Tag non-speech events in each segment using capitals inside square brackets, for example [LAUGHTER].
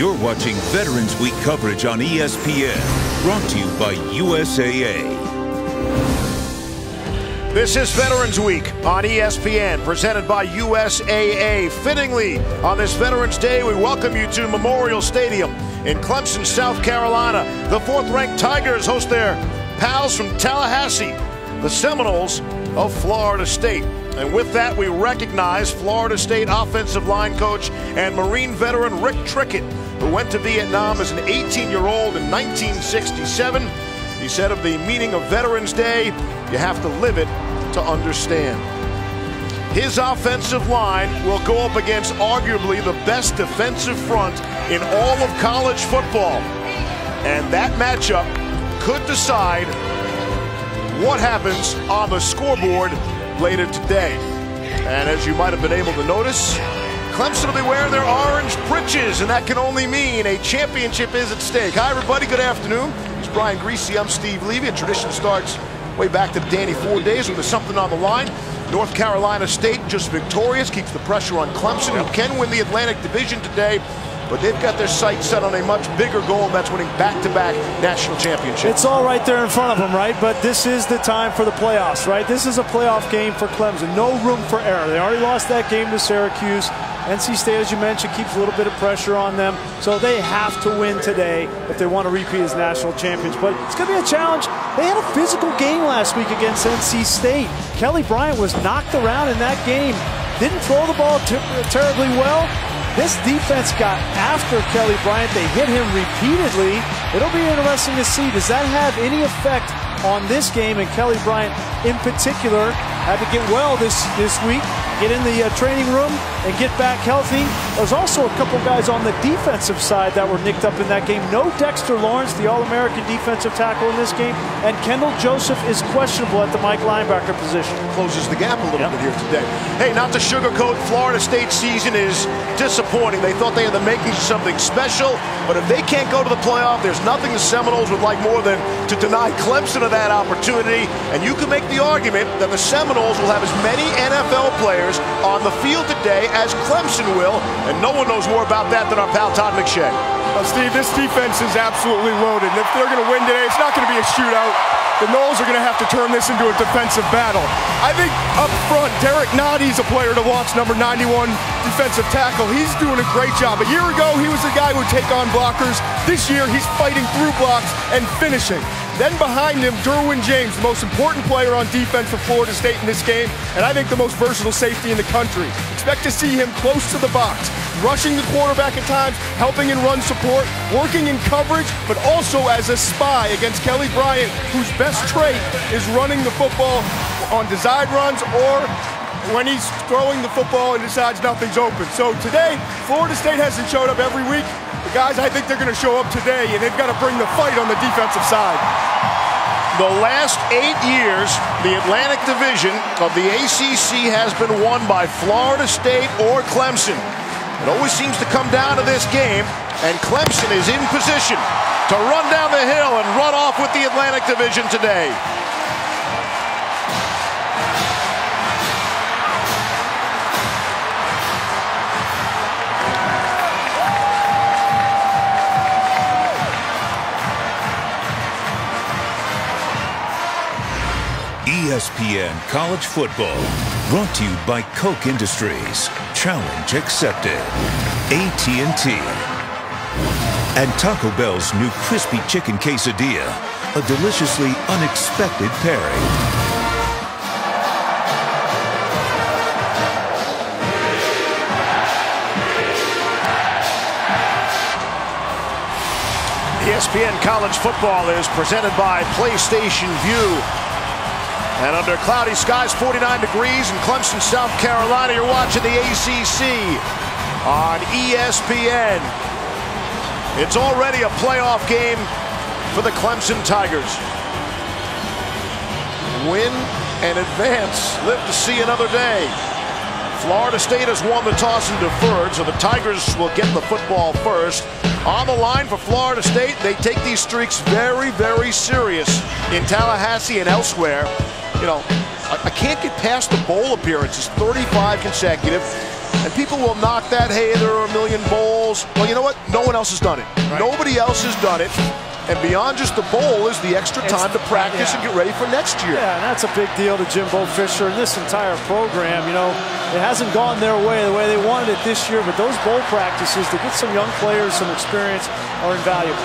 You're watching Veterans Week coverage on ESPN, brought to you by USAA. This is Veterans Week on ESPN, presented by USAA. Fittingly, on this Veterans Day, we welcome you to Memorial Stadium in Clemson, South Carolina. The fourth ranked Tigers host their pals from Tallahassee, the Seminoles of Florida State. And with that, we recognize Florida State offensive line coach and Marine veteran Rick Trickett, went to Vietnam as an 18 year old in 1967. He said of the meaning of Veterans Day, you have to live it to understand. His offensive line will go up against arguably the best defensive front in all of college football. And that matchup could decide what happens on the scoreboard later today. And as you might have been able to notice, Clemson will be wearing their orange breeches, and that can only mean a championship is at stake. Hi, everybody. Good afternoon. It's Brian Griese. I'm Steve Levy. And tradition starts way back to Danny Ford days when there's something on the line. North Carolina State just victorious, keeps the pressure on Clemson, who can win the Atlantic Division today but they've got their sights set on a much bigger goal, and that's winning back-to-back national championships. It's all right there in front of them, right? But this is the time for the playoffs, right? This is a playoff game for Clemson. No room for error. They already lost that game to Syracuse. NC State, as you mentioned, keeps a little bit of pressure on them. So they have to win today if they want to repeat as national champions. But it's going to be a challenge. They had a physical game last week against NC State. Kelly Bryant was knocked around in that game. Didn't throw the ball terribly well, this defense got after Kelly Bryant. They hit him repeatedly. It'll be interesting to see. Does that have any effect on this game? And Kelly Bryant, in particular, had to get well this, this week get in the uh, training room and get back healthy. There's also a couple guys on the defensive side that were nicked up in that game. No Dexter Lawrence, the All-American defensive tackle in this game, and Kendall Joseph is questionable at the Mike linebacker position. Closes the gap a little yep. bit here today. Hey, not to sugarcoat, Florida State season is disappointing. They thought they had the makings of something special, but if they can't go to the playoff, there's nothing the Seminoles would like more than to deny Clemson of that opportunity. And you can make the argument that the Seminoles will have as many NFL players players on the field today as Clemson will, and no one knows more about that than our pal Todd McShay. Well, Steve, this defense is absolutely loaded. And if they're going to win today, it's not going to be a shootout. The Noles are going to have to turn this into a defensive battle. I think up front, Derek is a player to watch, number 91 defensive tackle. He's doing a great job. A year ago, he was the guy who would take on blockers. This year, he's fighting through blocks and finishing. Then behind him, Derwin James, the most important player on defense for Florida State in this game, and I think the most versatile safety in the country. Expect to see him close to the box, rushing the quarterback at times, helping in run support, working in coverage, but also as a spy against Kelly Bryant, whose best trait is running the football on desired runs or when he's throwing the football and decides nothing's open. So today, Florida State hasn't showed up every week. The guys, I think they're going to show up today, and they've got to bring the fight on the defensive side. The last eight years, the Atlantic Division of the ACC has been won by Florida State or Clemson. It always seems to come down to this game, and Clemson is in position to run down the hill and run off with the Atlantic Division today. ESPN College Football. Brought to you by Koch Industries. Challenge accepted. AT&T. And Taco Bell's new crispy chicken quesadilla. A deliciously unexpected pairing. ESPN College Football is presented by PlayStation Vue. And under cloudy skies, 49 degrees in Clemson, South Carolina, you're watching the ACC on ESPN. It's already a playoff game for the Clemson Tigers. Win and advance. Live to see another day. Florida State has won the toss and deferred, so the Tigers will get the football first. On the line for Florida State, they take these streaks very, very serious in Tallahassee and elsewhere you know, I, can't get past the bowl appearances, 35 consecutive. And people will knock that, hey, there are a million bowls. Well, you know what? No one else has done it. Right. Nobody else has done it. And beyond just the bowl is the extra It's- time to practice yeah. and get ready for next year. Yeah, and that's a big deal to Jimbo Fisher and this entire program. You know, it hasn't gone their way the way they wanted it this year, but those bowl practices to get some young players some experience are invaluable.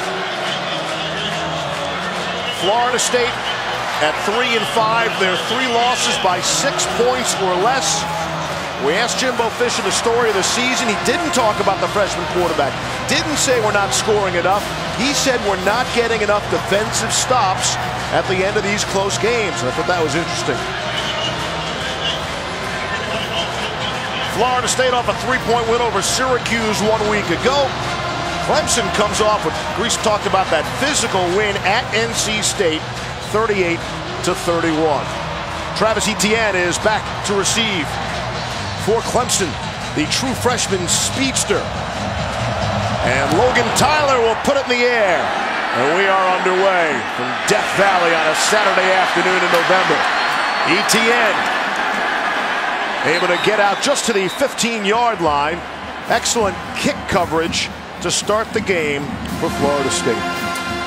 Florida State at three and five. They're three losses by six points or less. We asked Jimbo Fisher the story of the season. He didn't talk about the freshman quarterback. Didn't say we're not scoring enough. He said we're not getting enough defensive stops at the end of these close games. I thought that was interesting. Florida State off a three-point win over Syracuse one week ago. Clemson comes off with Griese talked about that physical win at NC State, 38 to 31. Travis Etienne is back to receive for Clemson, the true freshman speedster. And Logan Tyler will put it in the air. And we are underway from Death Valley on a Saturday afternoon in November. Etienne able to get out just to the 15-yard line. Excellent kick coverage to start the game for Florida State.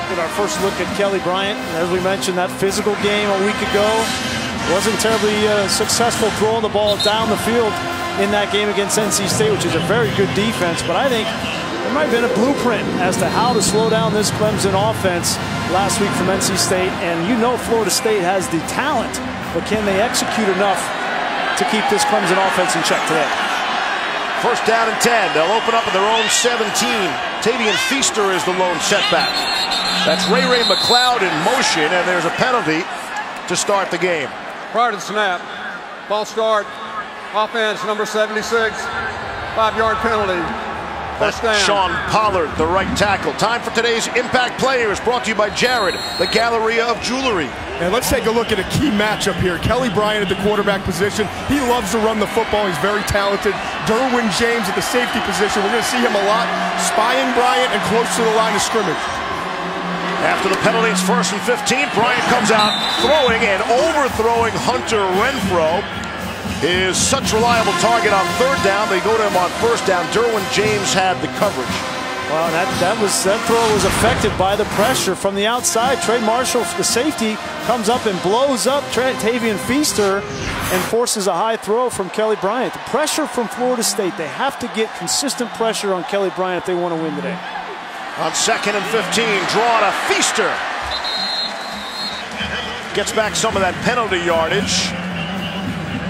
At our first look at Kelly Bryant, as we mentioned, that physical game a week ago wasn't terribly uh, successful throwing the ball down the field in that game against NC State, which is a very good defense. But I think there might have been a blueprint as to how to slow down this Clemson offense last week from NC State. And you know Florida State has the talent, but can they execute enough to keep this Clemson offense in check today? First down and 10. They'll open up at their own 17. Tavien Feaster is the lone setback. That's Ray Ray McCloud in motion, and there's a penalty to start the game. Prior to the snap, ball start, offense number 76, five-yard penalty, first That's down. Sean Pollard, the right tackle. Time for today's Impact Players, brought to you by Jared, the Galleria of Jewelry. And let's take a look at a key matchup here. Kelly Bryant at the quarterback position. He loves to run the football. He's very talented. Derwin James at the safety position. We're going to see him a lot spying Bryant and close to the line of scrimmage. After the penalty, it's first and 15. Bryant comes out throwing and overthrowing Hunter Renfro. Is such a reliable target on third down. They go to him on first down. Derwin James had the coverage. Well, that, that was that throw was affected by the pressure from the outside. Trey Marshall, the safety, comes up and blows up Trent Tavien Feaster and forces a high throw from Kelly Bryant. The pressure from Florida State, they have to get consistent pressure on Kelly Bryant if they want to win today. On second and 15, draw to Feaster. Gets back some of that penalty yardage.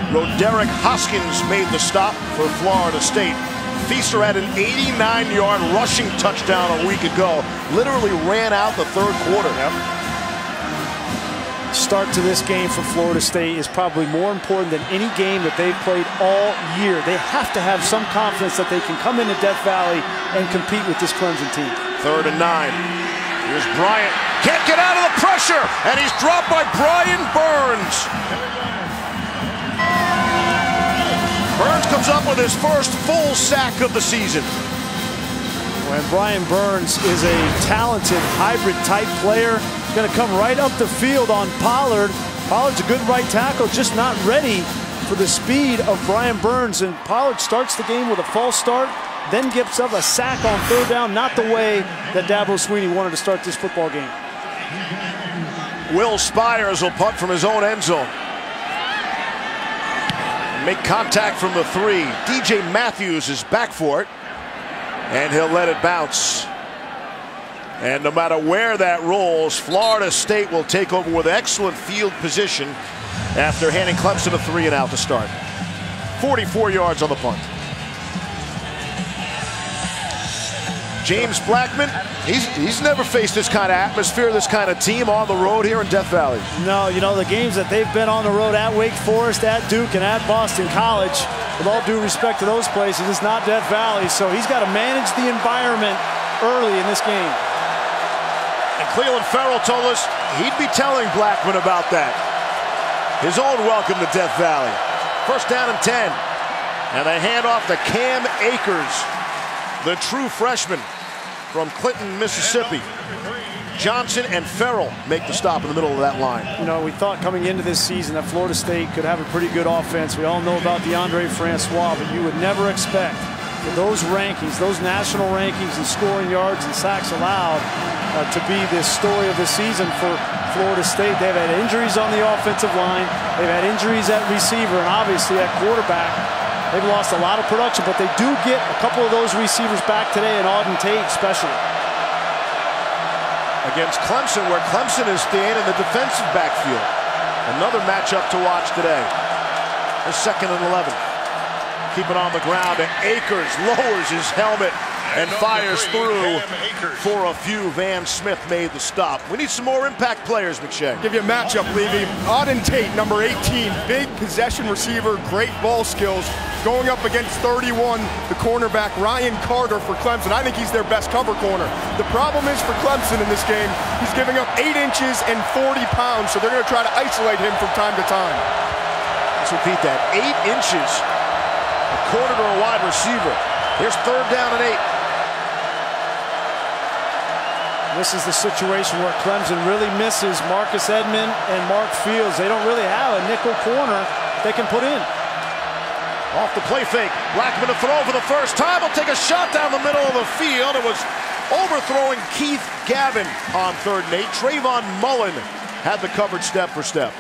Roderick Hoskins made the stop for Florida State. Feaster had an 89-yard rushing touchdown a week ago. Literally ran out the third quarter. Start to this game for Florida State is probably more important than any game that they've played all year. They have to have some confidence that they can come into Death Valley and compete with this Clemson team. Third and nine. Here's Bryant. Can't get out of the pressure, and he's dropped by Brian Burns. Burns comes up with his first full sack of the season. When Brian Burns is a talented hybrid type player, going to come right up the field on Pollard. Pollard's a good right tackle, just not ready for the speed of Brian Burns. And Pollard starts the game with a false start, then gives up a sack on third down, not the way that Dabo Swinney wanted to start this football game. Will Spiers will punt from his own end zone. Make contact from the three. DJ Matthews is back for it. And he'll let it bounce. And no matter where that rolls, Florida State will take over with excellent field position after handing Clemson a three and out to start. 44 yards on the punt. James Blackman, he's, he's never faced this kind of atmosphere, this kind of team on the road here in Death Valley. No, you know, the games that they've been on the road at Wake Forest, at Duke, and at Boston College, with all due respect to those places, it's not Death Valley. So he's got to manage the environment early in this game. And Clelin Ferrell told us he'd be telling Blackman about that. His own welcome to Death Valley. First down and 10. And they hand off to Cam Akers, the true freshman from Clinton, Mississippi. Johnson and Ferrell make the stop in the middle of that line. You know, we thought coming into this season that Florida State could have a pretty good offense. We all know about Deondre Francois, but you would never expect for those rankings, those national rankings and scoring yards and sacks allowed uh, to be the story of the season for Florida State. They've had injuries on the offensive line. They've had injuries at receiver and obviously at quarterback. They've lost a lot of production, but they do get a couple of those receivers back today, and Auden Tate especially. Against Clemson, where Clemson is staying in the defensive backfield. Another matchup to watch today. The second and 11. Keep it on the ground, and Akers lowers his helmet and fires through for a few. Van Smith made the stop. We need some more impact players, McShay. Give you a matchup, Levy. Auden Tate, number 18, big possession receiver, great ball skills, going up against 31, the cornerback Ryan Carter for Clemson. I think he's their best cover corner. The problem is for Clemson in this game, he's giving up 8 inches and 40 pounds, so they're going to try to isolate him from time to time. Let's repeat that. 8 inches a corner to a wide receiver. Here's third down and eight. This is the situation where Clemson really misses Marcus Edmond and Mark Fields. They don't really have a nickel corner they can put in. Off the play fake. Blackman to throw for the first time. He'll take a shot down the middle of the field. It was overthrowing Keith Gavin on third and eight. Trayvon Mullen had the coverage step for step.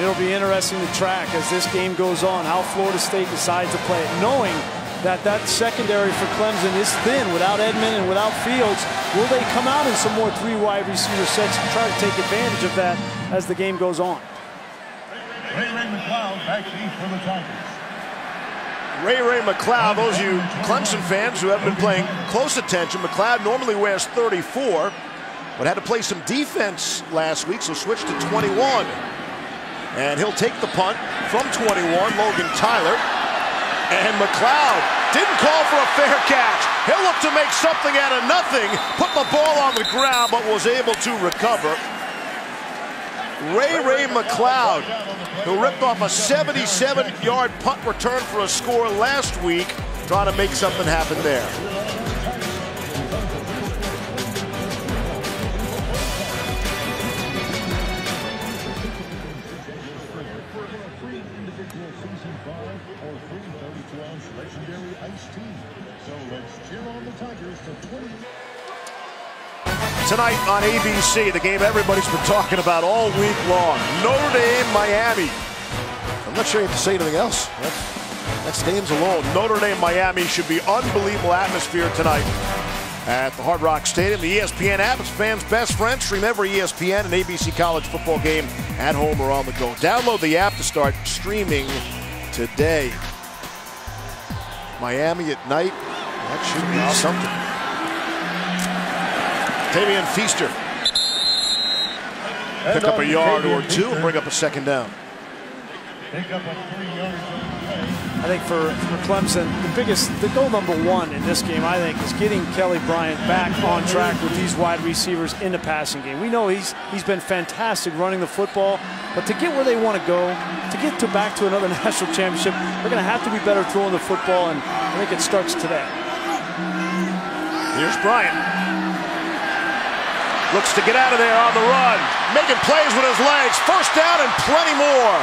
It'll be interesting to track as this game goes on how Florida State decides to play it, knowing that that secondary for Clemson is thin without Edmond and without Fields. Will they come out in some more three wide receiver sets and try to take advantage of that as the game goes on? Ray Ray McCloud back for the Tigers. Ray Ray McCloud, those of you Clemson fans who have been paying close attention, McCloud normally wears 34, but had to play some defense last week, so switched to 21. And he'll take the punt from 21, Logan Tyler. And McCloud didn't call for a fair catch. He'll look to make something out of nothing, put the ball on the ground, but was able to recover. Ray Ray McCloud, who ripped off a 77-yard punt return for a score last week, trying to make something happen there. Tonight on ABC, the game everybody's been talking about all week long. Notre Dame, Miami. I'm not sure you have to say anything else. That, that stands alone. Notre Dame, Miami should be unbelievable atmosphere tonight at the Hard Rock Stadium. The ESPN app is fans' best friend. Stream every ESPN and ABC college football game at home or on the go. Download the app to start streaming today. Miami at night. That should be something. Tavien Feaster. Pick up a yard or two and bring up a second down. I think for, for Clemson, the biggest, the goal number one in this game, I think, is getting Kelly Bryant back on track with these wide receivers in the passing game. We know he's he's been fantastic running the football, but to get where they want to go, to get to back to another [LAUGHS] national championship, they're going to have to be better throwing the football, and I think it starts today. Here's Bryant. Looks to get out of there on the run. Making plays with his legs. First down and plenty more.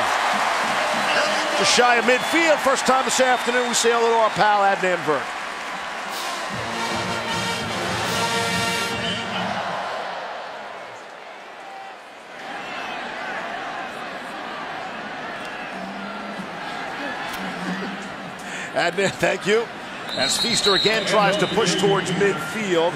Just shy of midfield. First time this afternoon we say hello to our pal Adnan Virk. Adnan, thank you. As Feaster again tries to push towards midfield.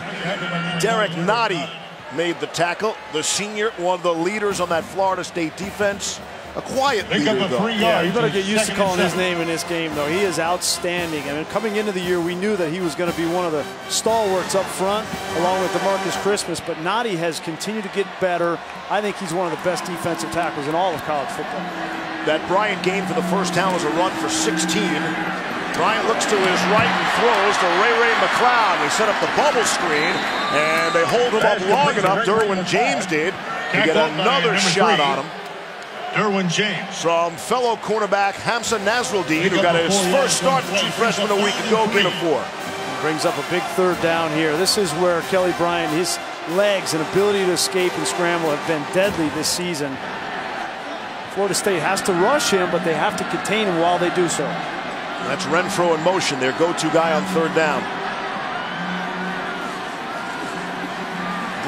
Derek Nnadi made the tackle. The senior, one of the leaders on that Florida State defense. A quiet leader, though. Yeah, you better get used to calling his name in this game, though. He is outstanding. I mean, coming into the year, we knew that he was going to be one of the stalwarts up front, along with DeMarcus Christmas. But Nnadi has continued to get better. I think he's one of the best defensive tackles in all of college football. That Bryant game for the first down was a run for 16. Bryant looks to his right and throws to Ray Ray McCloud. They set up the bubble screen, and they hold him up long enough, Derwin James did, to get another shot on him. Derwin James. From fellow cornerback Hamsah Nasirildeen, who got his first start the true freshman a week ago, gain a four. Brings up a big third down here. This is where Kelly Bryant, his, legs and ability to escape and scramble have been deadly this season. Florida State has to rush him, but they have to contain him while they do so. That's Renfro in motion, their go-to guy on third down.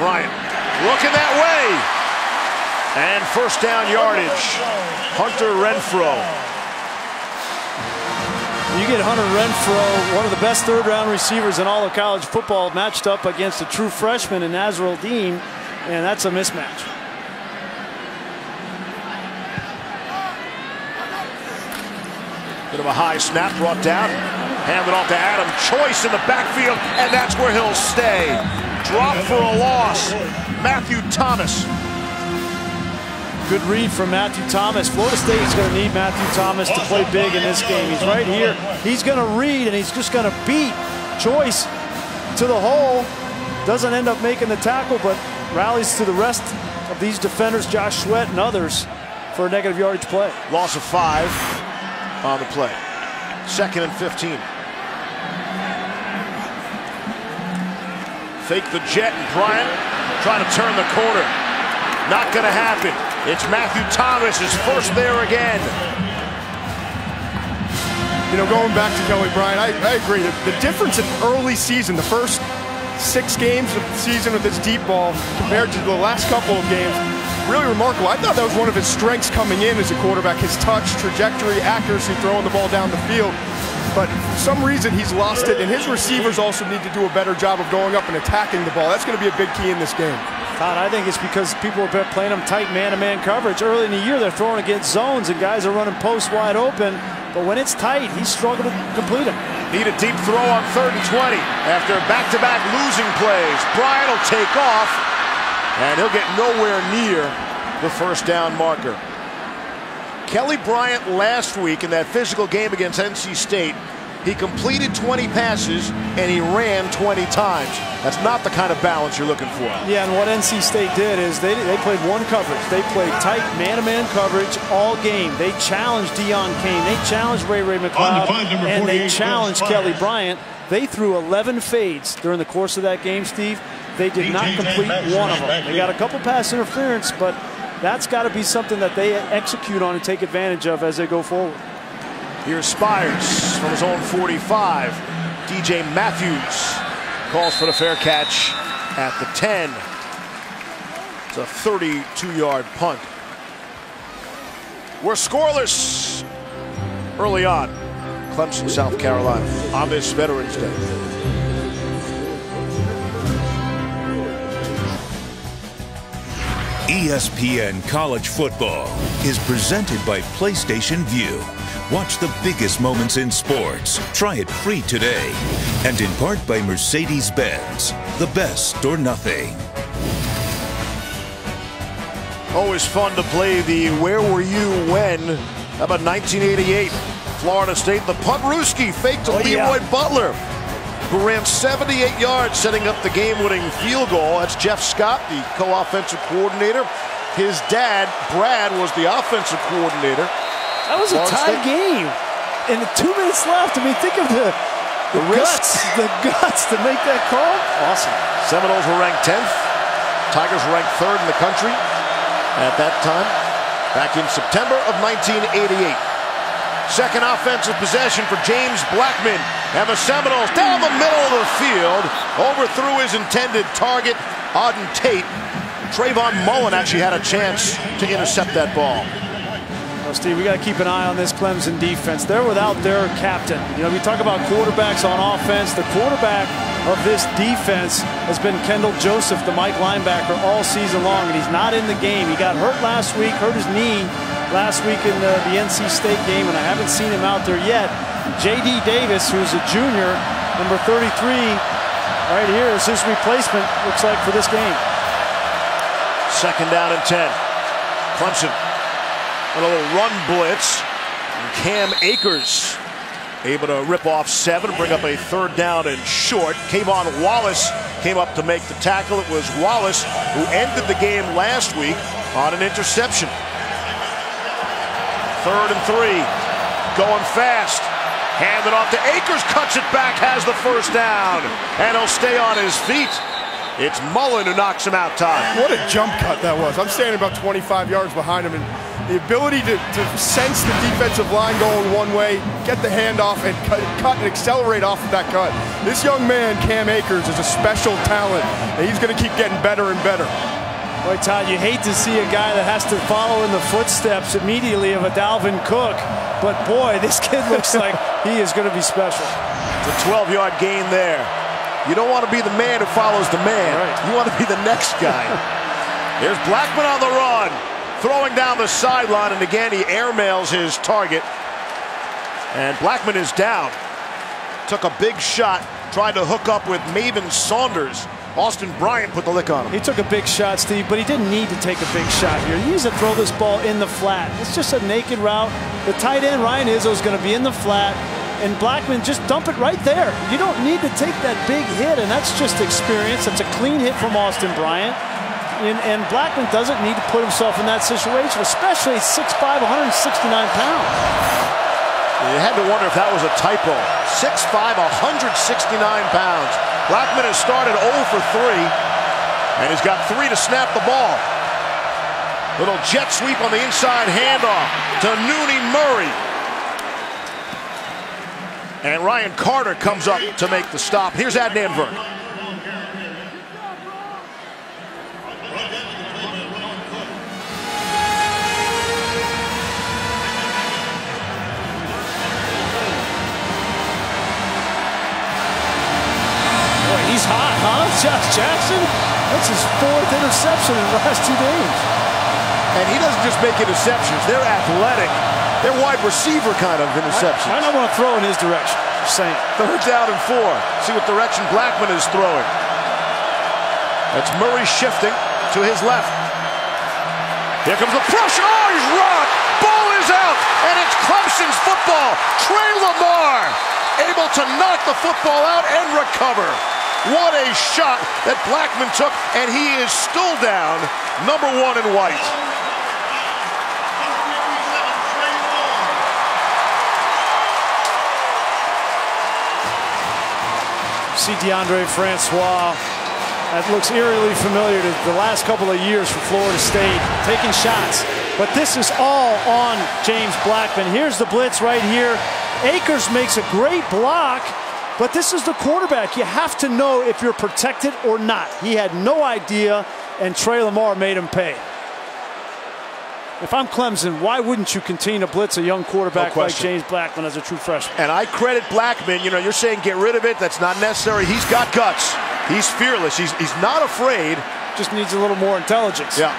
Bryant looking that way. And first down yardage. Hunter Renfro. You get Hunter Renfro, one of the best third round receivers in all of college football, matched up against a true freshman in Nasirildeen, and that's a mismatch. Bit of a high snap brought down. Handed off to Adam Choice in the backfield, and that's where he'll stay. Drop for a loss. Matthew Thomas. Good read from Matthew Thomas. Florida State is going to need Matthew Thomas to play big in this game. He's right here. He's going to read, and he's just going to beat Choice to the hole. Doesn't end up making the tackle, but rallies to the rest of these defenders, Josh Sweat and others, for a negative yardage play. Loss of five on the play. Second and 15. Fake the jet and Bryant trying to turn the corner. Not going to happen. It's Matthew Thomas, his first there again. You know, going back to Kelly Bryant, I, I agree. The, the difference in early season, the first six games of the season with his deep ball compared to the last couple of games, really remarkable. I thought that was one of his strengths coming in as a quarterback, his touch, trajectory, accuracy, throwing the ball down the field. But for some reason, he's lost it, and his receivers also need to do a better job of going up and attacking the ball. That's going to be a big key in this game. Todd, I think it's because people are playing them tight man-to-man -man coverage. Early in the year, they're throwing against zones, and guys are running posts wide open. But when it's tight, he's struggling to complete them. Need a deep throw on third and 20 after back-to-back -back losing plays. Bryant will take off, and he'll get nowhere near the first down marker. Kelly Bryant last week in that physical game against NC State he completed 20 passes and he ran 20 times. That's not the kind of balance you're looking for. Yeah, and what NC State did is they, they played one coverage. They played tight man-to-man -man coverage all game. They challenged Deon Cain. They challenged Ray Ray McCloud. And they challenged Kelly Bryant. They threw 11 fades during the course of that game, Steve. They did not complete one of them. They got a couple pass interference, but that's got to be something that they execute on and take advantage of as they go forward. Here's Spiers from his own 45. DJ Matthews calls for the fair catch at the 10. It's a 32-yard punt. We're scoreless early on. Clemson, South Carolina on this Veterans Day. ESPN College Football is presented by PlayStation Vue. Watch the biggest moments in sports. Try it free today. And in part by Mercedes Benz. The best or nothing. Always fun to play the Where Were You When? How about 1988? Florida State, the Puntrooskie faked to oh, Leroy yeah. Butler, who ran 78 yards, setting up the game winning field goal. That's Jeff Scott, the co offensive coordinator. His dad, Brad, was the offensive coordinator. That was a tied game. And two minutes left. I mean, think of the, the, the guts, the guts to make that call. Awesome. Seminoles were ranked 10th. Tigers were ranked third in the country at that time, back in September of 1988. Second offensive possession for James Blackman. And the Seminoles down the middle of the field, overthrew his intended target, Auden Tate. Trayvon Mullen actually had a chance to intercept that ball. Well, Steve, we got to keep an eye on this Clemson defense. They're without their captain. You know, we talk about quarterbacks on offense. The quarterback of this defense has been Kendall Joseph, the Mike linebacker, all season long, and he's not in the game. He got hurt last week, hurt his knee last week in the, the NC State game, and I haven't seen him out there yet. J.D. Davis, who's a junior, number 33, right here is his replacement, looks like, for this game. Second down and 10. Clemson a little run blitz. And Cam Akers able to rip off seven, bring up a third down and short. K'Von Wallace came up to make the tackle. It was Wallace who ended the game last week on an interception. Third and three. Going fast. Hand it off to Akers, cuts it back, has the first down. And he'll stay on his feet. It's Mullen who knocks him out, Todd. What a jump cut that was. I'm standing about 25 yards behind him, and the ability to, to sense the defensive line going one way, get the handoff, and cut, cut and accelerate off of that cut. This young man, Cam Akers, is a special talent, and he's going to keep getting better and better. Boy, Todd, you hate to see a guy that has to follow in the footsteps immediately of a Dalvin Cook, but boy, this kid looks [LAUGHS] like he is going to be special. It's a 12-yard gain there. You don't want to be the man who follows the man. Right. You want to be the next guy. [LAUGHS] Here's Blackman on the run, throwing down the sideline, and again he airmails his target. And Blackman is down. Took a big shot, tried to hook up with Maven Saunders. Austin Bryant put the lick on him. He took a big shot, Steve, but he didn't need to take a big shot here. He needs to throw this ball in the flat. It's just a naked route. The tight end, Ryan Izzo, is going to be in the flat, and Blackman just dump it right there. You don't need to take that big hit, and that's just experience. That's a clean hit from Austin Bryant. And, and Blackman doesn't need to put himself in that situation, especially at 6'5", 169 pounds. You had to wonder if that was a typo. 6'5", 169 pounds. Blackman has started 0 for 3, and he's got three to snap the ball. Little jet sweep on the inside handoff to Nooney Murray. And Ryan Carter comes up to make the stop. Here's Adnan Virk. He's hot, huh? Josh Jackson? That's his fourth interception in the last two games. And he doesn't just make interceptions. They're athletic. They're wide receiver kind of interceptions. I don't want to throw in his direction. Saying. Third down and four. See what direction Blackman is throwing. That's Murray shifting to his left. Here comes the pressure. Oh, he's rocked. Ball is out. And it's Clemson's football. Trey Lamar able to knock the football out and recover. What a shot that Blackman took, and he is still down, number one in white. See Deondre Francois. That looks eerily familiar to the last couple of years for Florida State, taking shots. But this is all on James Blackman. Here's the blitz right here. Akers makes a great block, but this is the quarterback. You have to know if you're protected or not. He had no idea, and Trey Lamar made him pay. If I'm Clemson, why wouldn't you continue to blitz a young quarterback like. James Blackman as a true freshman? And I credit Blackman. You know, you're saying get rid of it. That's not necessary. He's got guts. He's fearless. He's, he's not afraid. Just needs a little more intelligence. Yeah.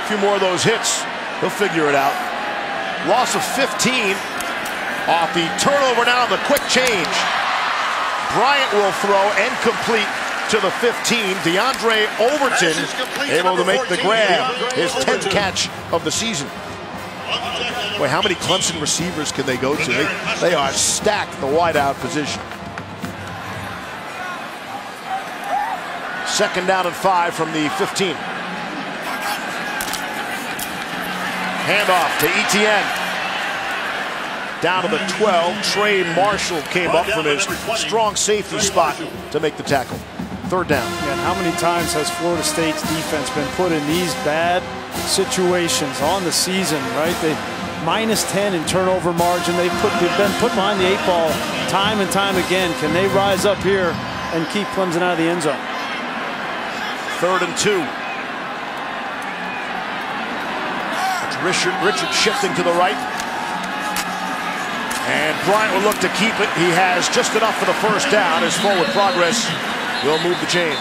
A few more of those hits. He'll figure it out. Loss of 15 off the turnover now, the quick change. Bryant will throw and complete to the 15. Diondre Overton able to make the grab. His 10th catch of the season. Wait, how many Clemson receivers can they go to? They, they are stacked the wideout position. Second down and five from the 15. Handoff to Etienne. Down to the 12. Trey Marshall came up from his strong safety spot to make the tackle. Third down. And how many times has Florida State's defense been put in these bad situations on the season, right? They minus 10 in turnover margin. They put they've been put behind the eight ball time and time again. Can they rise up here and keep Clemson out of the end zone? Third and two. Richard, Richard shifting to the right. And Bryant will look to keep it. He has just enough for the first down. His forward progress will move the chains.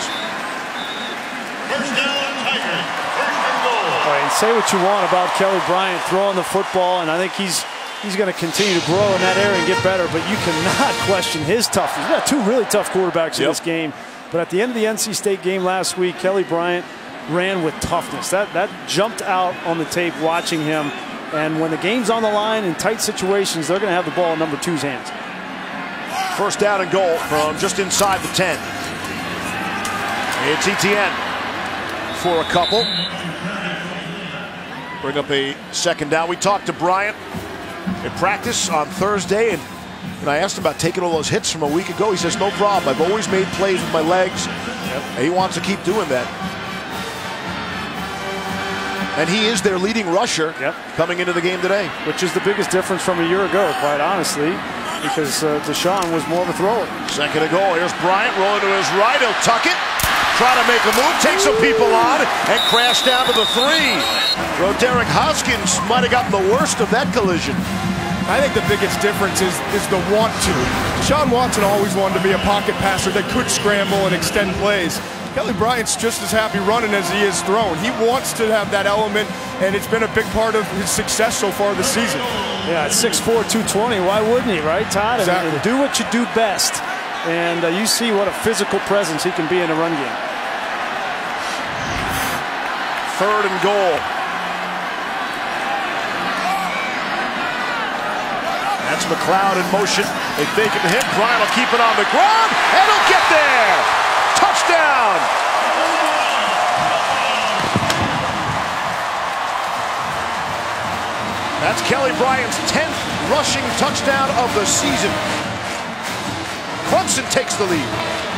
First down, Tigers. First and goal. All right, and say what you want about Kelly Bryant throwing the football, and I think he's he's going to continue to grow in that area and get better. But you cannot [LAUGHS] question his toughness. We got two really tough quarterbacks in this game. But at the end of the NC State game last week, Kelly Bryant ran with toughness. That that jumped out on the tape watching him. And when the game's on the line in tight situations, they're going to have the ball in number two's hands. First down and goal from just inside the 10. It's Etienne for a couple. Bring up a second down. We talked to Bryant in practice on Thursday, and And I asked him about taking all those hits from a week ago. He says, no problem. I've always made plays with my legs. And he wants to keep doing that. And he is their leading rusher Yep. coming into the game today. which is the biggest difference from a year ago, quite honestly, because uh, Deshaun was more of a thrower. Second and goal. Here's Bryant rolling to his right. He'll tuck it. Try to make a move, take some people on, and crash down to the three. Roderick Hoskins might have gotten the worst of that collision. I think the biggest difference is is the want to. Sean Watson always wanted to be a pocket passer that could scramble and extend plays. Kelly Bryant's just as happy running as he is throwing. He wants to have that element, and it's been a big part of his success so far this season. Yeah, at 6'4", 220, why wouldn't he, right, Todd? Exactly. And do what you do best. And uh, you see what a physical presence he can be in a run game. Third and goal. That's McCloud in motion. They fake it to him. Bryant will keep it on the ground, and he'll get there. Touchdown. That's Kelly Bryant's 10th rushing touchdown of the season. Clemson takes the lead.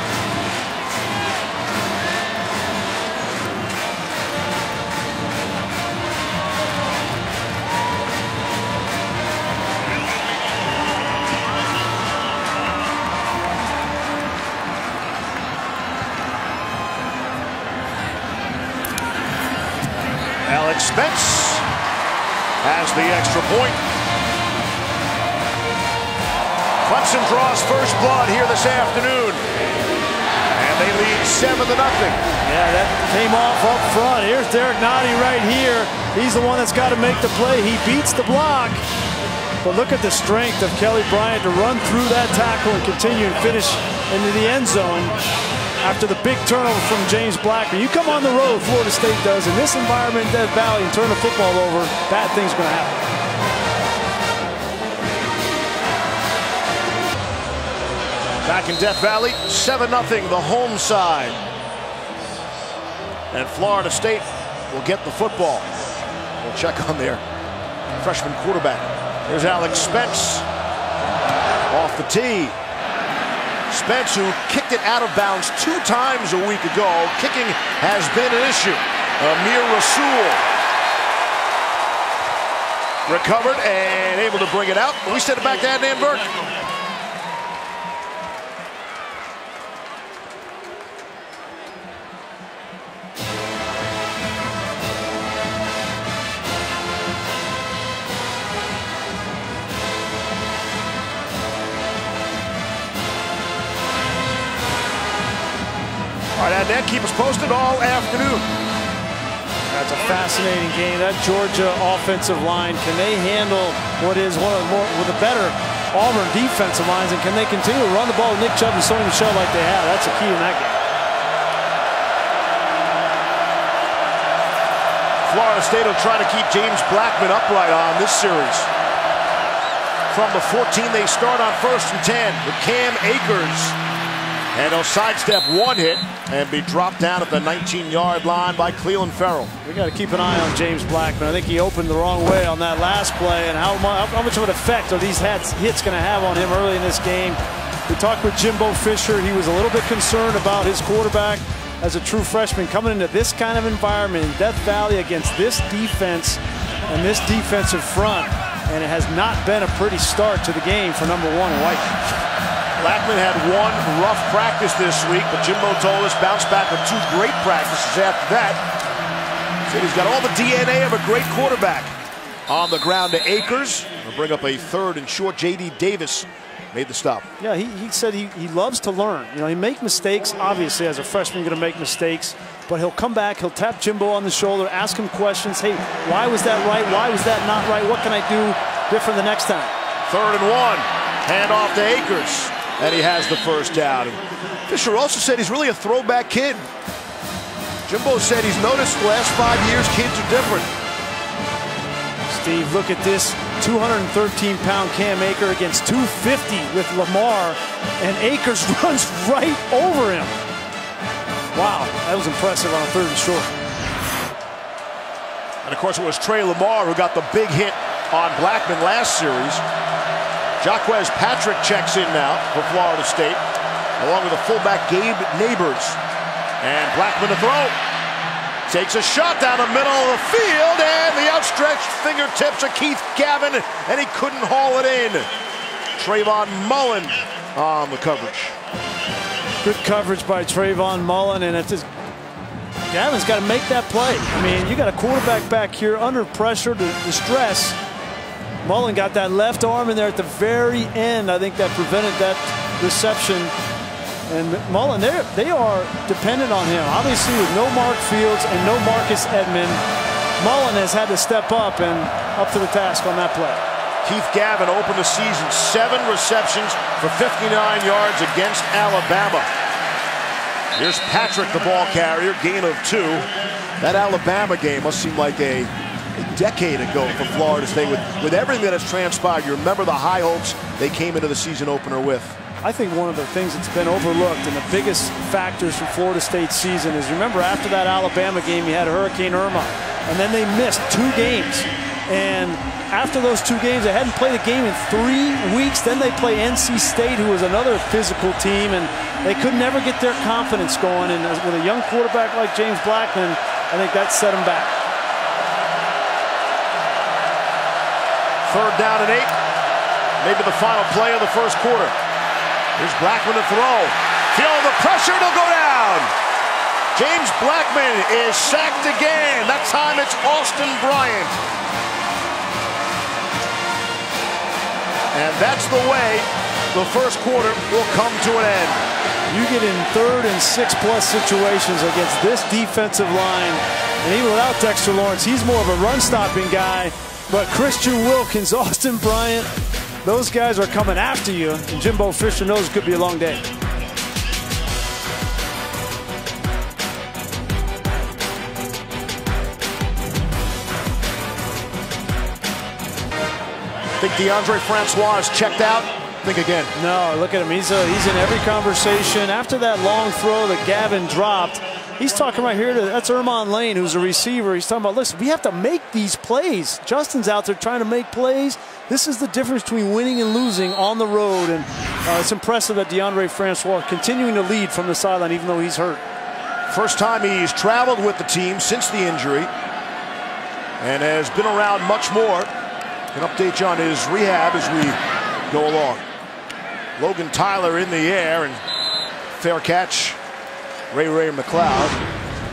The extra point. Clemson draws first blood here this afternoon. And they lead 7 to nothing. Yeah, that came off up front. Here's Derek Nnadi right here. He's the one that's got to make the play. He beats the block. But look at the strength of Kelly Bryant to run through that tackle and continue and finish into the end zone after the big turnover from James Blackman. You come on the road, Florida State does, in this environment in Death Valley and turn the football over, bad things going to happen. Back in Death Valley, 7 0, the home side. And Florida State will get the football. We'll check on their freshman quarterback. Here's Alex Spence off the tee. Spence, who kicked it out of bounds two times a week ago. Kicking has been an issue. Amir Rasul recovered and able to bring it out. We send it back to Adnan Virk. Fascinating game. That Georgia offensive line, can they handle what is one of the more with a better Auburn defensive lines, and can they continue to run the ball with Nick Chubb and Sony Michel like they have? That's a key in that game. Florida State will try to keep James Blackman upright on this series. From the 14, they start on first and 10 with Cam Akers. And he'll sidestep one hit and be dropped down at the 19-yard line by Clelin Ferrell. We got to keep an eye on James Blackman. I think he opened the wrong way on that last play, and how, how much of an effect are these hits, hits going to have on him early in this game? We talked with Jimbo Fisher. He was a little bit concerned about his quarterback as a true freshman coming into this kind of environment in Death Valley against this defense and this defensive front. And it has not been a pretty start to the game for number one White. Blackman had one rough practice this week, but Jimbo told us bounce back with two great practices after that. Said he's got all the DNA of a great quarterback. On the ground to Akers. We'll bring up a third and short. J.D. Davis made the stop. Yeah, he, he said he, he loves to learn. You know, he make mistakes. Obviously, as a freshman, you're going to make mistakes. But he'll come back, he'll tap Jimbo on the shoulder, ask him questions. Hey, why was that right? Why was that not right? What can I do different the next time? Third and one. Hand off to Akers. And he has the first down. Fisher also said he's really a throwback kid. Jimbo said he's noticed the last five years kids are different. Steve, look at this 213 pound Cam Aker against 250 with Lamar, and Akers [LAUGHS] runs right over him. Wow, that was impressive on a third and short. And of course, it was Trey Lamar who got the big hit on Blackman last series. Jaquez Patrick checks in now for Florida State, along with the fullback Gabe Nabers. And Blackman to throw. Takes a shot down the middle of the field, and the outstretched fingertips of Keith Gavin, and he couldn't haul it in. Trayvon Mullen on the coverage. Good coverage by Trayvon Mullen, and it's just Gavin's got to make that play. I mean, you got a quarterback back here under pressure to, to stress. Mullen got that left arm in there at the very end. I think that prevented that reception. And Mullen, they are dependent on him. Obviously, with no Mark Fields and no Marcus Edmond, Mullen has had to step up and up to the task on that play. Keith Gavin opened the season seven receptions for 59 yards against Alabama. Here's Patrick, the ball carrier, gain of two. That Alabama game must seem like a a decade ago for Florida State. With, with everything that has transpired, you remember the high hopes they came into the season opener with. I think one of the things that's been overlooked and the biggest factors for Florida State's season is remember after that Alabama game, you had Hurricane Irma, and then they missed two games. And after those two games, they hadn't played a game in three weeks. Then they play NC State, who was another physical team, and they could never get their confidence going. And with a young quarterback like James Blackman, I think that set them back. Third down and eight. Maybe the final play of the first quarter. Here's Blackman to throw. Feel the pressure, it'll go down. James Blackman is sacked again. That time it's Austin Bryant. And that's the way the first quarter will come to an end. You get in third and six plus situations against this defensive line. And even without Dexter Lawrence, he's more of a run stopping guy. But Christian Wilkins, [LAUGHS] Austin Bryant, those guys are coming after you. And Jimbo Fisher knows it could be a long day. Think Deondre Francois is checked out? Think again. No, look at him. He's, a, he's in every conversation. After that long throw that Gavin dropped, He's talking right here to that's Ermon Lane, who's a receiver. He's talking about, listen, we have to make these plays. Justin's out there trying to make plays. This is the difference between winning and losing on the road. And uh, it's impressive that Deondre Francois continuing to lead from the sideline, even though he's hurt. First time he's traveled with the team since the injury and has been around much more. Can update you on his rehab as we go along. Logan Tyler in the air and fair catch Ray Ray McCloud.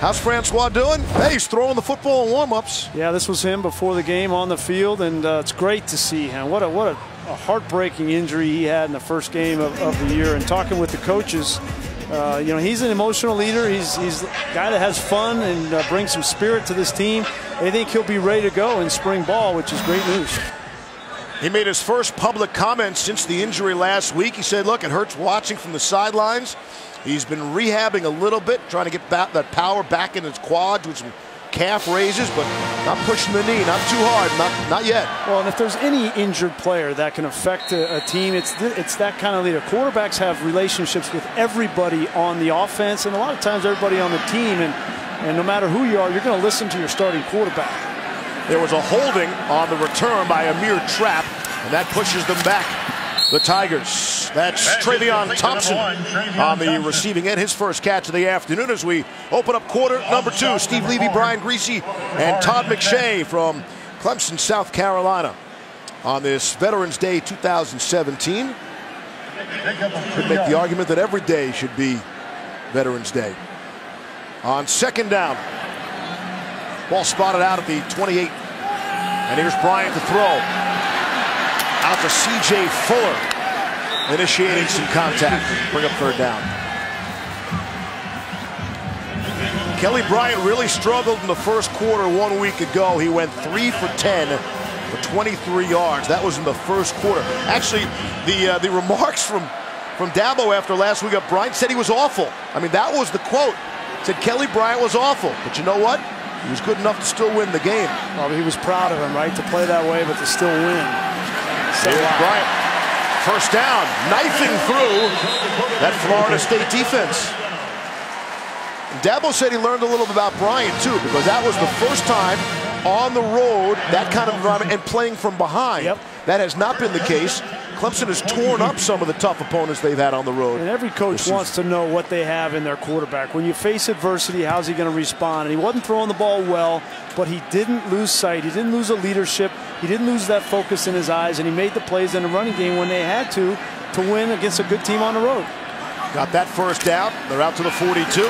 How's Francois doing? Hey, he's throwing the football in warm-ups. Yeah, this was him before the game on the field, and uh, it's great to see him. What a what a, a, heartbreaking injury he had in the first game of, of the year. And talking with the coaches, uh, you know, he's an emotional leader. He's he's a guy that has fun and uh, brings some spirit to this team. They think he'll be ready to go in spring ball, which is great news. He made his first public comment since the injury last week. He said, look, it hurts watching from the sidelines. He's been rehabbing a little bit, trying to get back that power back in his quads with some calf raises, but not pushing the knee, not too hard, not not yet. Well, and if there's any injured player that can affect a, a team, it's it's that kind of leader. Quarterbacks have relationships with everybody on the offense, and a lot of times everybody on the team, and and no matter who you are, you're going to listen to your starting quarterback. There was a holding on the return by Amir Trap, and that pushes them back the Tigers. That's Travion Thompson on the receiving end, his first catch of the afternoon as we open up quarter number two. Steve Levy, Brian Griese, and Todd McShay from Clemson, South Carolina on this Veterans Day 2017. Could make the argument that every day should be Veterans Day. On second down, ball spotted out at the 28. And here's Bryant to throw out to C.J. Fuller, initiating some contact. Bring up third down. Kelly Bryant really struggled in the first quarter one week ago. He went three for 10 for 23 yards. That was in the first quarter. Actually, the uh, the remarks from from Dabo after last week, up, Bryant said he was awful. I mean, that was the quote. Said Kelly Bryant was awful. But you know what? He was good enough to still win the game. Well, he was proud of him, right, to play that way, but to still win. Here's Bryant. First down, knifing through that Florida State defense. Dabo said he learned a little bit about Bryant, too, because that was the first time on the road, that kind of environment, and playing from behind. Yep. That has not been the case. Clemson has torn up some of the tough opponents they've had on the road. And every coach wants to know what they have in their quarterback. When you face adversity, how's he going to respond? And he wasn't throwing the ball well, but he didn't lose sight. He didn't lose a leadership. He didn't lose that focus in his eyes, and he made the plays in the running game when they had to to win against a good team on the road. Got that first down. They're out to the 42.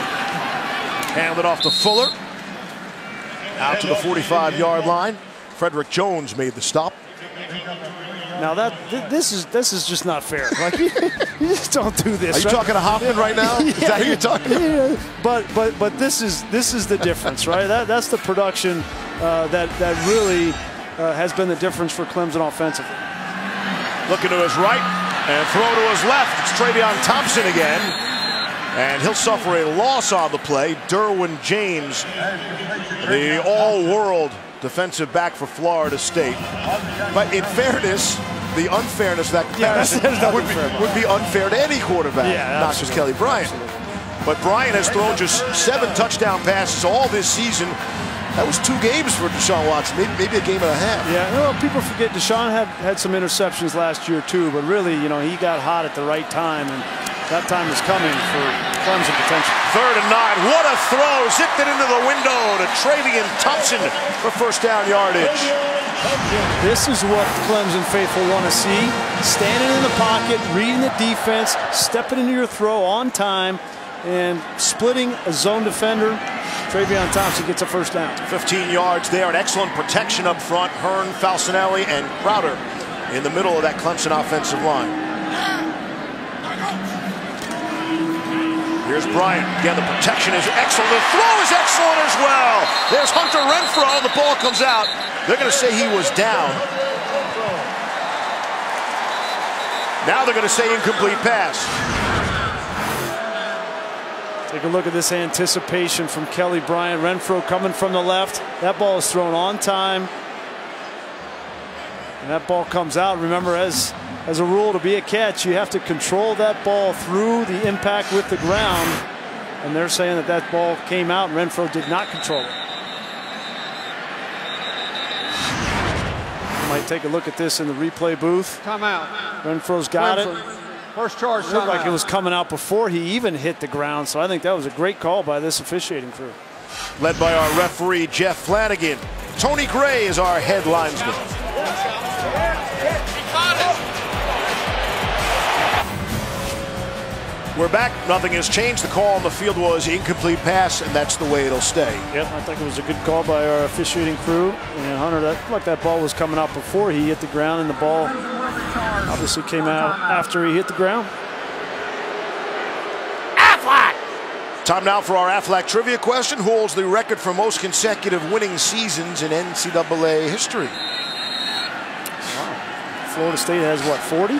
Handed off to Fuller. Out to the 45-yard line. Frederick Jones made the stop. Now that th this is this is just not fair. Like [LAUGHS] you, you just don't do this. Are you right? talking to Hoffman right now? [LAUGHS] Is that who you're talking to? Yeah, but but but this is this is the difference, right? That that's the production uh, that that really uh, has been the difference for Clemson offensively. Looking to his right and throw to his left. It's Travion Thompson again. And he'll suffer a loss on the play. Derwin James, the all-world defensive back for Florida State. But in fairness, the unfairness of that Yeah, comparison nothing would, be, would be unfair to any quarterback, Yeah, not just. Kelly Bryant. But Bryant has thrown just seven touchdown passes all this season. That was two games for Deshaun Watson, maybe, maybe a game and a half. Yeah, well, people forget Deshaun had had some interceptions last year too, but really, you know, he got hot at the right time, and that time is coming for Clemson potential. Third and nine. What a throw. Zipped it into the window to Travion Thompson for first down yardage. This is what Clemson faithful want to see: standing in the pocket, reading the defense, stepping into your throw on time, and splitting a zone defender. Travion Thompson gets a first down. 15 yards there An excellent protection up front. Hearn, Falcinelli, and Crowder in the middle of that Clemson offensive line. Here's Bryant. Again, the protection is excellent. The throw is excellent as well. There's Hunter Renfrow. The ball comes out. They're going to say he was down. Now they're going to say incomplete pass. Take a look at this anticipation from Kelly Bryant. Renfrow coming from the left. That ball is thrown on time. And that ball comes out. Remember, as as a rule, to be a catch, you have to control that ball through the impact with the ground. And they're saying that that ball came out and Renfrow did not control it. Might take a look at this in the replay booth. Timeout. Renfrow's got it. First charge, It looked like it was coming out before he even hit the ground, so I think that was a great call by this officiating crew. led by our referee Jeff Flanagan. Tony Gray is our head linesman. We're back. Nothing has changed. The call on the field was incomplete pass, and that's the way it'll stay. Yep, I think it was a good call by our officiating crew. And Hunter, that looked like that ball was coming out before he hit the ground, and the ball obviously came out after he hit the ground. Aflac! Time now for our Aflac trivia question. Who holds the record for most consecutive winning seasons in NCAA history? Florida State has what, 40?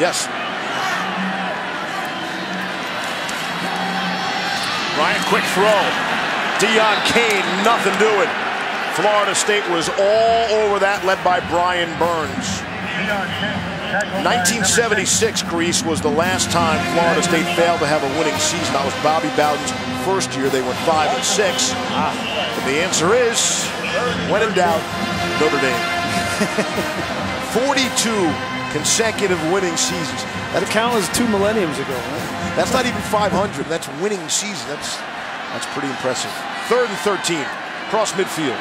Yes. Ryan, quick throw. Deon Cain, nothing doing. Florida State was all over that, led by Brian Burns. 1976, Griese, was the last time Florida State failed to have a winning season. That was Bobby Bowden's first year. They went 5 and 6. And the answer is, when in doubt, Notre Dame. [LAUGHS] 42 consecutive winning seasons. That count was two millenniums ago. Right? That's not even 500. That's winning season. That's that's pretty impressive. Third and 13, cross midfield.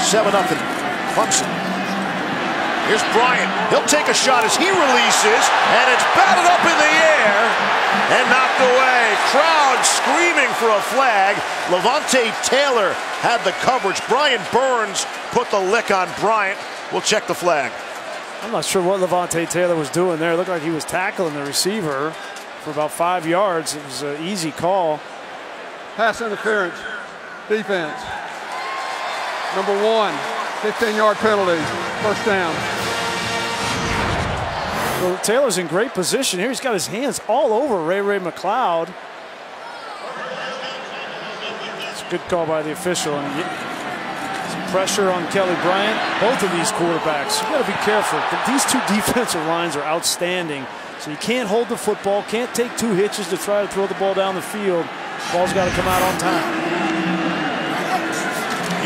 Seven nothing. Clemson. Here's Bryant. He'll take a shot as he releases, and it's batted up in the air and knocked away. Crowd screaming for a flag. Levonta Taylor had the coverage. Brian Burns put the lick on Bryant. We'll check the flag. I'm not sure what Levonta Taylor was doing there. It looked like he was tackling the receiver for about five yards. It was an easy call. Pass interference. Defense. Number one, 15-yard penalty. First down. Well, Taylor's in great position here. He's got his hands all over Ray Ray McCloud. It's a good call by the official. And pressure on Kelly Bryant. Both of these quarterbacks, you got to be careful. These two [LAUGHS] defensive lines are outstanding. So you can't hold the football, can't take two hitches to try to throw the ball down the field. Ball's got to come out on time.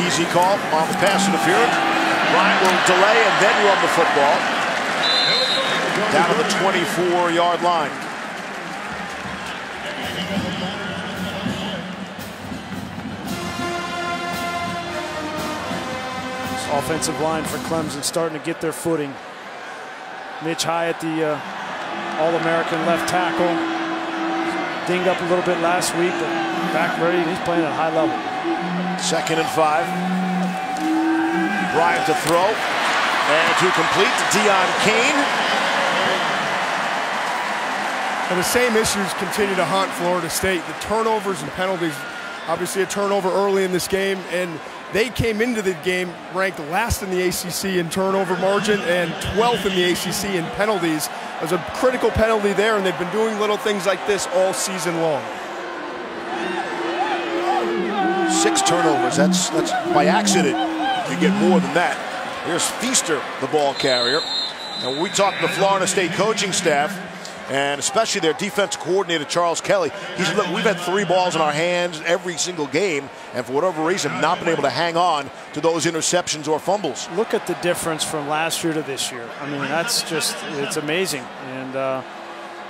Easy call on the pass interference. Bryant will delay and then run the football. Down to the 24-yard line. Offensive line for Clemson starting to get their footing. Mitch Hyatt, the uh, All-American left tackle, dinged up a little bit last week, but back ready. He's playing at a high level. Second and five. Bryant to throw and to complete to Deon Cain. And the same issues continue to haunt Florida State. The turnovers and penalties. Obviously, a turnover early in this game, and they came into the game ranked last in the ACC in turnover margin and 12th in the ACC in penalties. There's a critical penalty there, and they've been doing little things like this all season long. Six turnovers. That's that's by accident. You get more than that. Here's Feaster, the ball carrier. And we talked to the Florida State coaching staff and especially their defense coordinator, Charles Kelly. He said, look, we've had three balls in our hands every single game, and for whatever reason, not been able to hang on to those interceptions or fumbles. Look at the difference from last year to this year. I mean, that's just, it's amazing. And uh,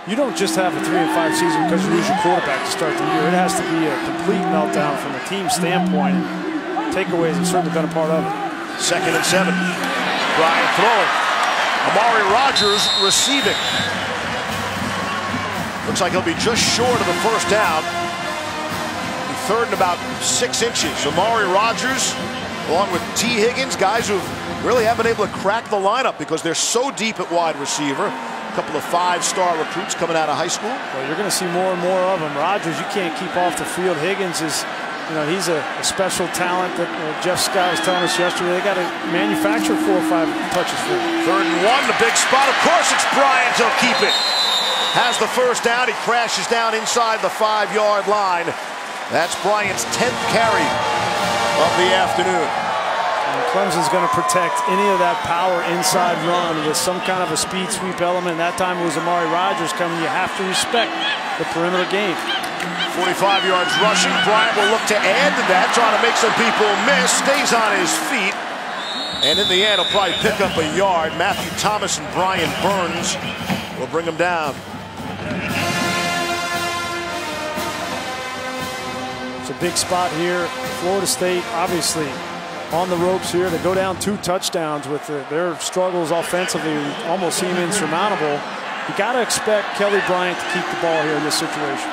you don't just have a three and five season because you lose your quarterback to start the year. It has to be a complete meltdown from a team standpoint. Takeaways have certainly been a part of it. Second and seven. Bryant throwing. Amari Rogers receiving. Looks like he'll be just short of the first down. Third and about six inches. Amari Rogers, along with Tee Higgins, guys who really haven't been able to crack the lineup because they're so deep at wide receiver. A couple of five-star recruits coming out of high school. Well, you're going to see more and more of them. Rogers, you can't keep off the field. Higgins is, you know, he's a, a special talent that uh, Jeff Scott was telling us yesterday. They got to manufacture four or five touches for him. Third and one, the big spot. Of course, it's Bryant. He'll keep it has the first down. He crashes down inside the five-yard line. That's Bryant's 10th carry of the afternoon. And Clemson's going to protect any of that power inside run with some kind of a speed sweep element. That time it was Amari Rogers coming. You have to respect the perimeter game. 45 yards rushing. Bryant will look to add to that, trying to make some people miss. Stays on his feet. And in the end, he'll probably pick up a yard. Matthew Thomas and Brian Burns will bring him down. It's a big spot here. Florida State, obviously, on the ropes here. They go down two touchdowns with the, their struggles offensively almost seem insurmountable. You got to expect Kelly Bryant to keep the ball here in this situation.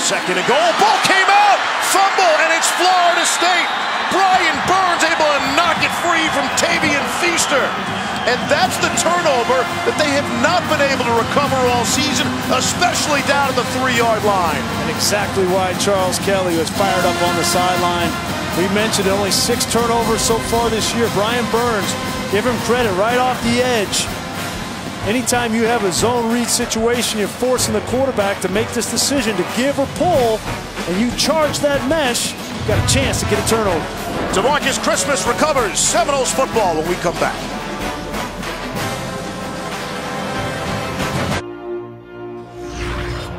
Second and goal. Ball came out. Fumble, and it's Florida State. Brian Burns able to knock it free from Tavien Feaster. And that's the turnover that they have not been able to recover all season, especially down at the three-yard line. And exactly why Charles Kelly was fired up on the sideline. We mentioned only six turnovers so far this year. Brian Burns, give him credit right off the edge. Anytime you have a zone read situation, you're forcing the quarterback to make this decision to give or pull, and you charge that mesh, you got a chance to get a turnover. DeMarcus Christmas recovers Seminoles football when we come back.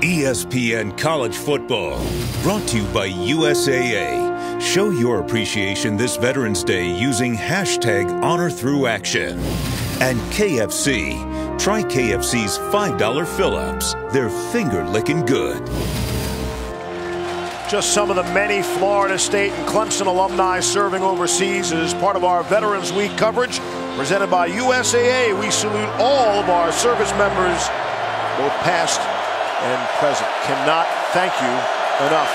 ESPN College Football, brought to you by USAA. Show your appreciation this Veterans Day using hashtag Honor Through Action. And KFC. Try KFC's $5 fill-ups. They're finger-licking good. Just some of the many Florida State and Clemson alumni serving overseas as part of our Veterans Week coverage. Presented by USAA, we salute all of our service members, both past and present. Cannot thank you enough.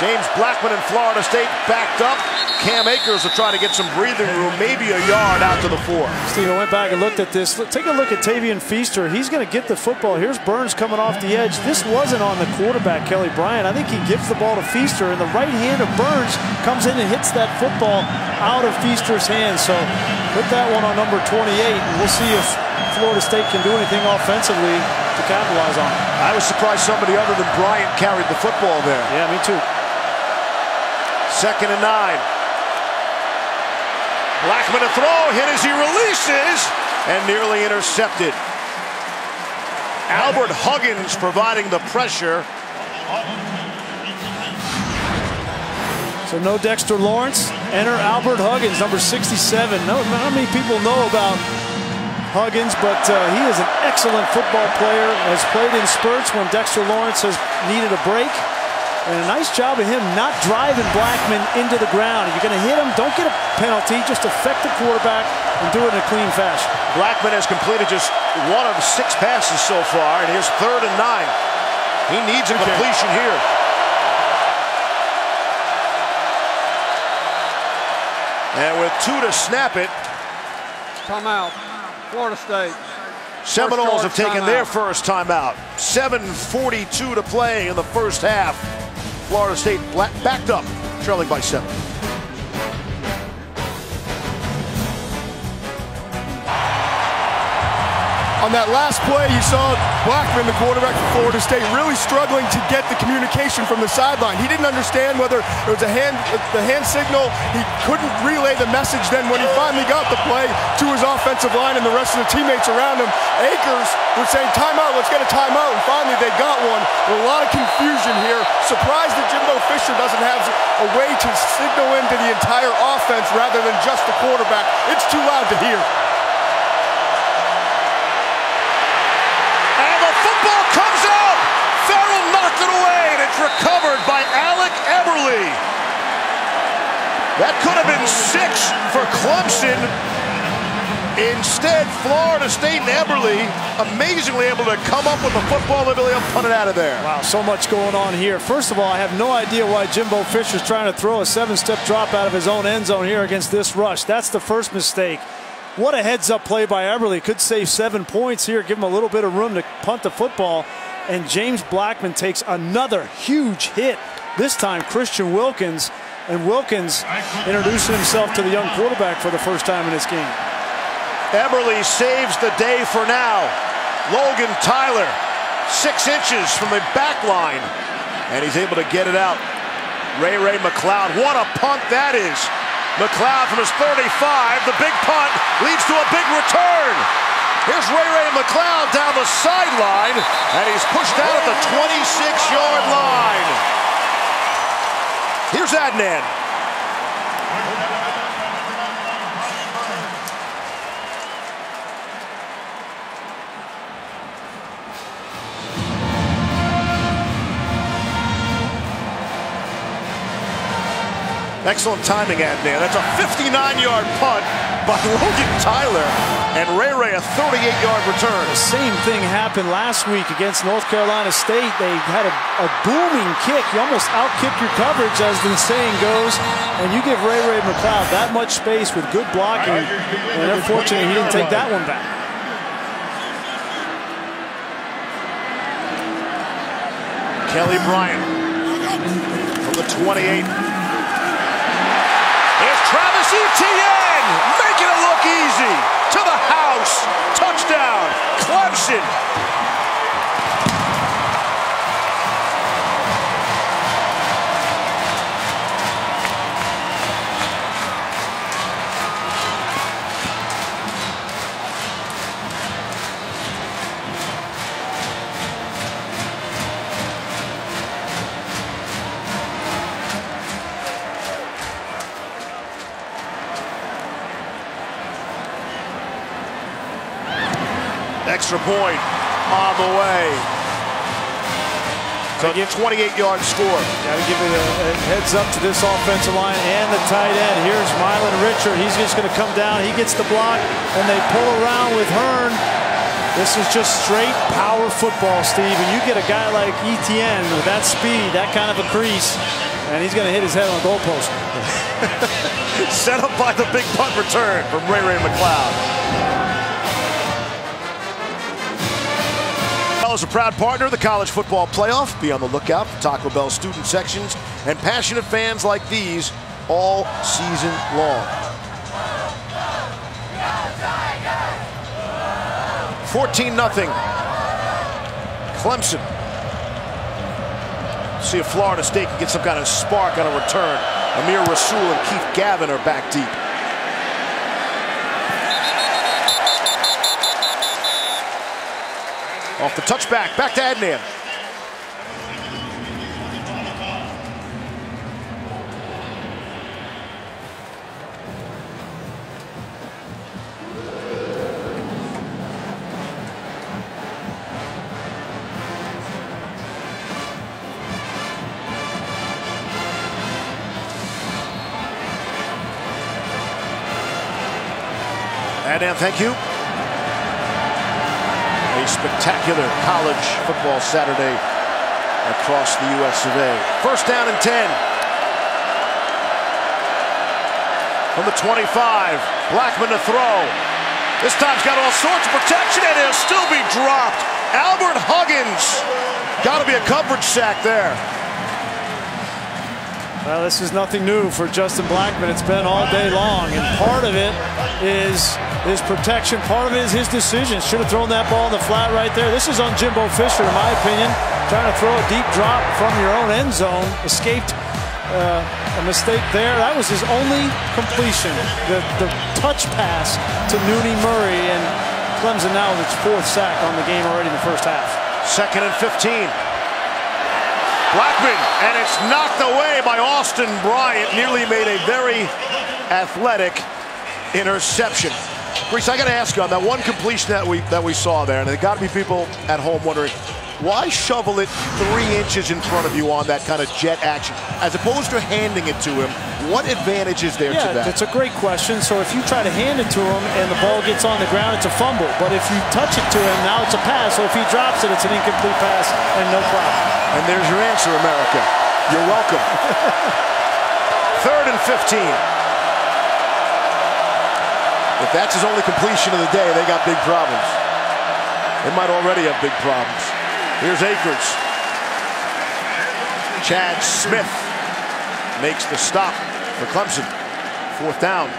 James Blackman in Florida State backed up. Cam Akers will try to get some breathing room, maybe a yard out to the four. Steve, I went back and looked at this. Take a look at Tavien Feaster. He's going to get the football. Here's Burns coming off the edge. This wasn't on the quarterback, Kelly Bryant. I think he gives the ball to Feaster, and the right hand of Burns comes in and hits that football out of Feaster's hands. So put that one on number 28, and we'll see if Florida State can do anything offensively to capitalize on. I was surprised somebody other than Bryant carried the football there. Yeah, me too. Second and nine. Blackman to throw, hit as he releases, and nearly intercepted. Albert Huggins providing the pressure. So no Dexter Lawrence. Enter Albert Huggins, number 67. No, not many people know about Huggins, but uh, he is an excellent football player. Has played in spurts when Dexter Lawrence has needed a break. And a nice job of him not driving Blackman into the ground. If you're going to hit him, don't get a penalty. Just affect the quarterback and do it in a clean fashion. Blackman has completed just one of six passes so far, and here's third and nine. He needs a completion here. And with two to snap it, Timeout. Florida State. Seminoles have taken timeout. their first timeout. 7.42 to play in the first half. Florida State backed up, trailing by seven. On that last play, you saw Blackman, the quarterback for Florida State, really struggling to get the communication from the sideline. He didn't understand whether it was a hand, the hand signal. He couldn't relay the message. Then when he finally got the play to his offensive line and the rest of the teammates around him, Akers was saying, timeout, let's get a timeout. And finally they got one. A lot of confusion here. Surprised that Jimbo Fisher doesn't have a way to signal into the entire offense rather than just the quarterback. It's too loud to hear. Recovered by Alec Eberle. That could have been six for Clemson. Instead, Florida State and Eberle amazingly able to come up with the football and to punt it out of there. Wow, so much going on here. First of all, I have no idea why Jimbo Fisher's trying to throw a seven-step drop out of his own end zone here against this rush. That's the first mistake. What a heads-up play by Eberle. Could save seven points here, give him a little bit of room to punt the football. And James Blackman takes another huge hit. This time, Christian Wilkins. And Wilkins introducing himself to the young quarterback for the first time in this game. Eberle saves the day for now. Logan Tyler, six inches from the back line, and he's able to get it out. Ray Ray McCloud, what a punt that is. McCloud from his 35, the big punt leads to a big return. Here's Ray Ray McCloud down the sideline, and he's pushed out at the 26-yard line. Here's Adnan. Excellent timing, Adnan. That's a 59-yard punt by [LAUGHS] Logan Tyler, and Ray Ray a 38-yard return. The same thing happened last week against North Carolina State. They had a, a booming kick. You almost outkick your coverage, as the saying goes, and you give Ray Ray McCloud that much space with good blocking, and unfortunately, he didn't take that one back. Kelly Bryant from the 28. Etienne making it look easy. To the house. Touchdown. Clemson. Extra point on the way. So 28-yard score. Got to give it a, a heads up to this offensive line and the tight end. Here's Milan Richard. He's just going to come down. He gets the block, and they pull around with Hearn. This is just straight power football, Steve. And you get a guy like Etienne with that speed, that kind of a crease, and he's going to hit his head on the goalpost. [LAUGHS] Set up by the big punt return from Ray Ray McCloud. Is a proud partner of the College Football Playoff. Be on the lookout for Taco Bell student sections and passionate fans like these all season long. 14 nothing. Clemson. See if Florida State can get some kind of spark on a return. Amir Rasul and Keith Gavin are back deep. Off the touchback, back to Adnan. Adnan, thank you. Spectacular college football Saturday across the US of A. First down and 10. From the 25, Blackman to throw. This time's got all sorts of protection and he'll still be dropped. Albert Huggins. Got to be a coverage sack there. Well, this is nothing new for Justin Blackman. It's been all day long, and part of it is his protection. Part of it is his decision. Should have thrown that ball in the flat right there. This is on Jimbo Fisher, in my opinion, trying to throw a deep drop from your own end zone. Escaped uh, a mistake there. That was his only completion. The, the touch pass to Nooney Murray, and Clemson now with its fourth sack on the game already in the first half. Second and 15. Blackman, and it's knocked away by Austin Bryant. Nearly made a very athletic interception. Griese, I got to ask you on that one completion that we that we saw there, and there got to be people at home wondering why shovel it three inches in front of you on that kind of jet action, as opposed to handing it to him? What advantage is there yeah, to that? That's a great question. So if you try to hand it to him and the ball gets on the ground, it's a fumble. But if you touch it to him, now it's a pass. So if he drops it, it's an incomplete pass and no problem. And there's your answer, America. You're welcome. [LAUGHS] Third and 15. If that's his only completion of the day, they got big problems. They might already have big problems. Here's Akers. Chad Smith makes the stop for Clemson. Fourth down.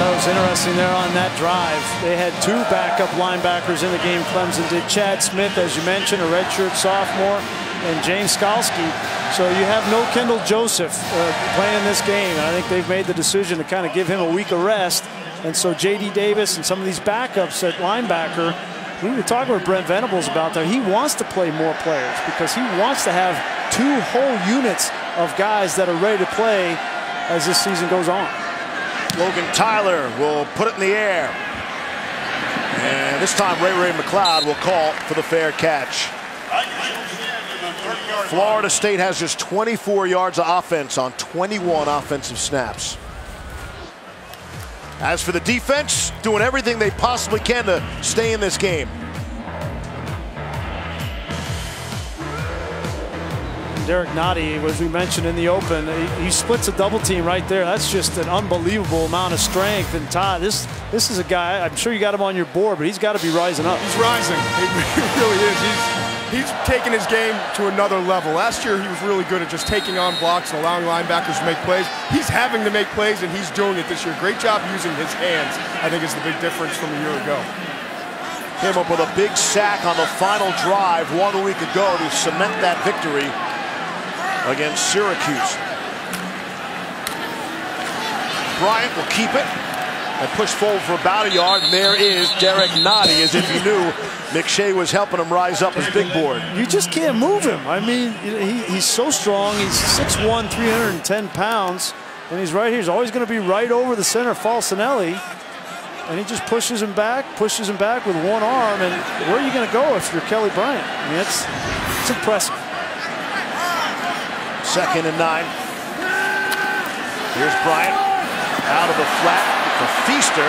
That was interesting there on that drive. They had two backup linebackers in the game. Clemson did. Chad Smith, as you mentioned, a redshirt sophomore, and James Skalski. So you have no Kendall Joseph uh, playing this game. And I think they've made the decision to kind of give him a week of rest. And so J.D. Davis and some of these backups at linebacker we were talking with Brent Venables about that. He wants to play more players because he wants to have two whole units of guys that are ready to play as this season goes on. Logan Tyler will put it in the air. And this time Ray Ray McCloud will call for the fair catch. Florida State has just 24 yards of offense on 21 offensive snaps. As for the defense, doing everything they possibly can to stay in this game. Derek Nnadi, as we mentioned in the open, he, he, splits a double team right there. That's just an unbelievable amount of strength. And Todd, this this is a guy, I'm sure you got him on your board, but he's got to be rising up. He's rising. He [LAUGHS] really is. He's he's taken his game to another level. Last year, he was really good at just taking on blocks and allowing linebackers to make plays. He's having to make plays, and he's doing it this year. Great job using his hands, I think is the big difference from a year ago. Came up with a big sack on the final drive one week ago to cement that victory against Syracuse. Bryant will keep it and push forward for about a yard. And there is Derek Nnadi, as if he knew McShay was helping him rise up his big board. You just can't move him. I mean, he, he's so strong. He's 6'1", 310 pounds. And he's right here. He's always going to be right over the center, Falcinelli. And he just pushes him back, pushes him back with one arm. And where are you going to go if you're Kelly Bryant? I mean, it's, it's impressive. Second and nine. Here's Bryant out of the flat for Feaster.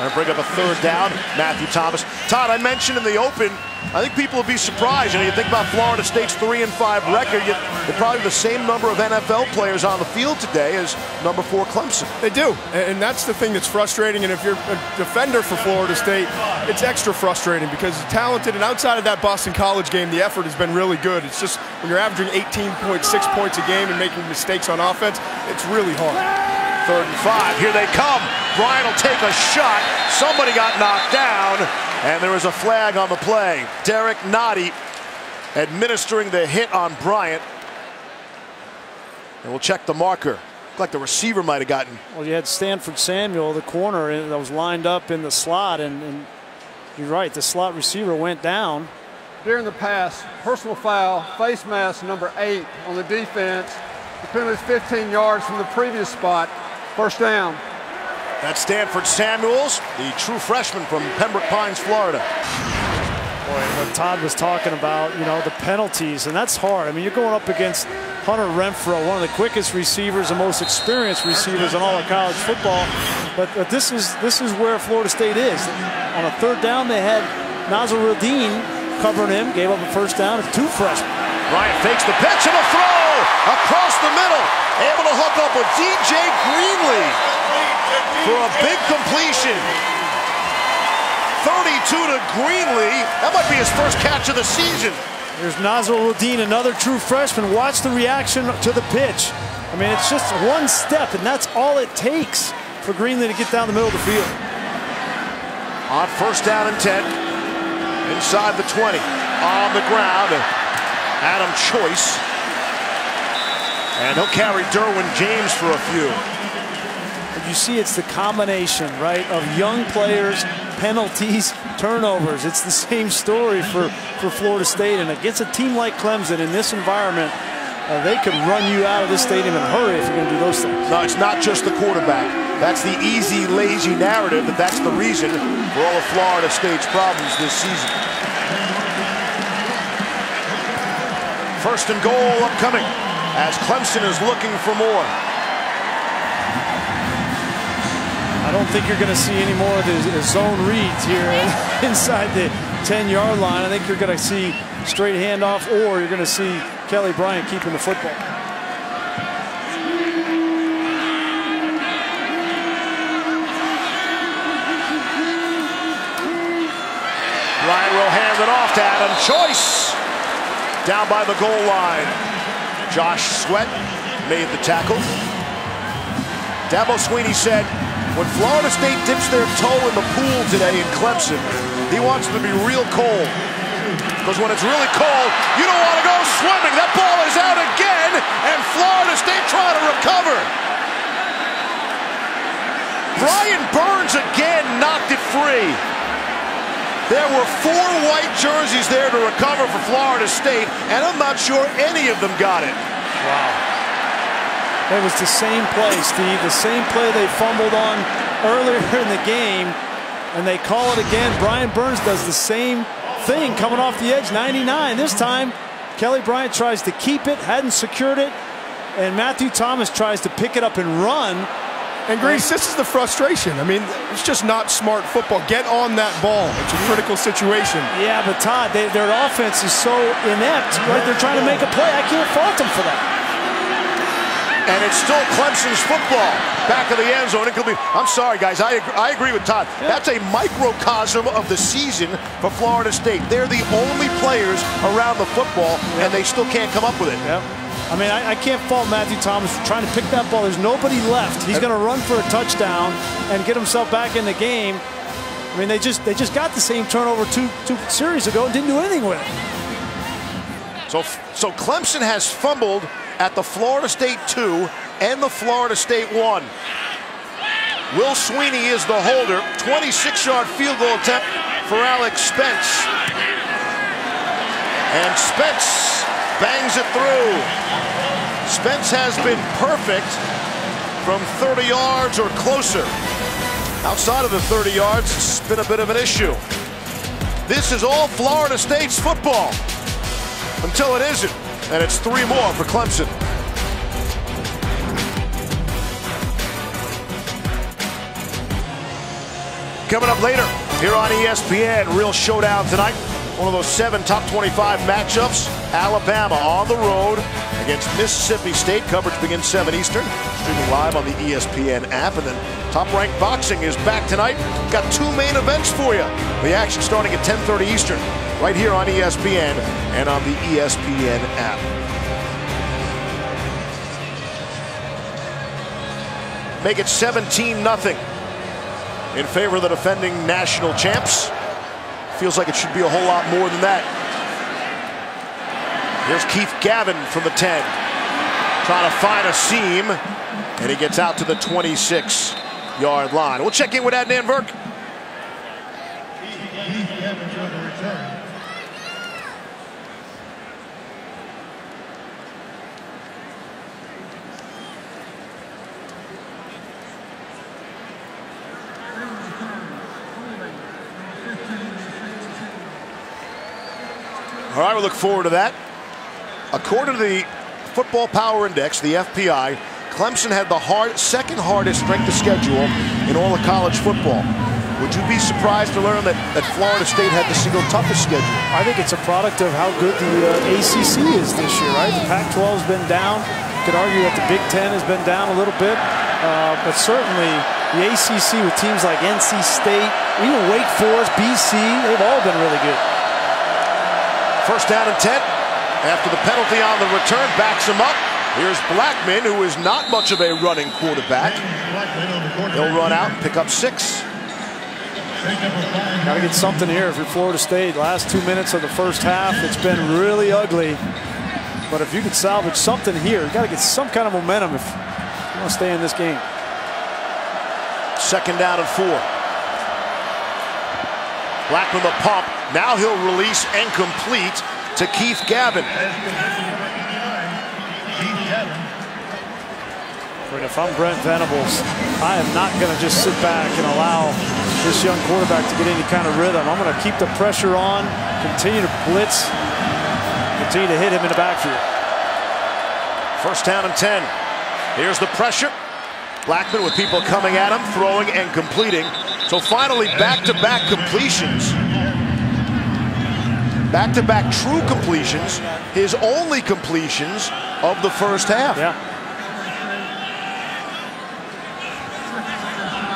And bring up a third down. Matthew Thomas. Todd, I mentioned in the open, I think people would be surprised. You know, you think about Florida State's three and five record. You, they're probably the same number of NFL players on the field today as number four Clemson. They do, and that's the thing that's frustrating. And if you're a defender for Florida State, it's extra frustrating because talented and outside of that Boston College game, the effort has been really good. It's just when you're averaging 18.6 points a game and making mistakes on offense, it's really hard. Third and five. Here they come. Bryant will take a shot. Somebody got knocked down, and there was a flag on the play. Derek Nnadi administering the hit on Bryant. And we'll check the marker. Looked like the receiver might have gotten. Well, you had Stanford Samuel, the corner that was lined up in the slot, and, and you're right, the slot receiver went down. During the pass, personal foul, face mask number eight on the defense. The penalty is 15 yards from the previous spot. First down. That's Stanford Samuels, the true freshman from Pembroke Pines, Florida. Boy, what Todd was talking about, you know, the penalties, and that's hard. I mean, you're going up against Hunter Renfrow, one of the quickest receivers and most experienced receivers in all of college football. But, but this is this is where Florida State is. On a third down, they had Nasirildeen covering him, gave up a first down. It's two freshmen. Bryant fakes the pitch and a throw across the middle. Able to hook up with DJ Greenlee for a big completion. 32 to Greenlee. That might be his first catch of the season. There's Nasirildeen, another true freshman. Watch the reaction to the pitch. I mean, it's just one step, and that's all it takes for Greenlee to get down the middle of the field. On first down and 10, inside the 20, on the ground, Adam Choice. And he'll carry Derwin James for a few. You see it's the combination, right, of young players, penalties, turnovers. It's the same story for, for Florida State. And against a team like Clemson in this environment, uh, they could run you out of this stadium in a hurry if you're going to do those things. No, it's not just the quarterback. That's the easy, lazy narrative that that's the reason for all of Florida State's problems this season. First and goal upcoming as Clemson is looking for more. I don't think you're going to see any more of the zone reads here [LAUGHS] [LAUGHS] inside the 10-yard line. I think you're going to see straight handoff or you're going to see Kelly Bryant keeping the football. Bryant will hand it off to Adam Choice. Down by the goal line. Josh Sweat made the tackle. Dabo Swinney said, when Florida State dips their toe in the pool today in Clemson, he wants to be real cold. Because when it's really cold, you don't want to go swimming. That ball is out again, and Florida State trying to recover. Brian Burns again knocked it free. There were four white jerseys there to recover for Florida State, and I'm not sure any of them got it. Wow. It was the same play, Steve, the same play they fumbled on earlier [LAUGHS] in the game, and they call it again. Brian Burns does the same thing coming off the edge, 99. This time, Kelly Bryant tries to keep it, hadn't secured it, and Matthew Thomas tries to pick it up and run. And Grace, this is the frustration. I mean, it's just not smart football. Get on that ball. It's a critical situation. Yeah, but Todd, they, their offense is so inept, right? They're trying to make a play. I can't fault them for that. And it's still Clemson's football. Back of the end zone. It could be. I'm sorry, guys. I agree, I agree with Todd. Yeah. That's a microcosm of the season for Florida State. They're the only players around the football, yeah. and they still can't come up with it. Yeah. I mean, I, I, can't fault Matthew Thomas for trying to pick that ball. There's nobody left. He's going to run for a touchdown and get himself back in the game. I mean, they just they just got the same turnover two two series ago and didn't do anything with it. So so Clemson has fumbled at the Florida State two and the Florida State one. Will Sweeney is the holder. 26-yard field goal attempt for Alex Spence. And Spence bangs it through. Spence has been perfect from 30 yards or closer. Outside of the 30 yards, it's been a bit of an issue. This is all Florida State's football until it isn't, and it's three more for Clemson. Coming up later here on ESPN, real showdown tonight. One of those seven top 25 matchups. Alabama on the road against Mississippi State. Coverage begins 7 Eastern. Streaming live on the ESPN app. And then Top Ranked Boxing is back tonight. Got two main events for you. The action starting at 10.30 Eastern. Right here on ESPN and on the ESPN app. Make it 17 0 in favor of the defending national champs. Feels like it should be a whole lot more than that. Here's Keith Gavin from the 10. Trying to find a seam. And he gets out to the 26-yard line. We'll check in with Adnan Virk. All right, we look forward to that. According to the Football Power Index, the FPI, Clemson had the hard, second hardest strength of schedule in all of college football. Would you be surprised to learn that, that Florida State had the single toughest schedule? I think it's a product of how good the uh, ACC is this year, right? The Pac-12 has been down. You could argue that the Big Ten has been down a little bit, uh, but certainly the ACC with teams like NC State, even Wake Forest, BC, they've all been really good. First down and 10. After the penalty on the return, backs him up. Here's Blackman, who is not much of a running quarterback. He'll run out and pick up six. Got to get something here if you're Florida State. Last two minutes of the first half, it's been really ugly. But if you could salvage something here, you got to get some kind of momentum if you want to stay in this game. Second down and four. Blackman the pump. Now he'll release and complete to Keith Gavin. And if I'm Brent Venables, I am not going to just sit back and allow this young quarterback to get any kind of rhythm. I'm going to keep the pressure on, continue to blitz, continue to hit him in the backfield. First down and 10. Here's the pressure. Blackman with people coming at him, throwing and completing. So finally, back-to-back -back completions. Back-to-back -back true completions. His only completions of the first half. Yeah.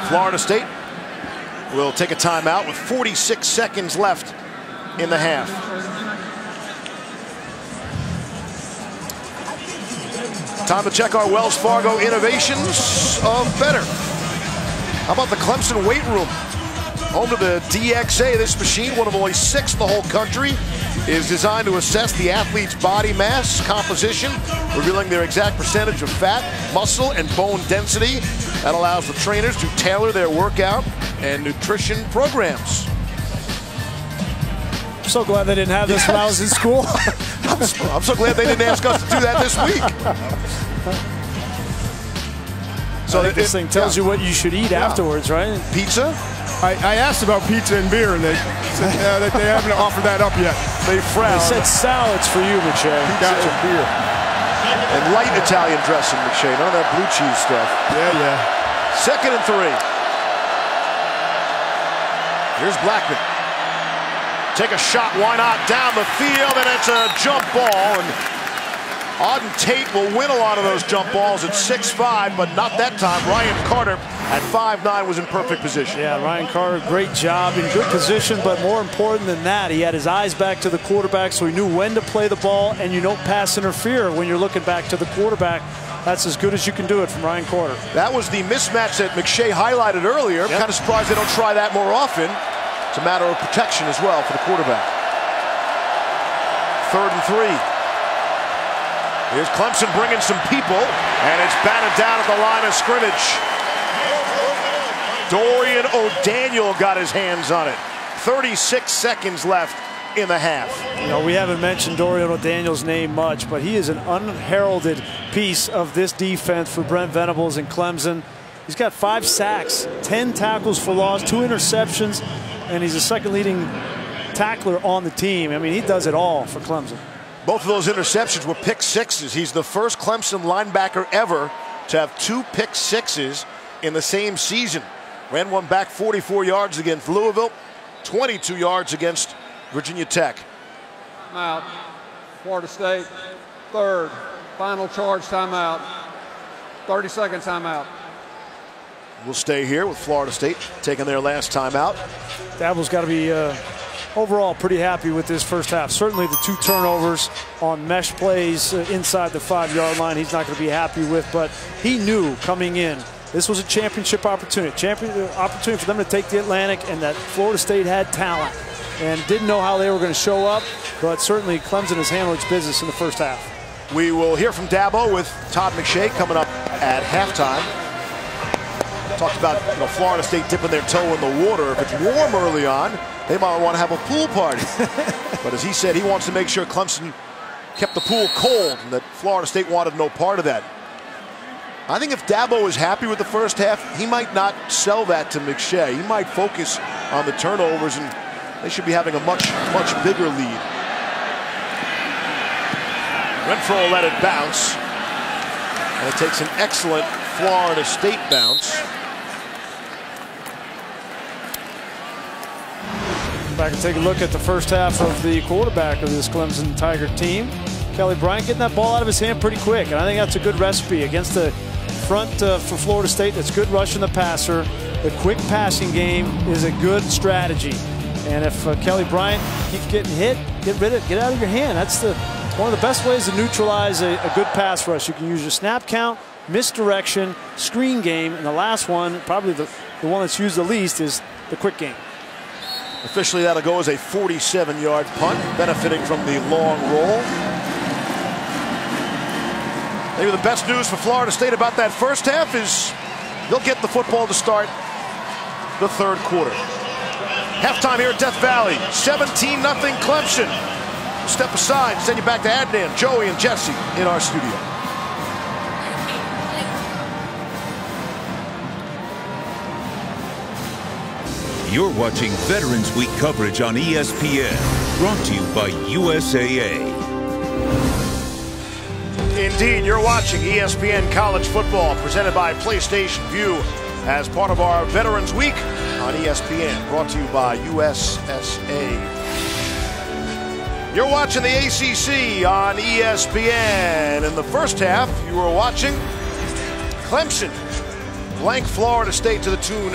Florida State will take a timeout with 46 seconds left in the half. Time to check our Wells Fargo innovations of better. How about the Clemson weight room? Home to the DXA, this machine, one of only six in the whole country, is designed to assess the athlete's body mass composition, revealing their exact percentage of fat, muscle, and bone density. That allows the trainers to tailor their workout and nutrition programs. I'm so glad they didn't have this yes. when I was in school. [LAUGHS] I'm, so, I'm so glad they didn't ask us to do that this week. So it, this thing tells yeah. you what you should eat yeah. afterwards, right? Pizza? I, I, asked about pizza and beer, and they said uh, that they haven't offered that up yet. They frown. They said salads for you, McShay. Pizza and beer. And light Italian dressing, McShay. None of that blue cheese stuff. Yeah, yeah. Second and three. Here's Blackman. Take a shot, why not? Down the field, and it's a jump ball. And Auden Tate will win a lot of those jump balls at 6'5", but not that time. Ryan Carter at 5'9", was in perfect position. Yeah, Ryan Carter, great job, in good position, but more important than that, he had his eyes back to the quarterback, so he knew when to play the ball, and you don't pass interfere when you're looking back to the quarterback. That's as good as you can do it from Ryan Carter. That was the mismatch that McShay highlighted earlier. Yep. Kind of surprised they don't try that more often. It's a matter of protection as well for the quarterback. Third and three. Here's Clemson bringing some people, and it's batted down at the line of scrimmage. Dorian O'Daniel got his hands on it. 36 seconds left in the half. You know, we haven't mentioned Dorian O'Daniel's name much, but he is an unheralded piece of this defense for Brent Venables and Clemson. He's got five sacks, 10 tackles for loss, two interceptions, and he's the second leading tackler on the team. I mean, he does it all for Clemson. Both of those interceptions were pick sixes. He's the first Clemson linebacker ever to have two pick sixes in the same season. Ran one back 44 yards against Louisville, 22 yards against Virginia Tech. Out. Florida State, third. Final charge timeout. 30 second timeout. We'll stay here with Florida State taking their last timeout. Dabo's got to be uh, overall pretty happy with this first half. Certainly the two turnovers on mesh plays uh, inside the five-yard line he's not going to be happy with, but he knew coming in this was a championship opportunity, champion uh, opportunity for them to take the Atlantic and that Florida State had talent and didn't know how they were going to show up, but certainly Clemson has handled its business in the first half. We will hear from Dabo with Todd McShay coming up at halftime. Talked about you know, Florida State dipping their toe in the water. If it's warm early on, they might want to have a pool party. [LAUGHS] but as he said, he wants to make sure Clemson kept the pool cold and that Florida State wanted no part of that. I think if Dabo is happy with the first half, he might not sell that to McShay. He might focus on the turnovers, and they should be having a much, much bigger lead. Renfrow let it bounce. And it takes an excellent Florida State bounce. Back and take a look at the first half of the quarterback of this Clemson Tiger team. Kelly Bryant getting that ball out of his hand pretty quick. And I think that's a good recipe against the front uh, for Florida State that's good rushing the passer. The quick passing game is a good strategy. And if uh, Kelly Bryant keeps getting hit, get rid of it, get out of your hand. That's the one of the best ways to neutralize a, a good pass rush. You can use your snap count, misdirection, screen game, and the last one, probably the, the one that's used the least, is the quick game. Officially, that'll go as a 47-yard punt, benefiting from the long roll. Maybe the best news for Florida State about that first half is they'll get the football to start the third quarter. Halftime here at Death Valley, 17-0 Clemson. Step aside, send you back to Adnan, Joey, and Jesse in our studio. You're watching Veterans Week coverage on ESPN, brought to you by USAA. Indeed, you're watching ESPN College Football presented by PlayStation Vue as part of our Veterans Week on ESPN, brought to you by USSA. You're watching the ACC on ESPN. In the first half, you were watching Clemson blank Florida State to the tune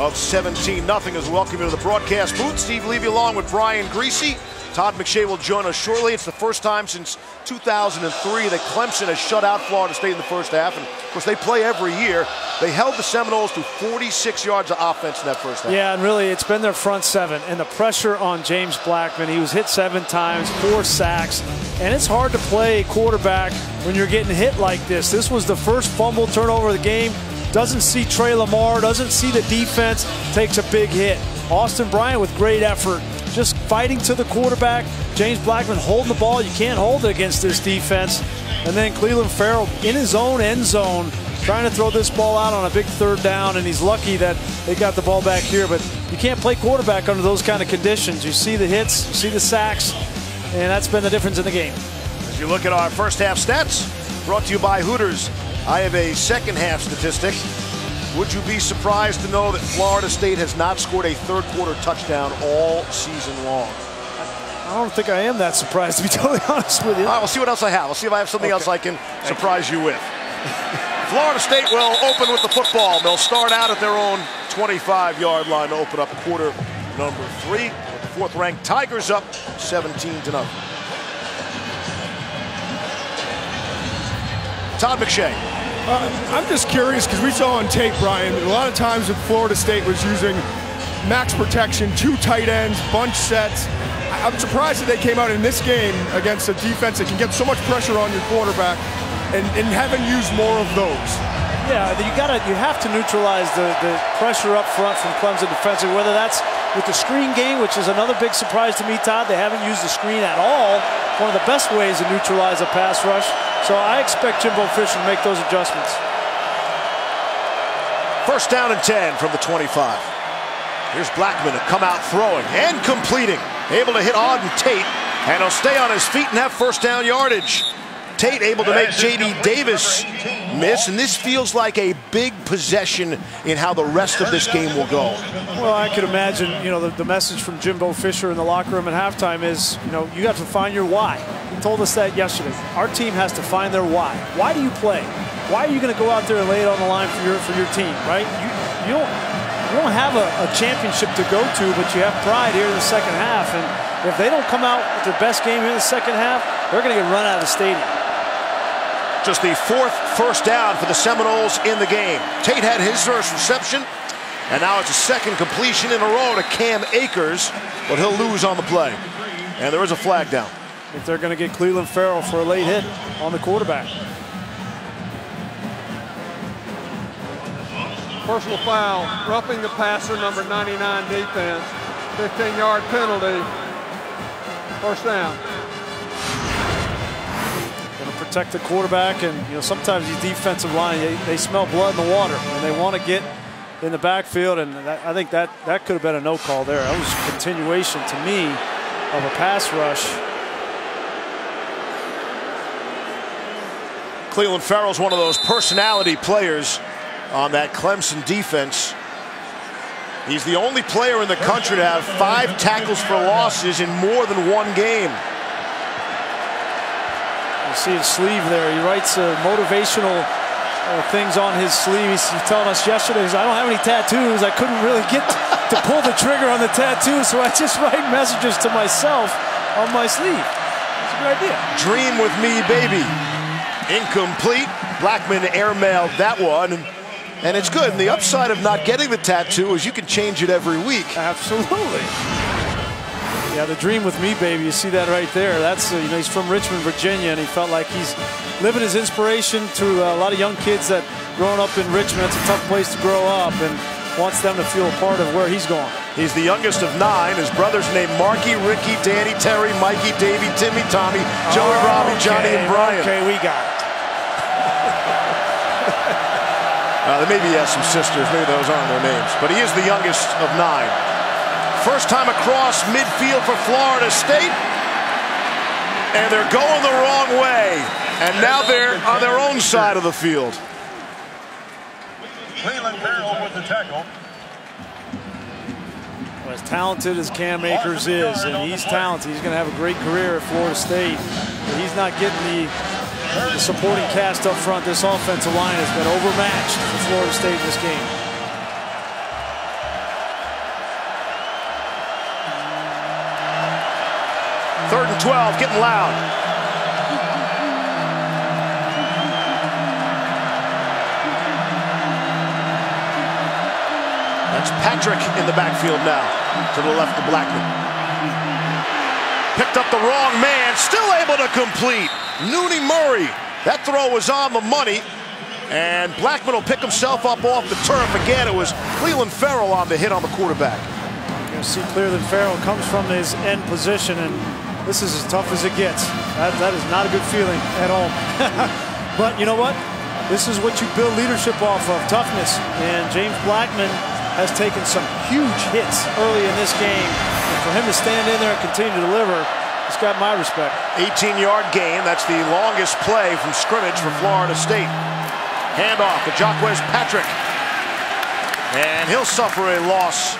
of 17 0 as we welcome you to the broadcast booth. Steve Levy along with Brian Griese. Todd McShay will join us shortly. It's the first time since 2003 that Clemson has shut out Florida State in the first half. And of course, they play every year. They held the Seminoles to 46 yards of offense in that first half. Yeah, and really, it's been their front seven. And the pressure on James Blackman, he was hit seven times, four sacks. And it's hard to play quarterback when you're getting hit like this. This was the first fumble turnover of the game. Doesn't see Trey Lamar, doesn't see the defense, takes a big hit. Austin Bryant with great effort, just fighting to the quarterback. James Blackman holding the ball. You can't hold it against this defense. And then Clelin Ferrell in his own end zone trying to throw this ball out on a big third down, and he's lucky that they got the ball back here. But you can't play quarterback under those kind of conditions. You see the hits, you see the sacks, and that's been the difference in the game. As you look at our first half stats, brought to you by Hooters. I have a second half statistic. Would you be surprised to know that Florida State has not scored a third quarter touchdown all season long? I don't think I am that surprised, to be [LAUGHS] totally honest with you. All right, we'll see what else I have. We'll see if I have something okay. else I can surprise you with. Florida State will open with the football. They'll start out at their own 25-yard line to open up quarter number three. With the fourth-ranked Tigers up 17 to nothing. Todd McShay. Uh, I'm just curious because we saw on tape, Brian, a lot of times when Florida State was using max protection, two tight ends, bunch sets. I'm surprised that they came out in this game against a defense that can get so much pressure on your quarterback and, and haven't used more of those. Yeah, you got to you have to neutralize the, the pressure up front from Clemson defensively, whether that's with the screen game, which is another big surprise to me, Todd. They haven't used the screen at all. One of the best ways to neutralize a pass rush. So I expect Jimbo Fisher to make those adjustments. First down and 10 from the 25. Here's Blackman to come out throwing and completing. Able to hit Auden Tate, and he'll stay on his feet and have first down yardage. Tate able to make J.D. Davis miss, and this feels like a big possession in how the rest of this game will go. Well, I could imagine, you know, the, the message from Jimbo Fisher in the locker room at halftime is, you know, you have to find your why. He told us that yesterday. Our team has to find their why. Why do you play? Why are you going to go out there and lay it on the line for your for your team, right? You, you don't you don't have a, a championship to go to, but you have pride here in the second half. And if they don't come out with their best game here in the second half, they're going to get run out of the stadium. Just the fourth first down for the Seminoles in the game. Tate had his first reception, and now it's a second completion in a row to Cam Akers, but he'll lose on the play. And there is a flag down. If they're going to get Clelin Ferrell for a late hit on the quarterback. Personal foul, roughing the passer, number 99 defense. 15-yard penalty. First down protect the quarterback. And, you know, sometimes these defensive line, they, they smell blood in the water and they want to get in the backfield. And that, I think that, that could have been a no call there. That was a continuation to me of a pass rush. Clelin Ferrell's one of those personality players on that Clemson defense. He's the only player in the country to have five tackles for losses in more than one game. You see his sleeve there. He writes uh, motivational uh, things on his sleeve. He's, he's telling us yesterday, I don't have any tattoos. I couldn't really get to pull the trigger on the tattoo, so I just [LAUGHS] write messages to myself on my sleeve. It's a good idea. Dream with me, baby. Incomplete. Blackman airmailed that one. And it's good. And the upside of not getting the tattoo is you can change it every week. Absolutely. Yeah, the dream with me, baby. You see that right there. That's uh, you know he's from Richmond, Virginia, and he felt like he's living his inspiration to uh, a lot of young kids that growing up in Richmond. It's a tough place to grow up, and wants them to feel a part of where he's going. He's the youngest of nine. His brothers named Marky, Ricky, Danny, Terry, Mikey, Davey, Timmy, Tommy, Joey, Oh, Robbie, Johnny, and Brian. Okay, we got it. [LAUGHS] Uh, maybe he has some sisters. Maybe those aren't their names. But he is the youngest of nine. First time across midfield for Florida State. And they're going the wrong way. And now they're on their own side of the field. Clelin Ferrell with the tackle. As talented as Cam Akers is, and he's talented, he's going to have a great career at Florida State. But he's not getting the, the supporting cast up front. This offensive line has been overmatched for Florida State in this game. 12, getting loud. That's Patrick in the backfield now, to the left of Blackman. Picked up the wrong man, still able to complete. Nooney Murray. That throw was on the money. And Blackman will pick himself up off the turf. Again, it was Clelin Ferrell on the hit on the quarterback. You see clearly that Ferrell comes from his end position, and this is as tough as it gets. That, that is not a good feeling at all. [LAUGHS] but you know what? This is what you build leadership off of, toughness. And James Blackman has taken some huge hits early in this game. And for him to stand in there and continue to deliver, he's got my respect. 18-yard gain. That's the longest play from scrimmage for Florida State. Handoff to Jacquez Patrick. And he'll suffer a loss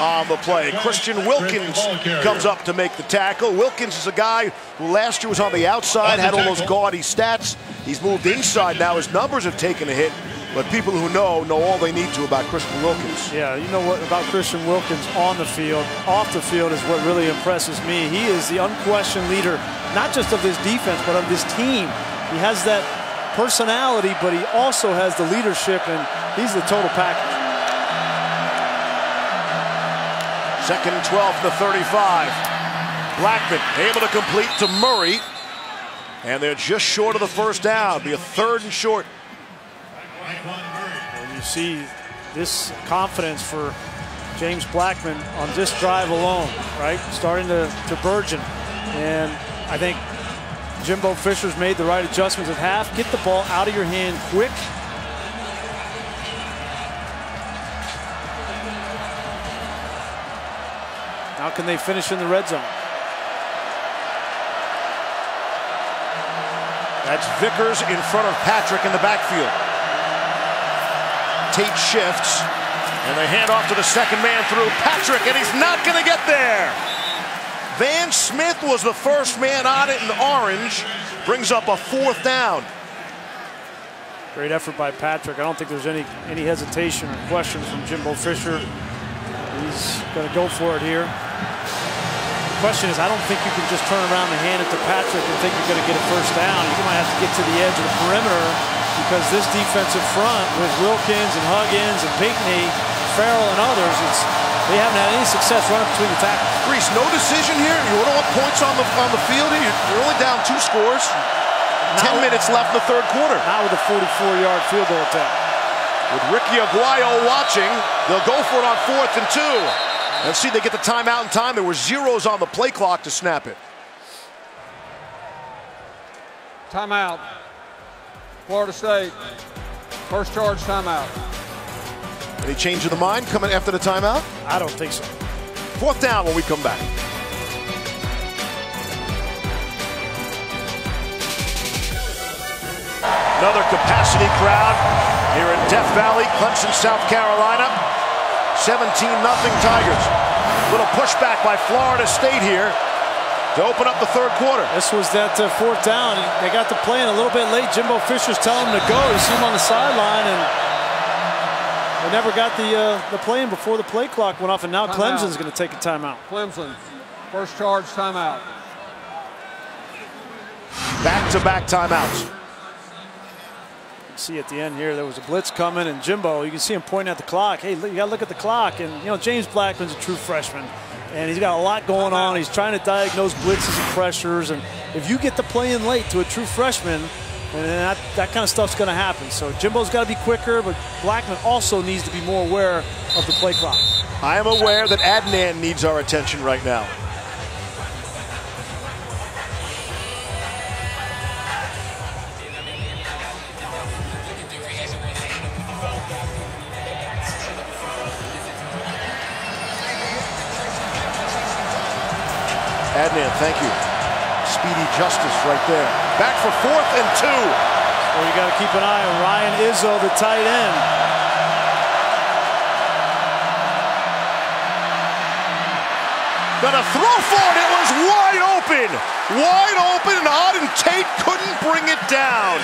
on the play. Christian Wilkins comes up to make the tackle. Wilkins is a guy who last year was on the outside, had all those gaudy stats. He's moved inside now. His numbers have taken a hit, but people who know know all they need to about Christian Wilkins. Yeah, you know what about Christian Wilkins on the field. Off the field is what really impresses me. He is the unquestioned leader, not just of this defense, but of this team. He has that personality, but he also has the leadership, and he's the total package. Second and 12 to 35. Blackman able to complete to Murray. And they're just short of the first down. Be a third and short. And you see this confidence for James Blackman on this drive alone, right? Starting to, to burgeon. And I think Jimbo Fisher's made the right adjustments at half. Get the ball out of your hand quick. How can they finish in the red zone? That's Vickers in front of Patrick in the backfield. Tate shifts, and they hand off to the second man through Patrick, and he's not going to get there. Van Smith was the first man on it in orange, brings up a fourth down. Great effort by Patrick. I don't think there's any any hesitation or question from Jimbo Fisher. He's going to go for it here. The question is, I don't think you can just turn around and hand it to Patrick and think you're going to get a first down. You might have to get to the edge of the perimeter because this defensive front with Wilkins and Huggins and Pinckney, Ferrell and others, it's they haven't had any success running between the tackles. Reese, no decision here. You don't want points on the on the field. here. You're only down two scores. Ten with- minutes left in the third quarter. Not with a 44-yard field goal attempt. With Ricky Aguayo watching, they'll go for it on fourth and two. And see, they get the timeout in time. There were zeros on the play clock to snap it. Timeout. Florida State. First charge timeout. Any change of the mind coming after the timeout? I don't think so. Fourth down when we come back. Another capacity crowd here in Death Valley, Clemson, South Carolina. 17 nothing Tigers. Little pushback by Florida State here to open up the third quarter. This was that uh, fourth down. They got to play in a little bit late. Jimbo Fisher's telling him to go. You see him on the sideline, and they never got the uh, the play in before the play clock went off. And now Timeout. Clemson's going to take a timeout. Clemson, first charge timeout. Back-to-back timeouts. See at the end here, there was a blitz coming, and Jimbo, you can see him pointing at the clock. Hey, you got to look at the clock. And you know, James Blackman's a true freshman, and he's got a lot going on. He's trying to diagnose blitzes and pressures, and if you get the play in late to a true freshman, and that, that kind of stuff's going to happen. So Jimbo's got to be quicker, but Blackman also needs to be more aware of the play clock. I am aware that Adnan needs our attention right now. Adnan, thank you. Speedy justice right there. Back for fourth and two. Well, you got to keep an eye on Ryan Izzo, the tight end. Gonna throw for it. It was wide open. Wide open, and Auden Tate couldn't bring it down.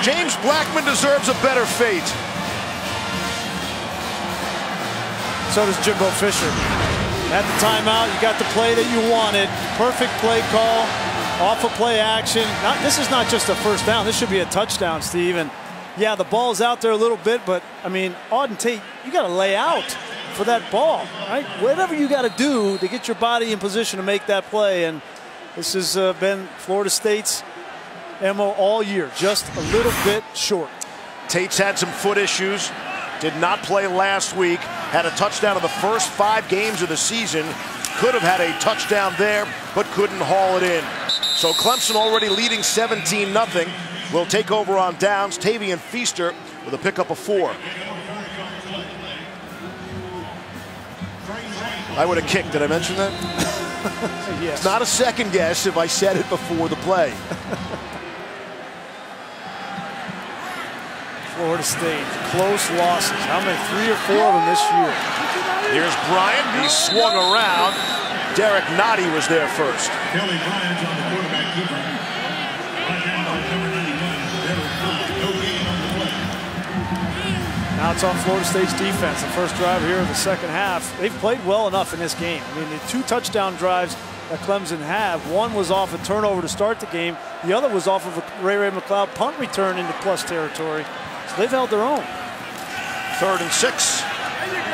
James Blackman deserves a better fate. So does Jimbo Fisher. At the timeout, you got the play that you wanted. Perfect play call, off of play action. Not, this is not just a first down. This should be a touchdown, Steve. And yeah, the ball's out there a little bit, but I mean, Auden Tate, you got to lay out for that ball, right? Whatever you got to do to get your body in position to make that play. And this has uh, been Florida State's MO all year, just a little bit short. Tate's had some foot issues. Did not play last week. Had a touchdown in the first five games of the season. Could have had a touchdown there, but couldn't haul it in. So Clemson already leading 17 0 will take over on downs. Tavien Feaster with a pickup of four. I would have kicked. Did I mention that? [LAUGHS] Yes. It's not a second guess if I said it before the play. [LAUGHS] Florida State, close losses. How many? Three or four of them this year. Here's Bryant. He swung around. Derek Nnadi was there first. Kelly Bryant on the quarterback keeper. Right hand on number 91. Derek Cook. No gain on the play. Now it's on Florida State's defense. The first drive here of the second half. They've played well enough in this game. I mean, the two touchdown drives that Clemson have, one was off a turnover to start the game. The other was off of a Ray Ray McCloud punt return into plus territory. So they've held their own. Third and six.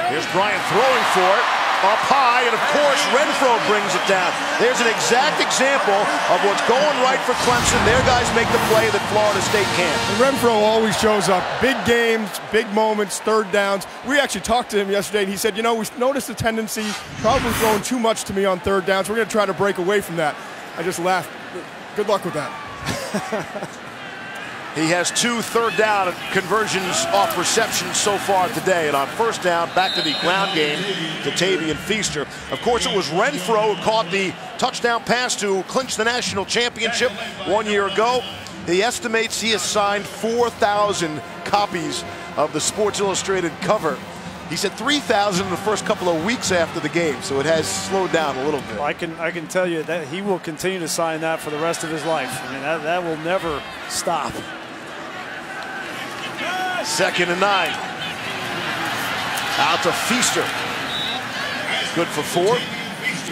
Here's Bryant throwing for it. Up high, and of course, Renfrow brings it down. There's an exact example of what's going right for Clemson. Their guys make the play that Florida State can't. And Renfrow always shows up. Big games, big moments, third downs. We actually talked to him yesterday, and he said, you know, we noticed a tendency, probably throwing too much to me on third downs. We're going to try to break away from that. I just laughed. Good luck with that. [LAUGHS] He has two third down conversions off receptions so far today. And on first down, back to the ground game to Tavien Feaster. Of course, it was Renfrow who caught the touchdown pass to clinch the national championship one year ago. He estimates he has signed 4,000 copies of the Sports Illustrated cover. He said 3,000 in the first couple of weeks after the game, so it has slowed down a little bit. I can I can tell you that he will continue to sign that for the rest of his life. I mean, that, that will never stop. Second and nine. Out to Feaster. Good for four.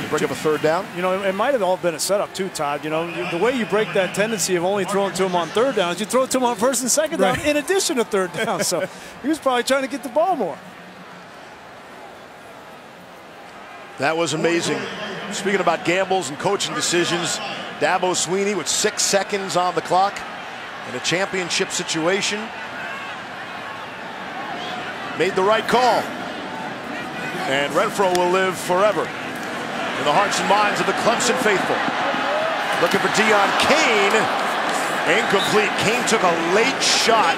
Bring up a third down. You know, it might have all been a setup too, Todd. You know, the way you break that tendency of only throwing to him on third downs, you throw it to him on first and second down Right. in addition to third down. So he was probably trying to get the ball more. That was amazing. Speaking about gambles and coaching decisions, Dabo Swinney with six seconds on the clock in a championship situation made the right call. And Renfrow will live forever in the hearts and minds of the Clemson faithful. Looking for Deon Cain. Incomplete. Cain took a late shot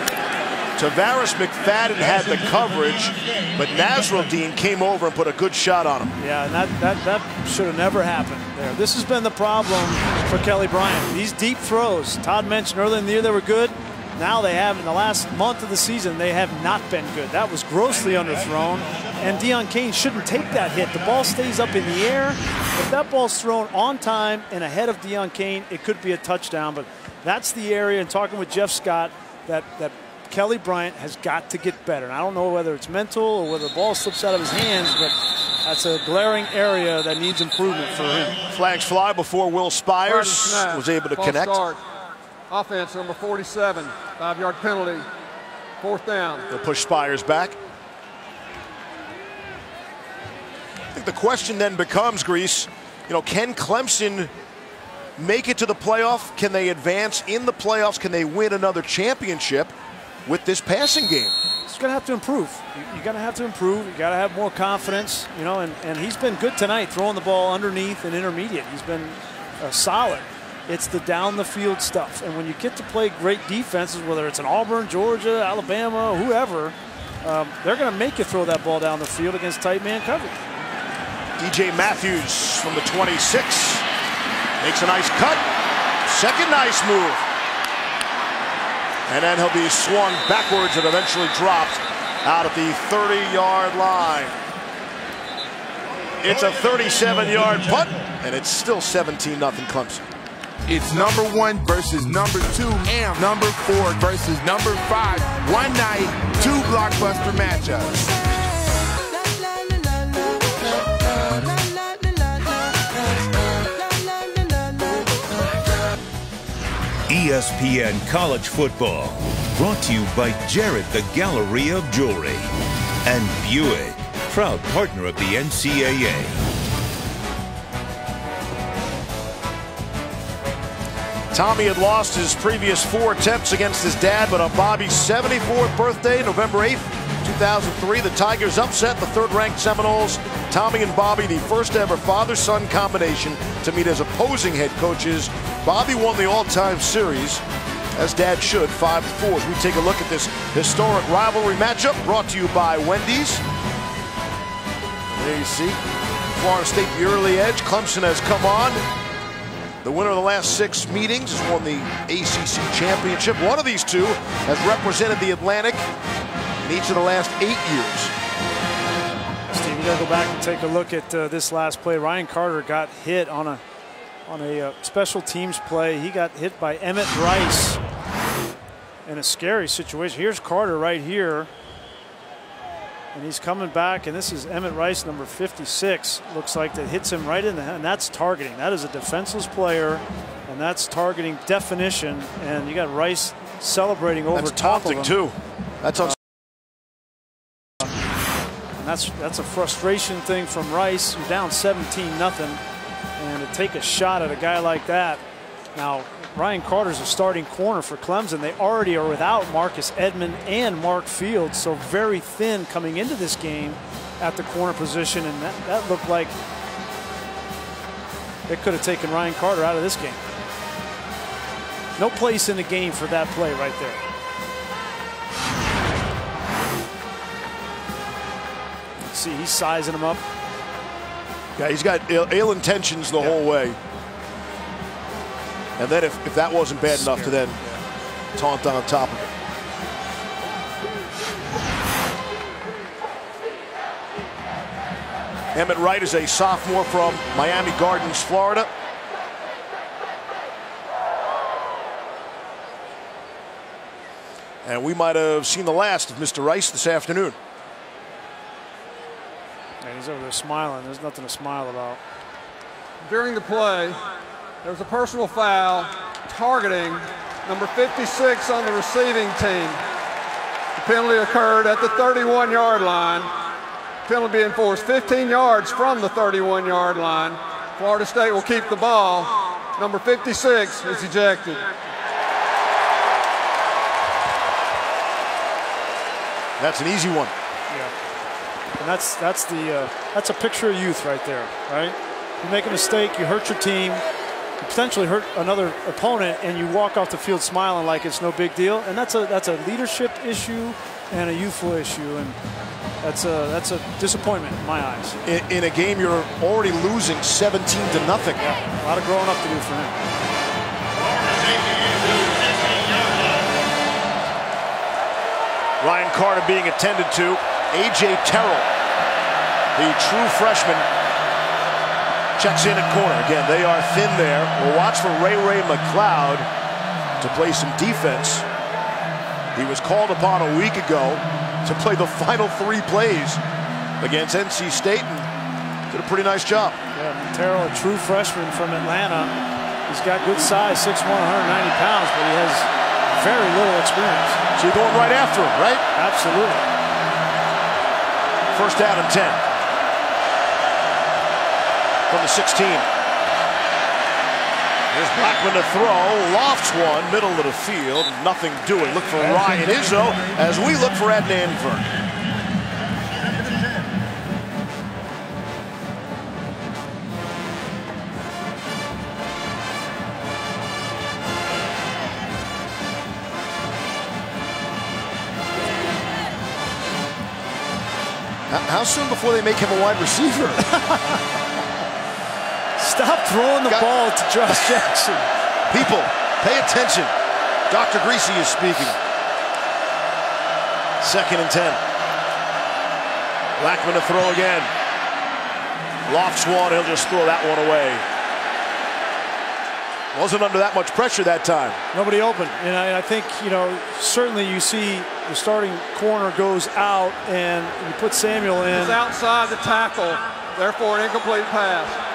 Tarvarus McFadden had the coverage, but Nasirildeen came over and put a good shot on him. Yeah, and that, that, that should have never happened there. This has been the problem for Kelly Bryant. These deep throws, Todd mentioned earlier in the year they were good. Now they have, in the last month of the season, they have not been good. That was grossly underthrown, and Deon Cain shouldn't take that hit. The ball stays up in the air. If that ball's thrown on time and ahead of Deon Cain, it could be a touchdown, but that's the area, and talking with Jeff Scott, that, that Kelly Bryant has got to get better. And I don't know whether it's mental or whether the ball slips out of his hands, but that's a glaring area that needs improvement for him. Flags fly before Will Spiers was able to False connect. Start. Offense number 47, five-yard penalty, fourth down. They'll push Spiers back. I think the question then becomes, Griese, you know, can Clemson make it to the playoff? Can they advance in the playoffs? Can they win another championship with this passing game? He's going to have to improve. You, you got to have to improve. You got to have more confidence, you know, and, and he's been good tonight throwing the ball underneath and intermediate. He's been uh, solid. It's the down the field stuff. And when you get to play great defenses, whether it's in Auburn, Georgia, Alabama, whoever, um, they're going to make you throw that ball down the field against tight man coverage. DJ Matthews from the 26 makes a nice cut. Second nice move. And then he'll be swung backwards and eventually dropped out at the 30-yard line. It's a 37-yard punt, and it's still 17-0 Clemson. It's number one versus number two, and number four versus number five. One night, two blockbuster matchups. ESPN College Football. Brought to you by Jared the Gallery of Jewelry. And Buick, proud partner of the NCAA. Tommy had lost his previous four attempts against his dad, but on Bobby's 74th birthday, November 8th, 2003, the Tigers upset the third-ranked Seminoles. Tommy and Bobby, the first ever father-son combination to meet as opposing head coaches. Bobby won the all-time series, as dad should, 5-4. As we take a look at this historic rivalry matchup brought to you by Wendy's. There you see, Florida State the early edge. Clemson has come on. The winner of the last six meetings has won the ACC championship. One of these two has represented the Atlantic in each of the last eight years. Steve, you got to go back and take a look at uh, this last play. Ryan Carter got hit on a on a uh, special teams play. He got hit by Emmett Rice in a scary situation. Here's Carter right here. And he's coming back, and this is Emmett Rice, number 56. Looks like that hits him right in the head, and that's targeting. That is a defenseless player, and that's targeting definition. And you got Rice celebrating over That's top of taunting him. too. That's uh, on. And that's that's a frustration thing from Rice. You're down 17 nothing, and to take a shot at a guy like that. Now Ryan Carter's a starting corner for Clemson. They already are without Marcus Edmond and Mark Fields, so very thin coming into this game at the corner position, and that, that looked like it could have taken Ryan Carter out of this game. No place in the game for that play right there. See, he's sizing him up. Yeah, he's got ill, ill intentions the whole way. And then if, if that wasn't bad enough to then taunt on top of it. Emmett Wright is a sophomore from Miami Gardens, Florida. And we might have seen the last of Mr. Rice this afternoon. And he's over there smiling. There's nothing to smile about. During the play, there was a personal foul targeting number 56 on the receiving team. The penalty occurred at the 31-yard line. Penalty being enforced 15 yards from the 31-yard line. Florida State will keep the ball. Number 56 is ejected. That's an easy one. Yeah. And that's that's the uh, that's a picture of youth right there, right? You make a mistake, you hurt your team, potentially hurt another opponent, and you walk off the field smiling like it's no big deal. And that's a that's a leadership issue and a youthful issue, and that's a that's a disappointment in my eyes. In, in a game you're already losing 17 to nothing. Yeah, a lot of growing up to do for him. Ryan Carter being attended to. A.J. Terrell, the true freshman, checks in at corner. Again, they are thin there. We'll watch for Ray Ray McCloud to play some defense. He was called upon a week ago to play the final three plays against NC State and did a pretty nice job. Yeah, Terrell, a true freshman from Atlanta. He's got good size, 6'1", 190 pounds, but he has very little experience. So you're going right after him, right? Absolutely. First down and 10. From the 16. Here's Blackman to throw. Lofts one, middle of the field. Nothing doing. Look for Ryan Izzo as we look for Adnan Virk. How soon before they make him a wide receiver? [LAUGHS] Stop throwing the Got ball to Josh [LAUGHS] Jackson. People, pay attention. Dr. Griese is speaking. Second and 10. Blackman to throw again. Lofts one, he'll just throw that one away. Wasn't under that much pressure that time. Nobody open. And I, I, think, you know, certainly you see the starting corner goes out and you put Samuel in. He's outside the tackle, therefore an incomplete pass.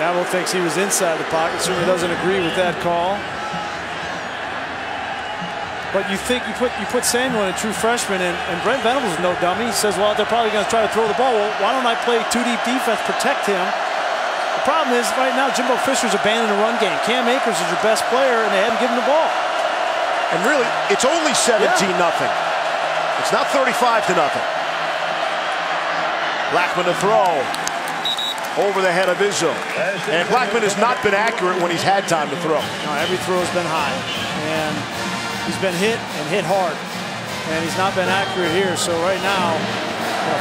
Dabo thinks he was inside the pocket, certainly doesn't agree with that call. But you think you put you put Samuel in a true freshman, and, and Brent Venables is no dummy. He says, well, they're probably going to try to throw the ball. Well, why don't I play two deep defense, protect him, the problem is right now Jimbo Fisher's abandoned the run game. Cam Akers is your best player, and they haven't given the ball. And really, it's only 17 yeah. nothing. It's not 35 to nothing. Blackman to throw over the head of Izzo. And Blackman has not been accurate when he's had time to throw. No, every throw has been high. And he's been hit and hit hard. And he's not been accurate here. So right now,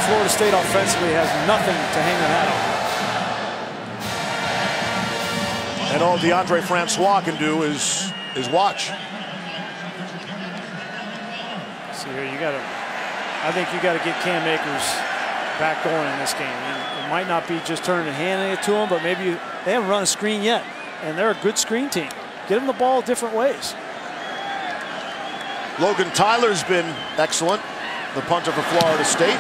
Florida State offensively has nothing to hang their hat on. And all Deondre Francois can do is is watch. See here, you got to. I think you got to get Cam Akers back going in this game. And it might not be just turning and handing it to him, but maybe you, they haven't run a screen yet, and they're a good screen team. Get them the ball different ways. Logan Tyler's been excellent, the punter for Florida State.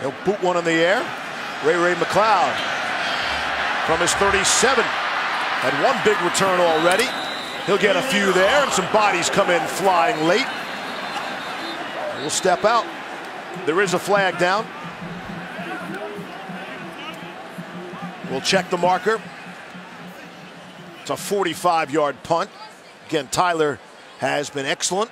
He'll boot one in the air. Ray Ray McCloud from his 37 had one big return already. He'll get a few there, and some bodies come in flying late. We'll step out. There is a flag down. We'll check the marker. It's a 45-yard punt. Again, Tyler has been excellent.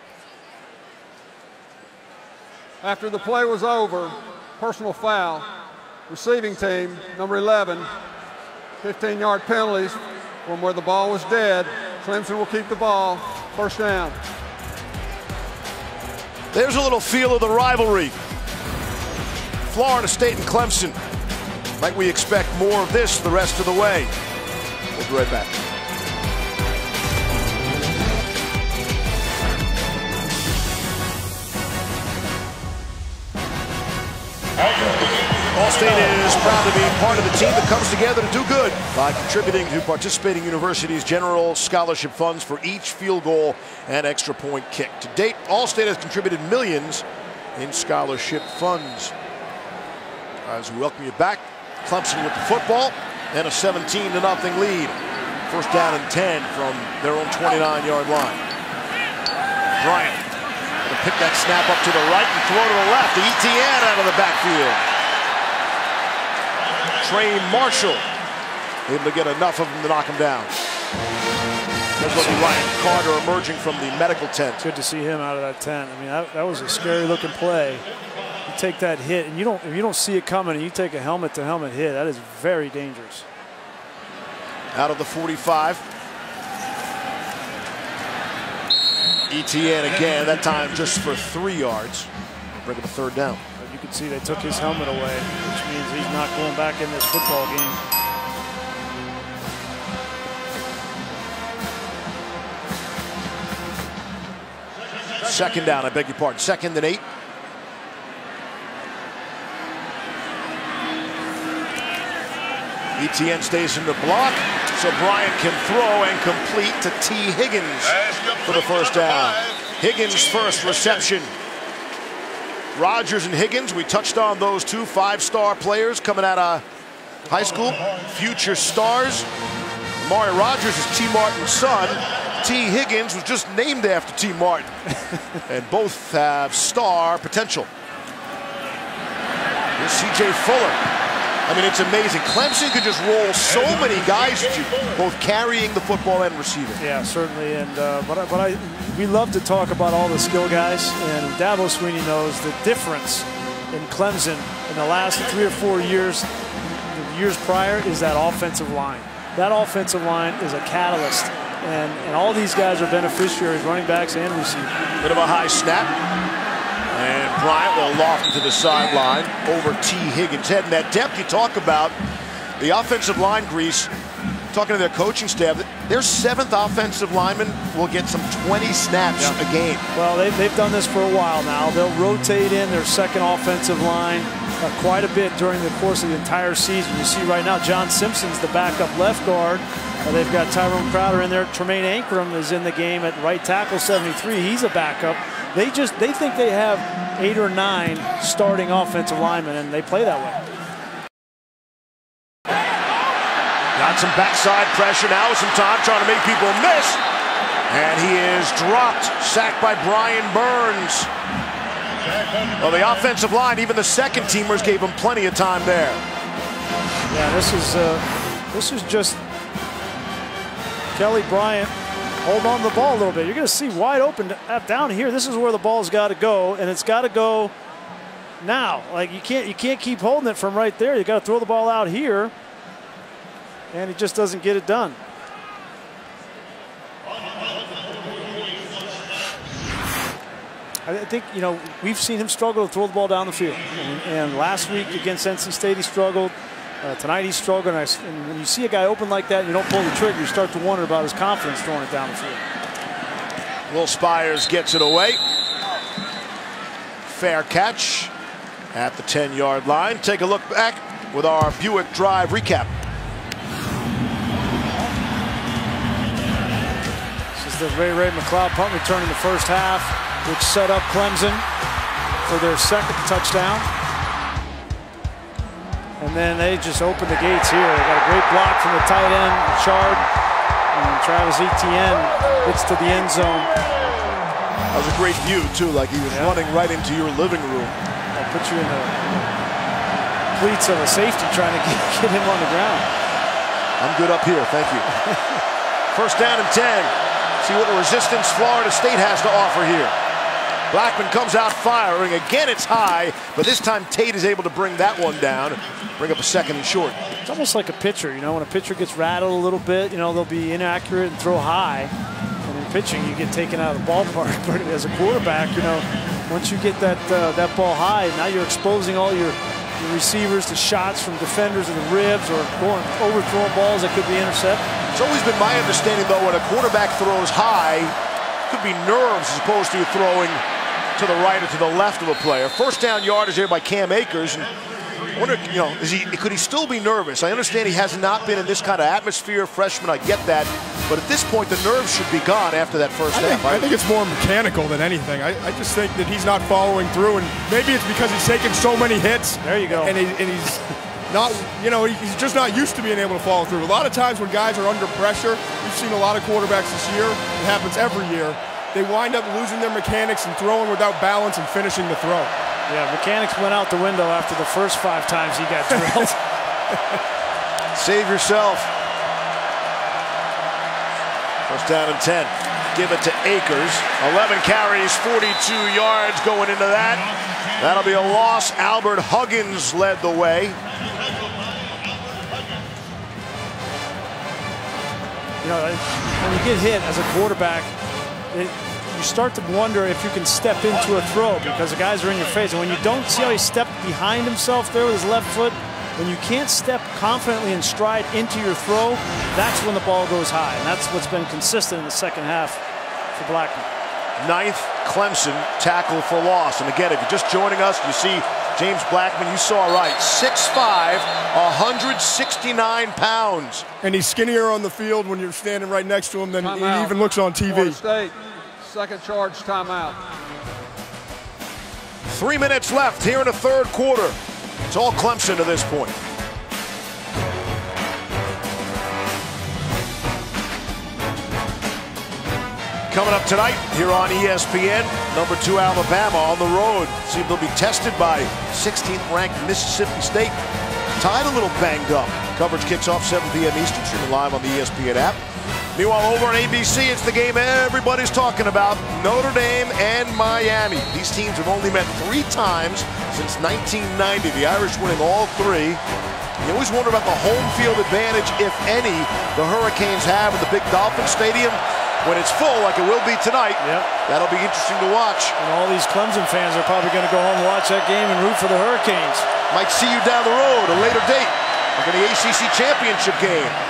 After the play was over, personal foul, receiving team, number 11, 15-yard penalties, from where the ball was dead. Clemson will keep the ball. First down. There's a little feel of the rivalry. Florida State and Clemson. Might we expect more of this the rest of the way? We'll be right back. Allstate is proud to be part of the team that comes together to do good by contributing to participating universities' general scholarship funds for each field goal and extra point kick. To date, Allstate has contributed millions in scholarship funds. As we welcome you back, Clemson with the football and a 17 to nothing lead. First down and 10 from their own 29-yard line. Bryant going to pick that snap up to the right and throw to the left. Etienne out of the backfield. Trey Marshall able to get enough of him to knock him down. There's be Ryan Carter emerging from the medical tent. Good to see him out of that tent. I mean, that, that was a scary looking play. Take that hit, and you don't if you don't see it coming, and you take a helmet to helmet hit. That is very dangerous. out of the 45. Etienne again, that time just for three yards. Bring up a third down. You can see they took his helmet away, which means he's not going back in this football game. Second down, I beg your pardon. Second and eight. Etienne stays in the block, so Bryant can throw and complete to Tee Higgins for the first down. Higgins' first reception. Rodgers and Higgins, we touched on those two five-star players coming out of high school, future stars. Amari Rodgers is Tee Martin's son. Tee Higgins was just named after Tee Martin. [LAUGHS] and both have star potential. Here's C.J. Fuller. I mean, it's amazing. Clemson could just roll so many guys at you, both carrying the football and receiving. Yeah, certainly. And uh, but I, but I we love to talk about all the skill guys, and Dabo Swinney knows the difference in Clemson in the last three or four years, the years prior, is that offensive line. That offensive line is a catalyst, and and all these guys are beneficiaries, running backs and receivers. Bit of a high snap. Bryant will loft to the sideline over Tee Higgins' head. And that depth you talk about, the offensive line Griese, talking to their coaching staff, their seventh offensive lineman will get some 20 snaps yeah. a game. Well, they've, they've done this for a while now. They'll rotate in their second offensive line uh, quite a bit during the course of the entire season. You see right now, John Simpson's the backup left guard. Uh, they've got Tyrone Crowder in there. Tremayne Anchrum is in the game at right tackle 73. He's a backup. They just they think they have eight or nine starting offensive linemen, and they play that way. Got some backside pressure now. Some time trying to make people miss. And he is dropped. Sacked by Brian Burns. Well, the offensive line, even the second teamers gave him plenty of time there. Yeah, this is uh, this is just Kelly Bryant hold on the ball a little bit. You're going to see wide open uh, down here. This is where the ball's got to go, and it's got to go now. Like you can't you can't keep holding it from right there. You got to throw the ball out here, and he just doesn't get it done. I think you know we've seen him struggle to throw the ball down the field, and, and last week against NC State he struggled. Uh, tonight he's struggling. And when you see a guy open like that and you don't pull the trigger, you start to wonder about his confidence throwing it down the field. Will Spiers gets it away. Fair catch at the 10-yard line. Take a look back with our Buick Drive recap. This is the Ray Ray McCloud punt return in the first half, which set up Clemson for their second touchdown. And then they just open the gates here. They got a great block from the tight end, Chard. And Travis Etienne gets to the end zone. That was a great view, too, like he was yeah. running right into your living room. I'll put you in the cleats of a safety trying to [LAUGHS] get, get him on the ground. I'm good up here, thank you. [LAUGHS] First down and 10. See what the resistance Florida State has to offer here. Blackman comes out firing. Again, it's high, but this time Tate is able to bring that one down, bring up a second and short. It's almost like a pitcher. You know, when a pitcher gets rattled a little bit, you know, they'll be inaccurate and throw high. And in pitching, you get taken out of the ballpark. [LAUGHS] But as a quarterback, you know, once you get that uh, that ball high, now you're exposing all your, your receivers to shots from defenders in the ribs or going overthrowing balls that could be intercepted. It's always been my understanding, though, when a quarterback throws high, could be nerves as opposed to throwing to the right or to the left of a player. First down yard is here by Cam Akers. And I wonder, you know, is he could he still be nervous? I understand he has not been in this kind of atmosphere, freshman. I get that, but at this point, the nerves should be gone after that first I half. Think, I think it's more mechanical than anything. I, I, just think that he's not following through, and maybe it's because he's taken so many hits. There you go. And, he, and he's not, you know, he's just not used to being able to follow through. A lot of times when guys are under pressure, we've seen a lot of quarterbacks this year. It happens every year they wind up losing their mechanics and throwing without balance and finishing the throw. Yeah, mechanics went out the window after the first five times he got drilled. [LAUGHS] Save yourself. First down and 10. Give it to Akers. 11 carries, 42 yards going into that. That'll be a loss. Albert Huggins led the way. You know, when you get hit as a quarterback, it, you start to wonder if you can step into a throw because the guys are in your face. And when you don't see how he stepped behind himself there with his left foot, when you can't step confidently and stride into your throw, that's when the ball goes high. And that's what's been consistent in the second half for Blackman. Ninth Clemson tackle for loss. And again, if you're just joining us, you see James Blackman, you saw right. 6'5", 169 pounds. And he's skinnier on the field when you're standing right next to him than Timeout. he even looks on Florida TV. Second charge timeout. Three minutes left here in the third quarter. It's all Clemson to this point. Coming up tonight here on ESPN, number two Alabama on the road. See if they'll be tested by 16th ranked Mississippi State. Tied a little banged up. Coverage kicks off 7 p.m. Eastern, streaming live on the ESPN app. Meanwhile, over on ABC, it's the game everybody's talking about Notre Dame and Miami. These teams have only met three times since 1990, the Irish winning all three. You always wonder about the home field advantage, if any, the Hurricanes have at the big Dolphin Stadium. When it's full, like it will be tonight, Yep. that'll be interesting to watch. And all these Clemson fans are probably going to go home and watch that game and root for the Hurricanes. Might see you down the road, at a later date, like in the ACC championship game.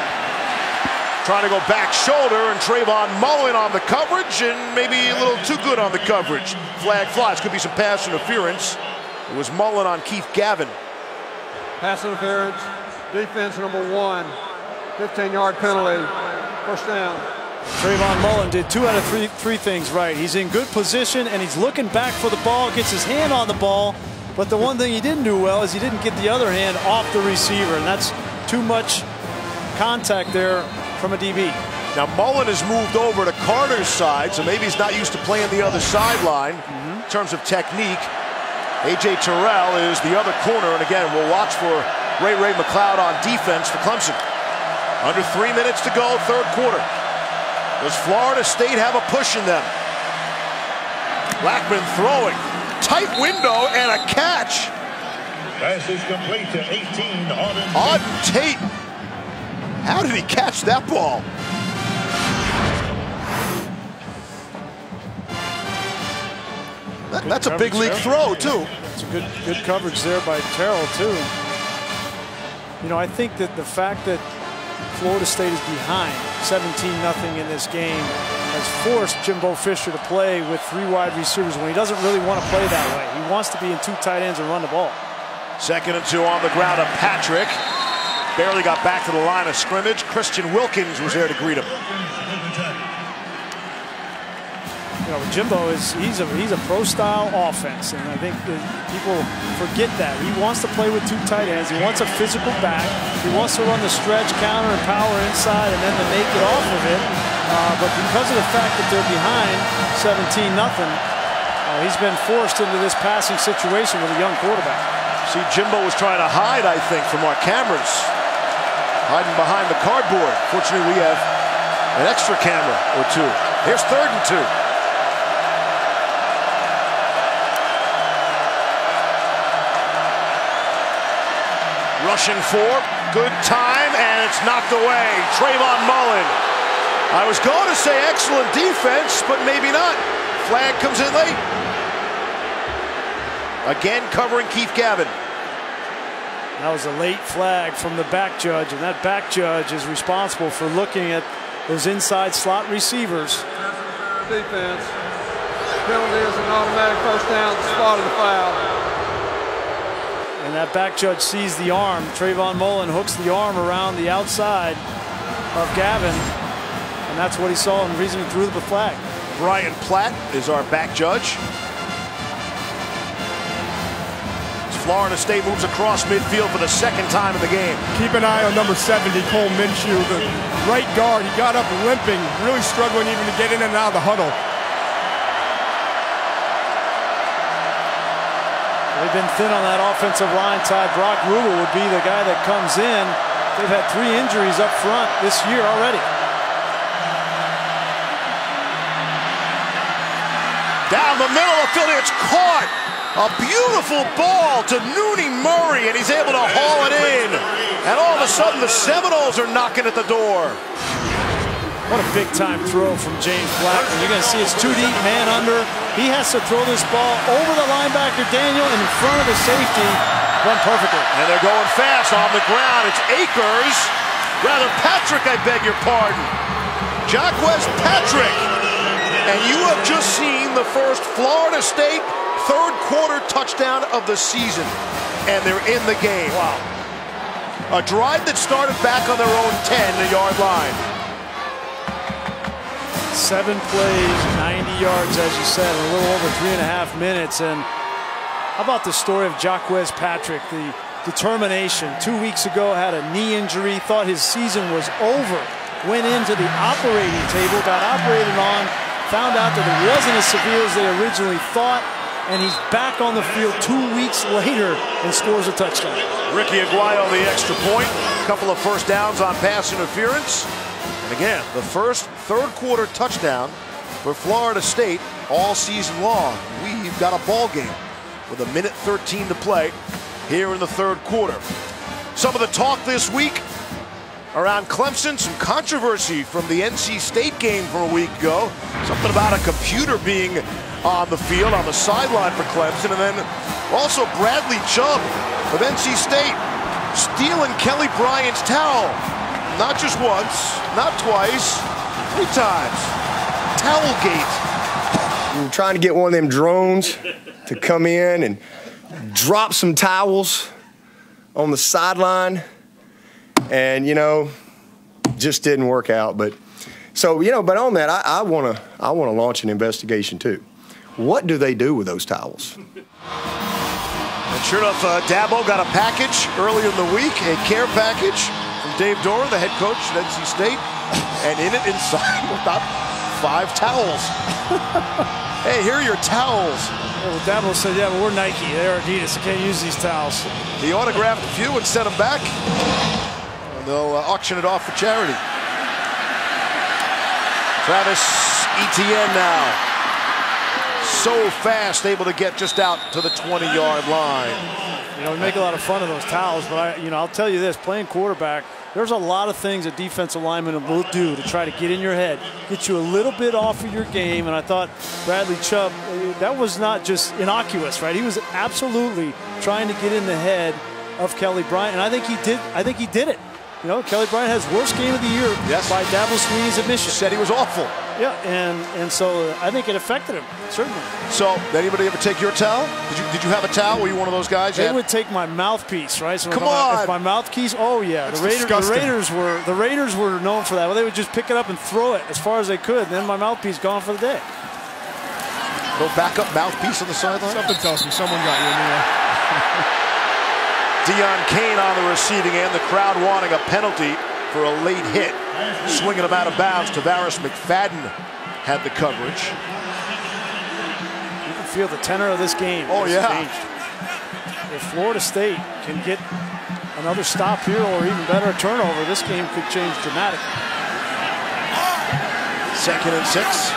Trying to go back shoulder, and Trayvon Mullen on the coverage, and maybe a little too good on the coverage. Flag flies. Could be some pass interference. It was Mullen on Keith Gavin. Pass interference, defense number one, 15-yard penalty, first down. Trayvon Mullen did two out of three three things right. He's in good position and he's looking back for the ball, gets his hand on the ball. But the one thing he didn't do well is he didn't get the other hand off the receiver, and that's too much contact there from a DB. Now Mullen has moved over to Carter's side, so maybe he's not used to playing the other sideline in terms of technique. AJ Terrell is the other corner, and again, we'll watch for Ray Ray McCloud on defense for Clemson. Under three minutes to go, third quarter. Does Florida State have a push in them? Blackman throwing. Tight window and a catch. Pass is complete to 18, Auden. Auden Tate. How did he catch that ball? That- that's a big league coverage throw, too. It's a good good coverage there by Terrell too. You know, I think that the fact that Florida State is behind 17 nothing in this game has forced Jimbo Fisher to play with three wide receivers when he doesn't really want to play that way. He wants to be in two tight ends and run the ball. Second and two on the ground of Patrick. Barely got back to the line of scrimmage. Christian Wilkins was there to greet him. You know, Jimbo is he's a he's a pro style offense, and I think people forget that he wants to play with two tight ends. He wants a physical back. He wants to run the stretch, counter, and power inside, and then to make it off of it. Uh, but because of the fact that they're behind 17 nothing, uh, he's been forced into this passing situation with a young quarterback. See, Jimbo was trying to hide, I think, from our cameras. Hiding behind the cardboard. Fortunately, we have an extra camera or two. Here's third and two. Rushing four, good time, and it's knocked away. Trayvon Mullen. I was going to say excellent defense, but maybe not. Flag comes in late. Again, covering Keith Gavin. That was a late flag from the back judge, and that back judge is responsible for looking at those inside slot receivers. Defense, penalty is an automatic first down, spot of the foul. And that back judge sees the arm. Trayvon Mullen hooks the arm around the outside of Gavin. And that's what he saw and the reason he threw the flag. Brian Platt is our back judge. Florida State moves across midfield for the second time in the game. Keep an eye on number 70, Cole Minshew, the right guard. He got up limping, really struggling even to get in and out of the huddle. They've been thin on that offensive line side. Brock Ruble would be the guy that comes in. They've had three injuries up front this year already. The middle of Philly, it's caught. A beautiful ball to Nooney Murray, and he's able to haul it in. And all of a sudden, the Seminoles are knocking at the door. What a big time throw from James Blackman. You're going to see it's too deep, man under. He has to throw this ball over the linebacker Daniel and in front of the safety. Run perfectly. And they're going fast on the ground. It's Akers. Rather, Patrick, I beg your pardon. West Patrick. And you have just seen the first Florida State third quarter touchdown of the season. And they're in the game. Wow. A drive that started back on their own 10-yard line. Seven plays, 90 yards, as you said, in a little over three and a half minutes. And how about the story of West Patrick, the determination. Two weeks ago, had a knee injury, thought his season was over, went into the operating table, got operated on, found out that it wasn't as severe as they originally thought, and he's back on the field two weeks later and scores a touchdown. Ricky Aguayo the extra point, a couple of first downs on pass interference. And again, the first third quarter touchdown for Florida State all season long. We've got a ball game with a minute 13 to play here in the third quarter. Some of the talk this week around Clemson, some controversy from the NC State game from a week ago. Something about a computer being on the field, on the sideline for Clemson. And then also Bradley Chubb of NC State stealing Kelly Bryant's towel. Not just once, not twice, three times. Towelgate. We are trying to get one of them drones to come in and drop some towels on the sideline. And, you know, just didn't work out. But so, you know, but on that, I want to I want to launch an investigation too. What do they do with those towels? And sure enough, uh, Dabo got a package earlier in the week, a care package from Dave Doeren, the head coach at NC State, and in it inside [LAUGHS] about five towels. [LAUGHS] hey, here are your towels. Yeah, well, Dabo said, yeah, but we're Nike. They're Adidas. I can't use these towels. He autographed a few and sent them back. And they'll uh, auction it off for charity. Travis Etienne now. So fast, able to get just out to the 20-yard line. You know, we make a lot of fun of those towels, but I, you know, I'll tell you this: playing quarterback, there's a lot of things a defensive lineman will do to try to get in your head, get you a little bit off of your game. And I thought Bradley Chubb, that was not just innocuous, right? He was absolutely trying to get in the head of Kelly Bryant, and I think he did. I think he did it. You know, Kelly Bryant has worst game of the year yes. by Dabo Swinney's admission. Said he was awful. Yeah, and and so I think it affected him certainly. So, did anybody ever take your towel? Did you did you have a towel? Were you one of those guys? They would take my mouthpiece, right? So Come if on, if my mouthpiece. Oh yeah, That's the, Raiders, the Raiders were the Raiders were known for that. Well, they would just pick it up and throw it as far as they could. And then my mouthpiece gone for the day. No backup mouthpiece on the sideline. Something tells me someone got you in there. [LAUGHS] Deon Cain on the receiving end. The crowd wanting a penalty for a late hit. Swinging him out of bounds. Tarvarus McFadden had the coverage. You can feel the tenor of this game. Oh, yeah. Changed. If Florida State can get another stop here or even better a turnover, this game could change dramatically. Second and six.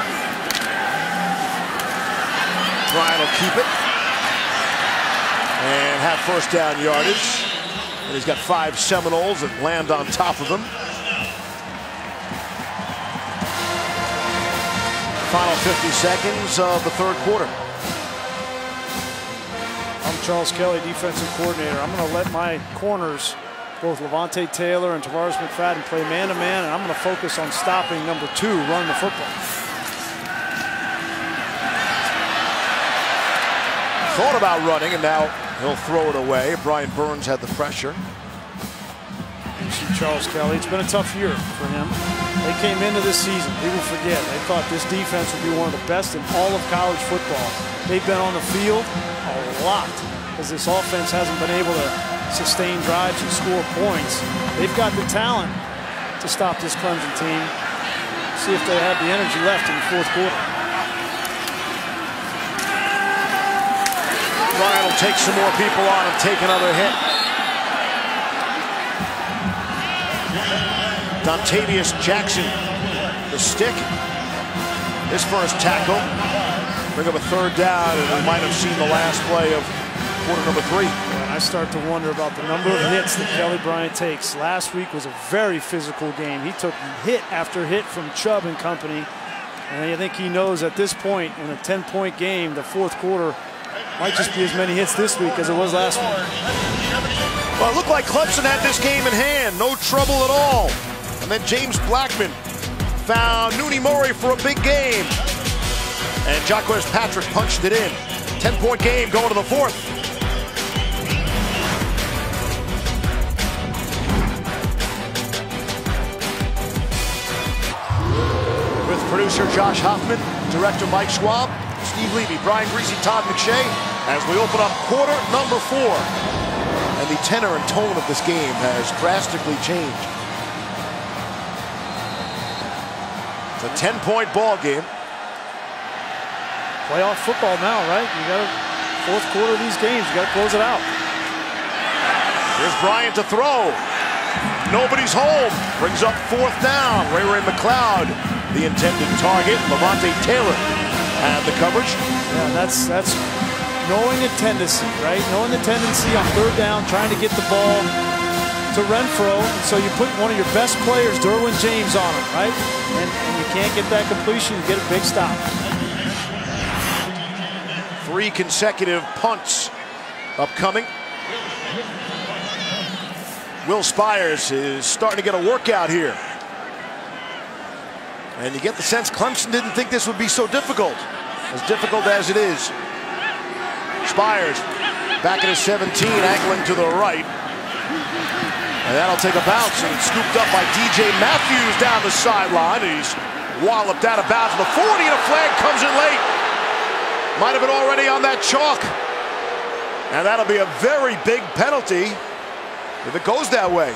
Bryant will keep it. And have first down yardage. And he's got five Seminoles that land on top of him. Final 50 seconds of the third quarter. I'm Charles Kelly, defensive coordinator. I'm going to let my corners, both Levonta Taylor and Tarvarus McFadden, play man-to-man, -man, and I'm going to focus on stopping number two, run the football. Thought about running, and now He'll throw it away. Brian Burns had the pressure. You see Charles Kelly. It's been a tough year for him. They came into this season, people forget, they thought this defense would be one of the best in all of college football. They've been on the field a lot because this offense hasn't been able to sustain drives and score points. They've got the talent to stop this Clemson team. See if they have the energy left in the fourth quarter. Ryan will take some more people on and take another hit. Dontavius Jackson, the stick. His first tackle. Bring up a third down, and we might have seen the last play of quarter number three. I start to wonder about the number of hits that Kelly Bryant takes. Last week was a very physical game. He took hit after hit from Chubb and company. And I think he knows at this point in a 10-point game, the fourth quarter might just be as many hits this week as it was last week. Well, it looked like Clemson had this game in hand. No trouble at all. And then James Blackman found Nooney Murray for a big game. And Jaquez Patrick punched it in. 10-point game going to the fourth. With producer Josh Hoffman, director Mike Schwab, Steve Levy, Brian Griese, Todd McShay, as we open up quarter number four. And the tenor and tone of this game has drastically changed. It's a 10-point ball game. Playoff football now, right? You got to fourth quarter of these games. You got to close it out. Here's Bryant to throw. Nobody's home. Brings up fourth down. Ray Ray McCloud, the intended target. Levonta Taylor had the coverage. Yeah, that's that's knowing the tendency, right? Knowing the tendency on third down, trying to get the ball to Renfrow. So you put one of your best players, Derwin James, on him, right? And, and you can't get that completion. You get a big stop. Three consecutive punts upcoming. Will Spiers is starting to get a workout here. And you get the sense Clemson didn't think this would be so difficult. As difficult as it is. Spiers back at his 17, angling to the right. And that'll take a bounce and it's scooped up by DJ Matthews down the sideline. He's walloped out of bounds the 40 and a flag comes in late. Might have been already on that chalk. And that'll be a very big penalty if it goes that way.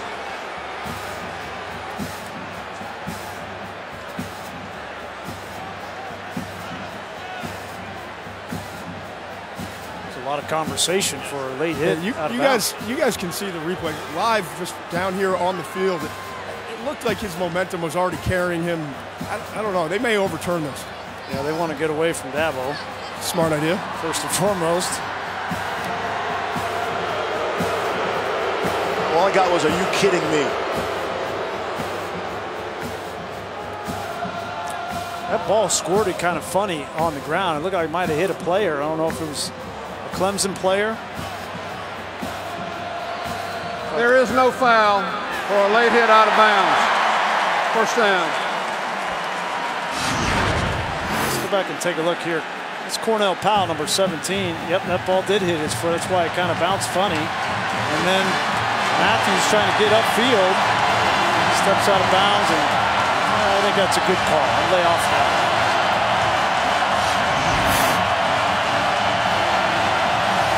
Lot of conversation for a late hit. Yeah, you, you guys, you guys can see the replay live, just down here on the field. It, it looked like his momentum was already carrying him. I, I don't know. They may overturn this. Yeah, they want to get away from Dabo. Smart idea. First and foremost. All I got was, are you kidding me? That ball squirted kind of funny on the ground. It looked like it might have hit a player. I don't know if it was a Clemson player. There is no foul for a late hit out of bounds. First down. Let's go back and take a look here. It's Cornell Powell, number 17. Yep, that ball did hit his foot. That's why it kind of bounced funny. And then Matthews trying to get upfield. Steps out of bounds, and I think that's a good call. I'll lay off that.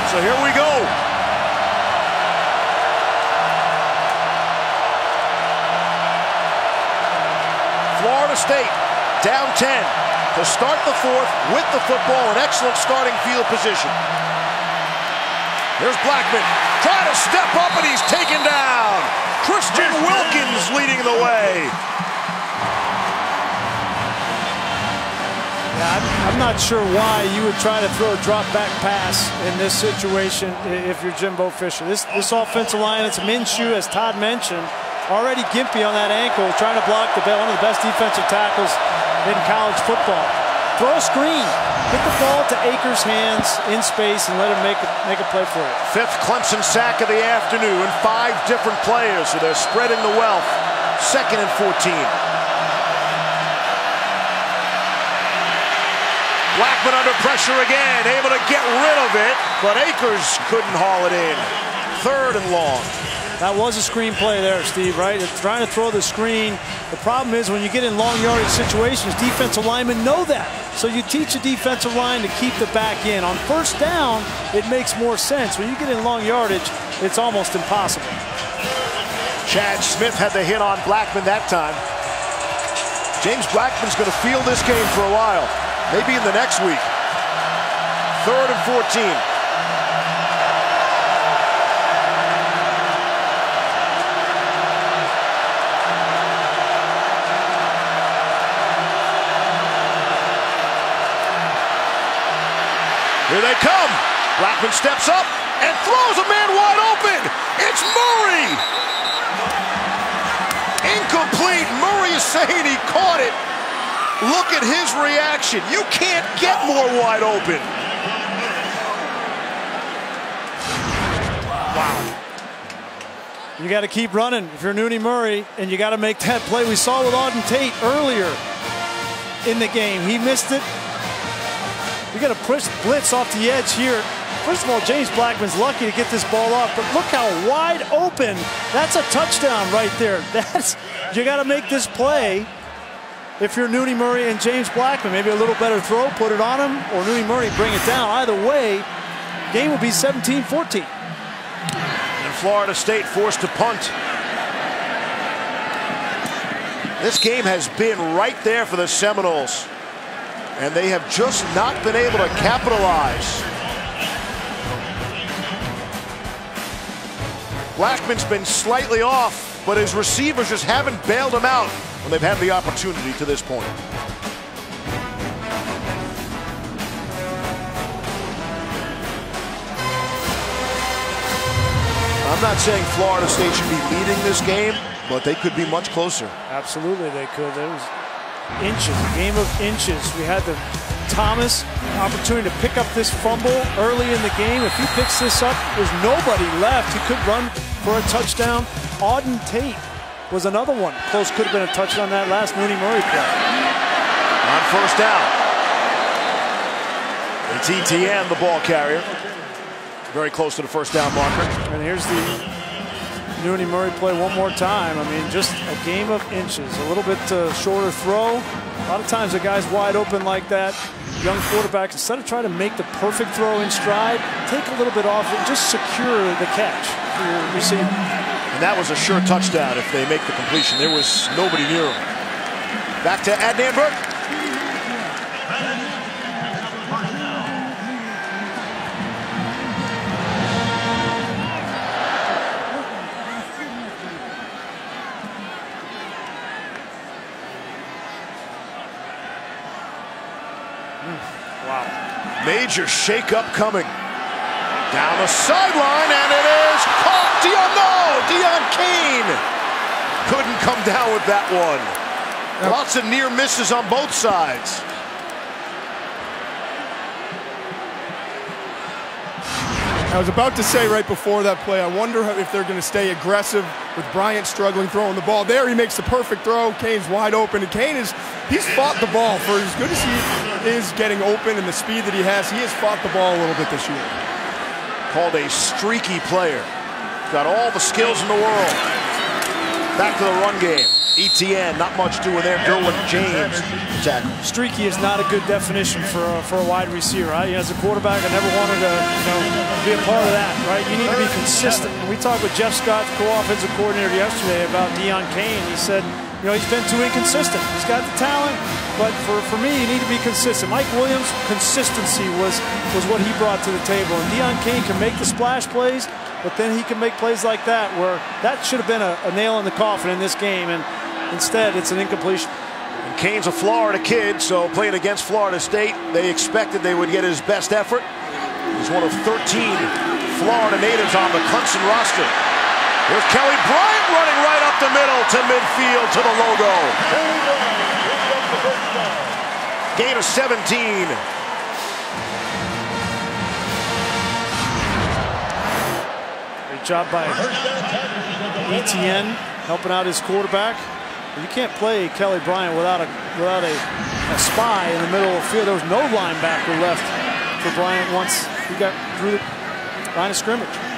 So here we go. Florida State down 10 to start the fourth with the football, an excellent starting field position. Here's Blackman trying to step up and he's taken down. Christian Wilkins leading the way. I'm, not sure why you would try to throw a drop back pass in this situation if you're Jimbo Fisher. This this offensive line, it's Minshew, as Todd mentioned, already gimpy on that ankle, trying to block the one of the best defensive tackles in college football. Throw a screen, get the ball to Akers' hands in space, and let him make a, make a play for you. Fifth Clemson sack of the afternoon. Five different players, so they're spreading the wealth. Second and 14. Blackman under pressure again, able to get rid of it, but Akers couldn't haul it in. Third and long. That was a screen play there, Steve, right? It's trying to throw the screen. The problem is when you get in long yardage situations, defensive linemen know that. So you teach a defensive line to keep the back in. On first down, it makes more sense. When you get in long yardage, it's almost impossible. Chad Smith had the hit on Blackman that time. James Blackman's going to feel this game for a while, Maybe in the next week. Third and 14. Here they come. Blackman steps up and throws a man wide open. It's Murray. Incomplete. Murray is saying he caught it at his reaction. You can't get more wide open. Wow. You got to keep running if you're Nooney Murray, and you got to make that play. We saw with Auden Tate earlier in the game. He missed it. We got a push blitz off the edge here. First of all, James Blackman's lucky to get this ball off, but look how wide open. That's a touchdown right there. [LAUGHS] That's you got to make this play. If you're Nooney Murray and James Blackman, maybe a little better throw, put it on him, or Nooney Murray bring it down. Either way, game will be 17-14. And Florida State forced to punt. This game has been right there for the Seminoles. And they have just not been able to capitalize. Blackman's been slightly off, but his receivers just haven't bailed him out when they've had the opportunity to this point. I'm not saying Florida State should be leading this game, but they could be much closer. Absolutely, they could. There was inches, a game of inches. We had the Thomas opportunity to pick up this fumble early in the game. If he picks this up, there's nobody left. He could run for a touchdown. Auden Tate was another one. Close could have been a touch on that last Nooney Murray play. On first down. It's Etienne, the ball carrier. Very close to the first down marker. And here's the Nooney Murray play one more time. I mean, just a game of inches. A little bit uh, shorter throw. A lot of times a guy's wide open like that. Young quarterback, instead of trying to make the perfect throw in stride, take a little bit off and just secure the catch for your receiver. And that was a sure touchdown if they make the completion. There was nobody near him. Back to Adnan Virk. Major shakeup coming. Down the sideline, and it is caught. Deon, no! Deon Cain couldn't come down with that one. Lots of near misses on both sides. I was about to say right before that play, I wonder if they're going to stay aggressive with Bryant struggling throwing the ball. There he makes the perfect throw. Cain's wide open, and Cain is he's fought the ball for as good as he is getting open and the speed that he has. He has fought the ball a little bit this year. Called a streaky player. Got all the skills in the world. Back to the run game. Etienne, not much doing there. Derwin James tackle. Streaky is not a good definition for a, for a wide receiver. Right? As a quarterback, I never wanted to you know be a part of that. Right? You need to be consistent. We talked with Jeff Scott, co-offensive coordinator, yesterday about Deon Cain. He said, you know, he's been too inconsistent. He's got the talent, but for, for me, you need to be consistent. Mike Williams, consistency was was what he brought to the table. And Deon Cain can make the splash plays, but then he can make plays like that where that should have been a, a nail in the coffin in this game. And Instead, it's an incompletion. And Cain's a Florida kid, so playing against Florida State, they expected they would get his best effort. He's one of 13 Florida natives on the Clemson roster. Here's Kelly Bryant running right up the middle to midfield to the logo. Gain of 17. Great job by Etienne helping out his quarterback. You can't play Kelly Bryant without a without a, a spy in the middle of the field. There was no linebacker left for Bryant once he got through the line of scrimmage.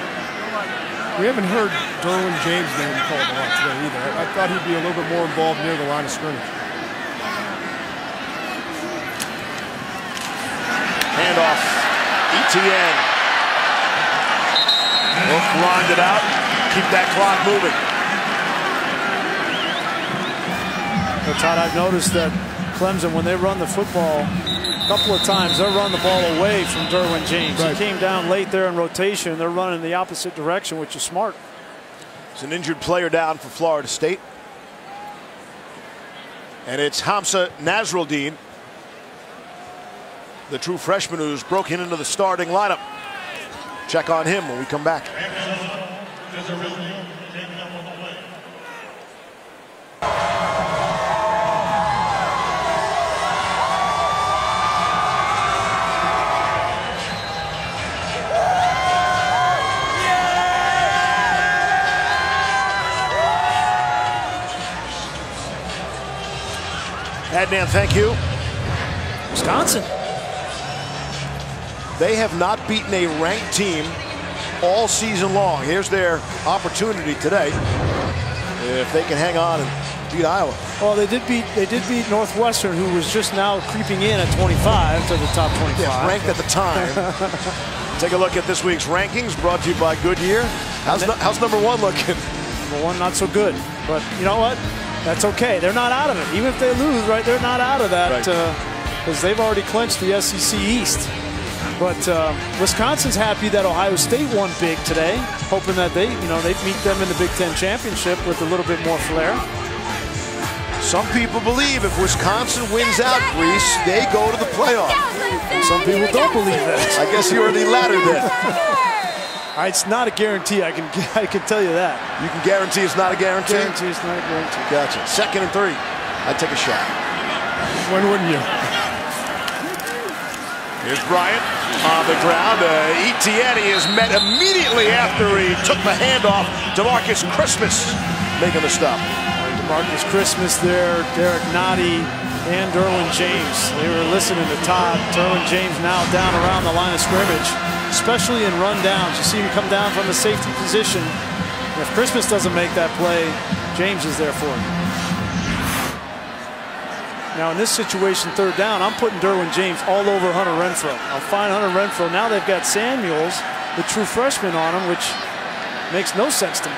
We haven't heard Derwin James' name called a lot today either. I, I thought he'd be a little bit more involved near the line of scrimmage. Handoff. Etienne. Wolf lined it out. Keep that clock moving. But Todd, I've noticed that Clemson, when they run the football, a couple of times they're running the ball away from Derwin James. Right. He came down late there in rotation. They're running the opposite direction, which is smart. It's an injured player down for Florida State. And it's Hamsah Nasirildeen, the true freshman who's broken into the starting lineup. Check on him when we come back. Adnan, thank you. Wisconsin. They have not beaten a ranked team all season long. Here's their opportunity today. If they can hang on and beat Iowa. Well, they did beat they did beat Northwestern, who was just now creeping in at 25 to the top 25. Yeah, ranked at the time. [LAUGHS] Take a look at this week's rankings brought to you by Goodyear. How's, no, how's number one looking? Number one, not so good. But you know what? That's okay. They're not out of it. Even if they lose, right, they're not out of that because Right. they've already clinched the SEC East. But uh, Wisconsin's happy that Ohio State won big today, hoping that they, you know, they meet them in the Big Ten championship with a little bit more flair. Some people believe if Wisconsin wins out Griese, they go to the playoff. Some people don't believe that. I guess you are the latter then. [LAUGHS] It's not a guarantee. I can [LAUGHS] I can tell you that. You can guarantee it's not a guarantee? Guarantee it's not a guarantee. Gotcha. Second and three. I'd take a shot. When wouldn't you? Here's Bryant on the ground. Uh, Etienne is met immediately after he took the handoff. DeMarcus Christmas making the stop. Marcus Christmas there, Derek Nnadi, and Derwin James. They were listening to Todd. Derwin James now down around the line of scrimmage, especially in rundowns. You see him come down from the safety position. If Christmas doesn't make that play, James is there for him. Now in this situation, third down, I'm putting Derwin James all over Hunter Renfrow. I'll find Hunter Renfrow. Now they've got Samuels, the true freshman, on him, which makes no sense to me.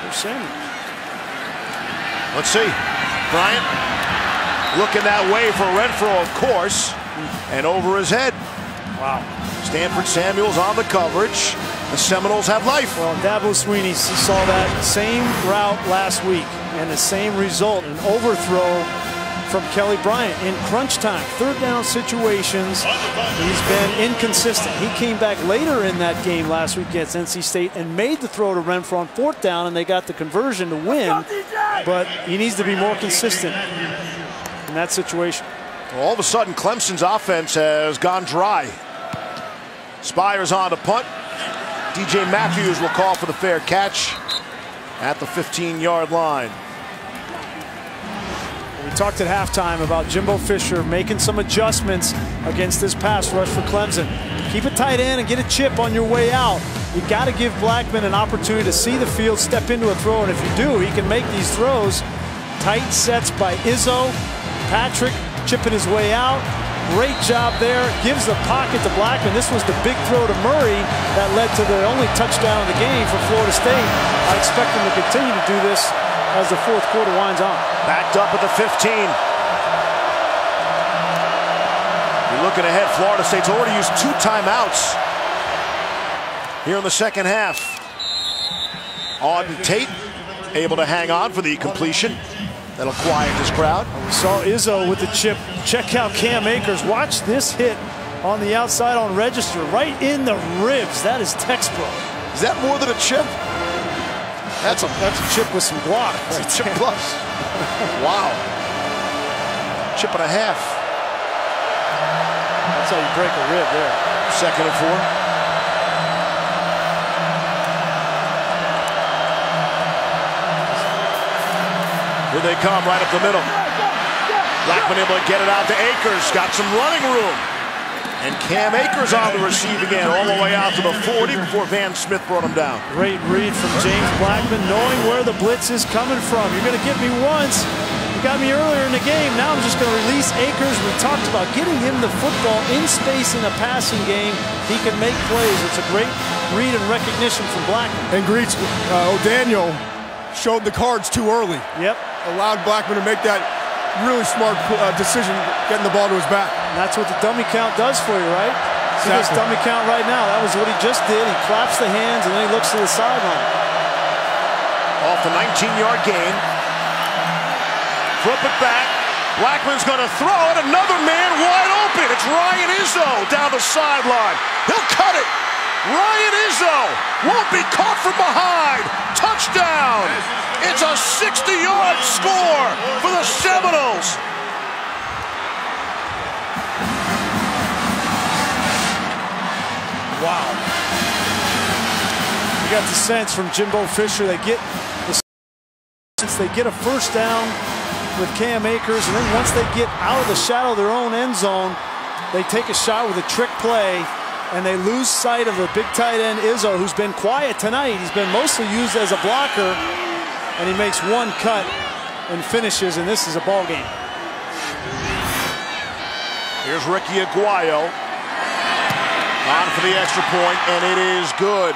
There's Samuels. Let's see. Bryant looking that way for Renfrow, of course, and over his head. Wow. Stanford Samuels on the coverage. The Seminoles have life. Well, Dabo Swinney saw that same route last week and the same result, an overthrow from Kelly Bryant in crunch time, third down situations. He's been inconsistent. He came back later in that game last week against NC State and made the throw to Renfrow on fourth down, and they got the conversion to win. But he needs to be more consistent in that situation. All of a sudden, Clemson's offense has gone dry. Spiers on to punt. DJ Matthews will call for the fair catch at the 15-yard line. We talked at halftime about Jimbo Fisher making some adjustments against this pass rush for Clemson. Keep it tight end and get a chip on your way out. You got to give Blackman an opportunity to see the field, step into a throw, and if you do, he can make these throws. Tight sets by Izzo. Patrick chipping his way out. Great job there. Gives the pocket to Blackman. This was the big throw to Murray that led to the only touchdown of the game for Florida State. I expect them to continue to do this as the fourth quarter winds on. Backed up at the 15. You're looking ahead. Florida State's already used two timeouts here in the second half. Auden Tate able to hang on for the completion. That'll quiet this crowd. We saw Izzo with the chip. Check out Cam Akers. Watch this hit on the outside on register, right in the ribs. That is textbook. Is that more than a chip? That's a that's a chip with some guac. It's a chip [LAUGHS] plus. wow. Chip and a half. That's how you break a rib there. Second and four. Here they come right up the middle. Blackman able to get it out to Akers. Got some running room. And Cam Akers on the receiving end all the way out to the 40 before Van Smith brought him down. Great read from James Blackman, knowing where the blitz is coming from. You're going to get me once. You got me earlier in the game. Now I'm just going to release Akers. We talked about getting him the football in space in a passing game. He can make plays. It's a great read and recognition from Blackman. And Griese, uh, O'Daniel showed the cards too early. Yep. Allowed Blackman to make that really smart uh, decision, getting the ball to his back. And that's what the dummy count does for you, right? See this dummy count right now. That was what he just did. He claps the hands and then he looks to the sideline. Off the 19-yard gain. Flip it back. Blackman's going to throw it. Another man wide open. It's Ryan Izzo down the sideline. He'll cut it. Ryan Izzo won't be caught from behind. Touchdown. It's a 60-yard score for the Seminoles. Wow. You got the sense from Jimbo Fisher. They get the sense they get a first down with Cam Akers, and then once they get out of the shadow of their own end zone, they take a shot with a trick play, and they lose sight of the big tight end Izzo, who's been quiet tonight. He's been mostly used as a blocker, and he makes one cut and finishes, and this is a ball game. Here's Ricky Aguayo. On for the extra point, and it is good.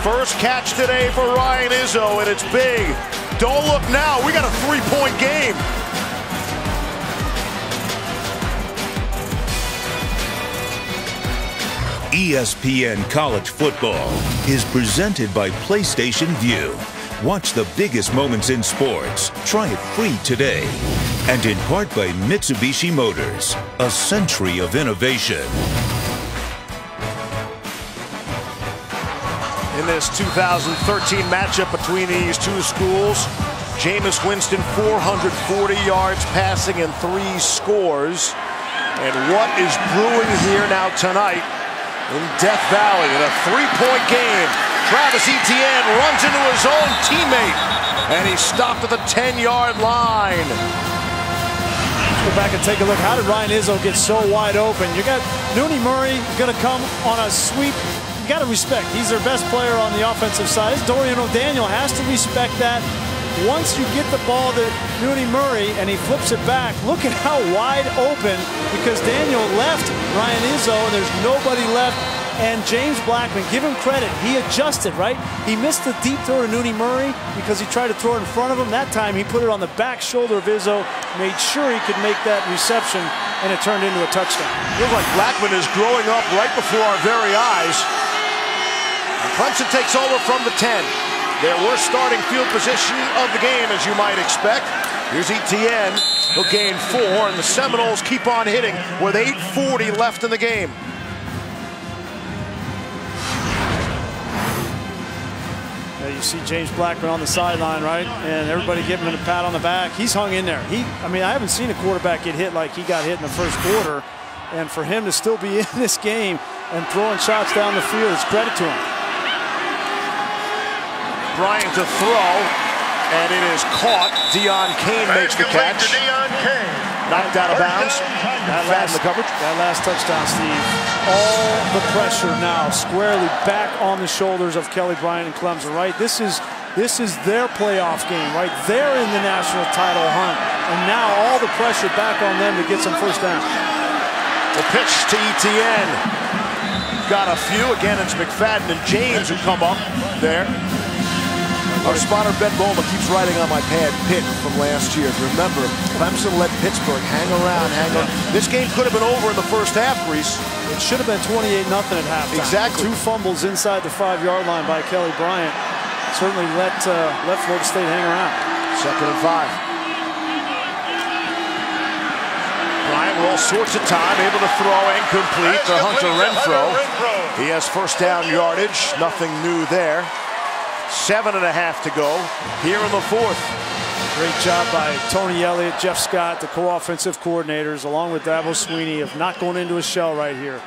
First catch today for Ryan Izzo, and it's big. Don't look now. We got a three-point game. ESPN College Football is presented by PlayStation Vue. Watch the biggest moments in sports. Try it free today. And in part by Mitsubishi Motors, a century of innovation. In this 2013 matchup between these two schools, Jameis Winston 440 yards passing and three scores. And what is brewing here now tonight in Death Valley in a three-point game. Travis Etienne runs into his own teammate, and he's stopped at the 10-yard line. Let's go back and take a look. How did Ryan Izzo get so wide open? You got Nooney Murray going to come on a sweep. You got to respect. He's their best player on the offensive side. Dorian O'Daniel has to respect that. Once you get the ball to Nooney Murray and he flips it back, look at how wide open because Daniel left Ryan Izzo and there's nobody left. And James Blackman, give him credit. He adjusted, right? He missed the deep throw to Nooney Murray because he tried to throw it in front of him. That time he put it on the back shoulder of Izzo, made sure he could make that reception, and it turned into a touchdown. Feels like Blackman is growing up right before our very eyes. Clemson takes over from the 10. Their worst starting field position of the game, as you might expect. Here's Etienne. He'll gain four, and the Seminoles keep on hitting with 8.40 left in the game. Now you see James Blackman on the sideline, right? And everybody giving him a pat on the back. He's hung in there. He, I mean, I haven't seen a quarterback get hit like he got hit in the first quarter. And for him to still be [LAUGHS] in this game and throwing shots down the field, it's credit to him. Bryant to throw, and it is caught. Deon Cain makes the catch. Knocked out of bounds. That last, the coverage. that last touchdown, Steve. All the pressure now squarely back on the shoulders of Kelly Bryant and Clemson, right? This is this is their playoff game, right? They're in the national title hunt. And now all the pressure back on them to get some first down. The pitch to Etienne. Got a few. Again, it's McFadden and James who come up there. Our spotter, Ben Bowman, keeps writing on my pad, Pitt from last year. Remember, Clemson let Pittsburgh hang around, hang on. This game could have been over in the first half, Reese. It should have been 28 nothing at halftime. Exactly. Two fumbles inside the five-yard line by Kelly Bryant. Certainly let uh, let Florida State hang around. Second and five. Bryant with all sorts of time, able to throw incomplete to Hunter Renfrow. He has first down yardage, nothing new there. Seven and a half to go here in the fourth. Great job by Tony Elliott, Jeff Scott, the co-offensive coordinators, along with Dabo Swinney, of not going into a shell right here.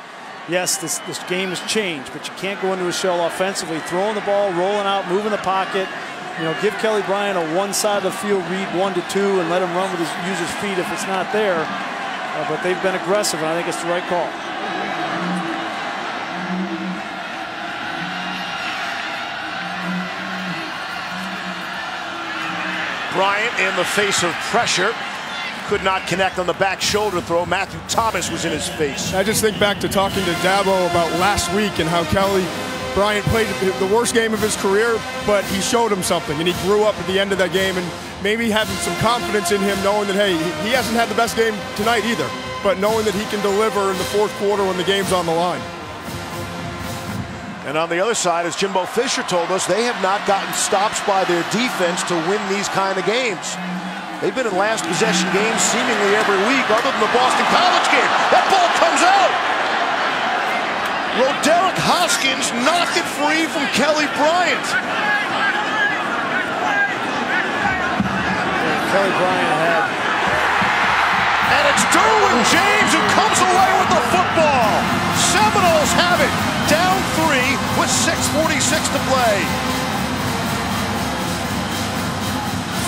Yes, this, this game has changed, but you can't go into a shell offensively. Throwing the ball, rolling out, moving the pocket. You know, give Kelly Bryant a one side of the field read, one to two, and let him run with his use his feet if it's not there. Uh, but they've been aggressive, and I think it's the right call. Bryant in the face of pressure. Could not connect on the back shoulder throw. Matthew Thomas was in his face. I just think back to talking to Dabo about last week and how Kelly Bryant played the worst game of his career, but he showed him something, and he grew up at the end of that game, and maybe having some confidence in him, knowing that, hey, he hasn't had the best game tonight either, but knowing that he can deliver in the fourth quarter when the game's on the line. And on the other side, as Jimbo Fisher told us, they have not gotten stops by their defense to win these kind of games. They've been in last possession games seemingly every week, other than the Boston College game. That ball comes out. Roderick Hoskins knocked it free from Kelly Bryant. Kelly Bryant had And it's Derwin James who comes away with the football. Seminoles have it. Three with 6.46 to play.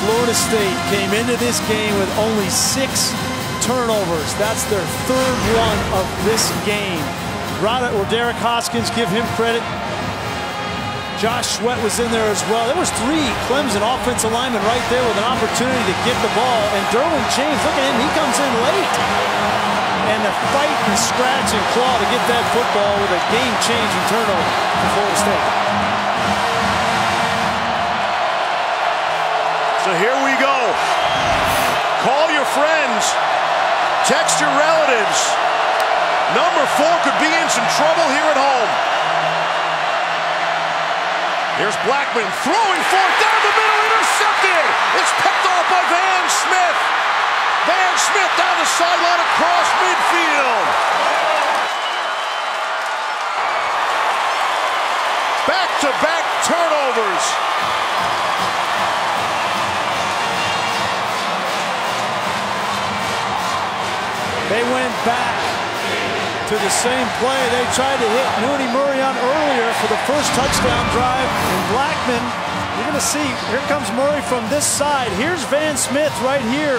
Florida State came into this game with only six turnovers. That's their third one of this game. Rod or Derek Hoskins, give him credit. Josh Sweat was in there as well. There was three Clemson offensive linemen right there with an opportunity to get the ball. And Derwin James, look at him, he comes in late. And the fight and scratch and claw to get that football with a game-changing turnover for Florida State. So here we go. Call your friends. Text your relatives. Number four could be in some trouble here at home. Here's Blackman throwing forth down the middle, intercepted. It's picked off by Van Smith. Van Smith down the sideline across midfield. Back-to-back turnovers. They went back to the same play. They tried to hit Mooney Murray on earlier for the first touchdown drive. And Blackman, you're going to see, here comes Murray from this side. Here's Van Smith right here.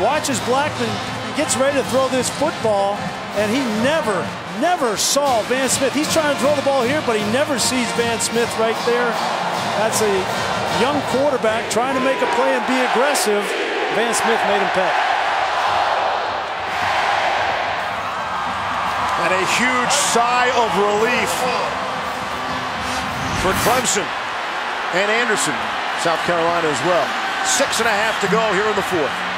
Watches Blackman. Gets ready to throw this football, and he never, never saw Van Smith. He's trying to throw the ball here, but he never sees Van Smith right there. That's a young quarterback trying to make a play and be aggressive. Van Smith made him pay. And a huge sigh of relief for Clemson and Anderson, South Carolina as well. Six and a half to go here in the fourth.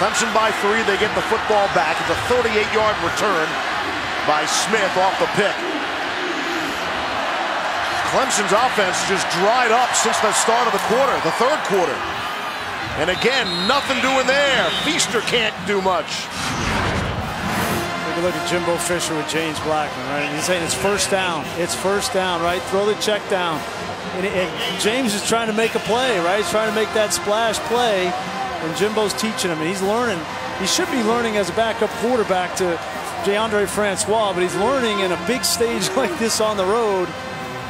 Clemson by three. They get the football back. It's a 38-yard return by Smith off the pick. Clemson's offense just dried up since the start of the quarter, the third quarter. And again, nothing doing there. Feaster can't do much. Take a look at Jimbo Fisher with James Blackman, right? He's saying it's first down. It's first down, right? Throw the check down. And, and James is trying to make a play, right? He's trying to make that splash play. And Jimbo's teaching him, and he's learning. He should be learning as a backup quarterback to Deondre Francois, but he's learning in a big stage [LAUGHS] like this on the road.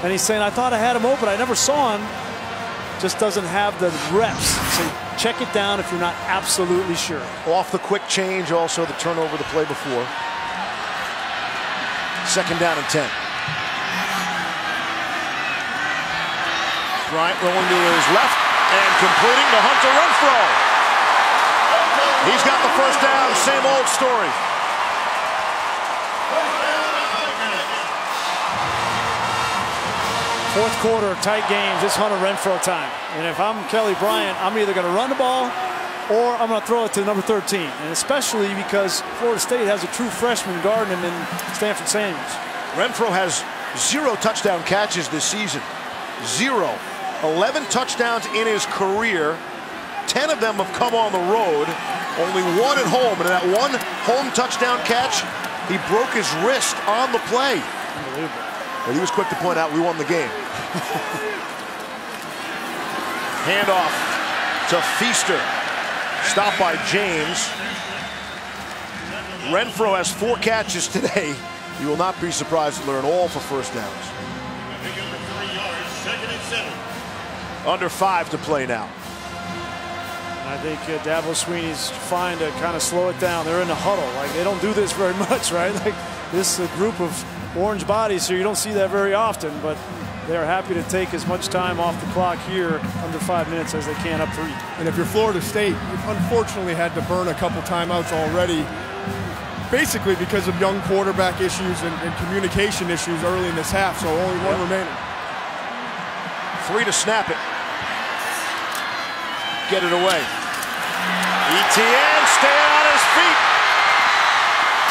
And he's saying, I thought I had him open. I never saw him. Just doesn't have the reps. So check it down if you're not absolutely sure. Off the quick change, also the turnover the play before. Second down and 10. Bryant rolling to his left and completing the Hunter Renfrow. He's got the first down, same old story. Fourth quarter, tight games. It's Hunter Renfrow time. And if I'm Kelly Bryant, I'm either going to run the ball or I'm going to throw it to number 13. And especially because Florida State has a true freshman guarding him in Stanford Samuels. Renfrow has zero touchdown catches this season. Zero. 11 touchdowns in his career. 10 of them have come on the road. Only one at home. And that one home touchdown catch, he broke his wrist on the play. Unbelievable. But he was quick to point out we won the game. [LAUGHS] Handoff to Feaster. Stop by James. Renfrow has four catches today. You will not be surprised to learn all for first downs. Under five to play now. I think uh, Dabo Swinney's fine to kind of slow it down. They're in a huddle. Like they don't do this very [LAUGHS] much, right? Like this is a group of orange bodies, so you don't see that very often. But they are happy to take as much time off the clock here, under five minutes, as they can up three. And if you're Florida State, you've unfortunately had to burn a couple timeouts already, basically because of young quarterback issues and, and communication issues early in this half. So only one Yep. remaining. Three to snap it. Get it away. Etienne staying on his feet.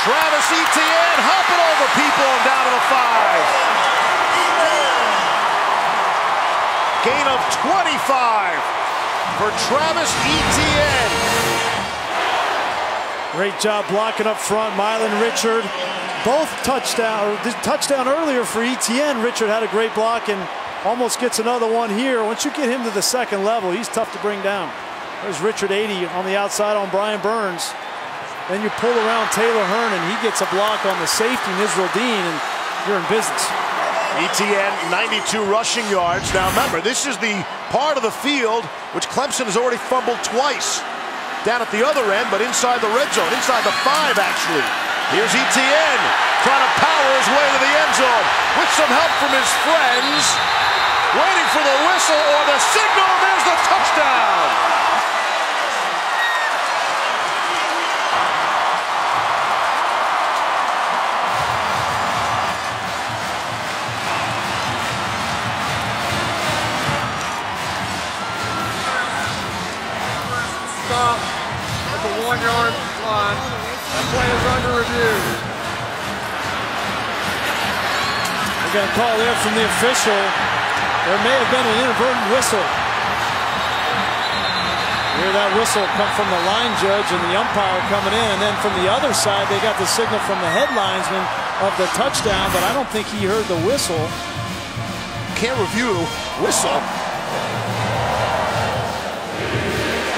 Travis Etienne hopping over people and down to the five. Gain of 25 for Travis Etienne. Great job blocking up front. Milan Richard, both touchdown, touchdown earlier for Etienne. Richard had a great block and almost gets another one here. Once you get him to the second level, he's tough to bring down. There's Richard 80 on the outside on Brian Burns. Then you pull around Taylor Hearn and he gets a block on the safety, Israel Dean, and you're in business. Etienne 92 rushing yards. Now remember, this is the part of the field which Clemson has already fumbled twice. Down at the other end, but inside the red zone, inside the five actually. Here's Etienne trying to power his way to the end zone with some help from his friends. Waiting for the whistle or the signal. There's the touchdown. Under. We got a call there from the official. There may have been an inadvertent whistle. Hear that whistle come from the line judge and the umpire coming in, and then from the other side, they got the signal from the headlinesman of the touchdown, but I don't think he heard the whistle. Can't review whistle.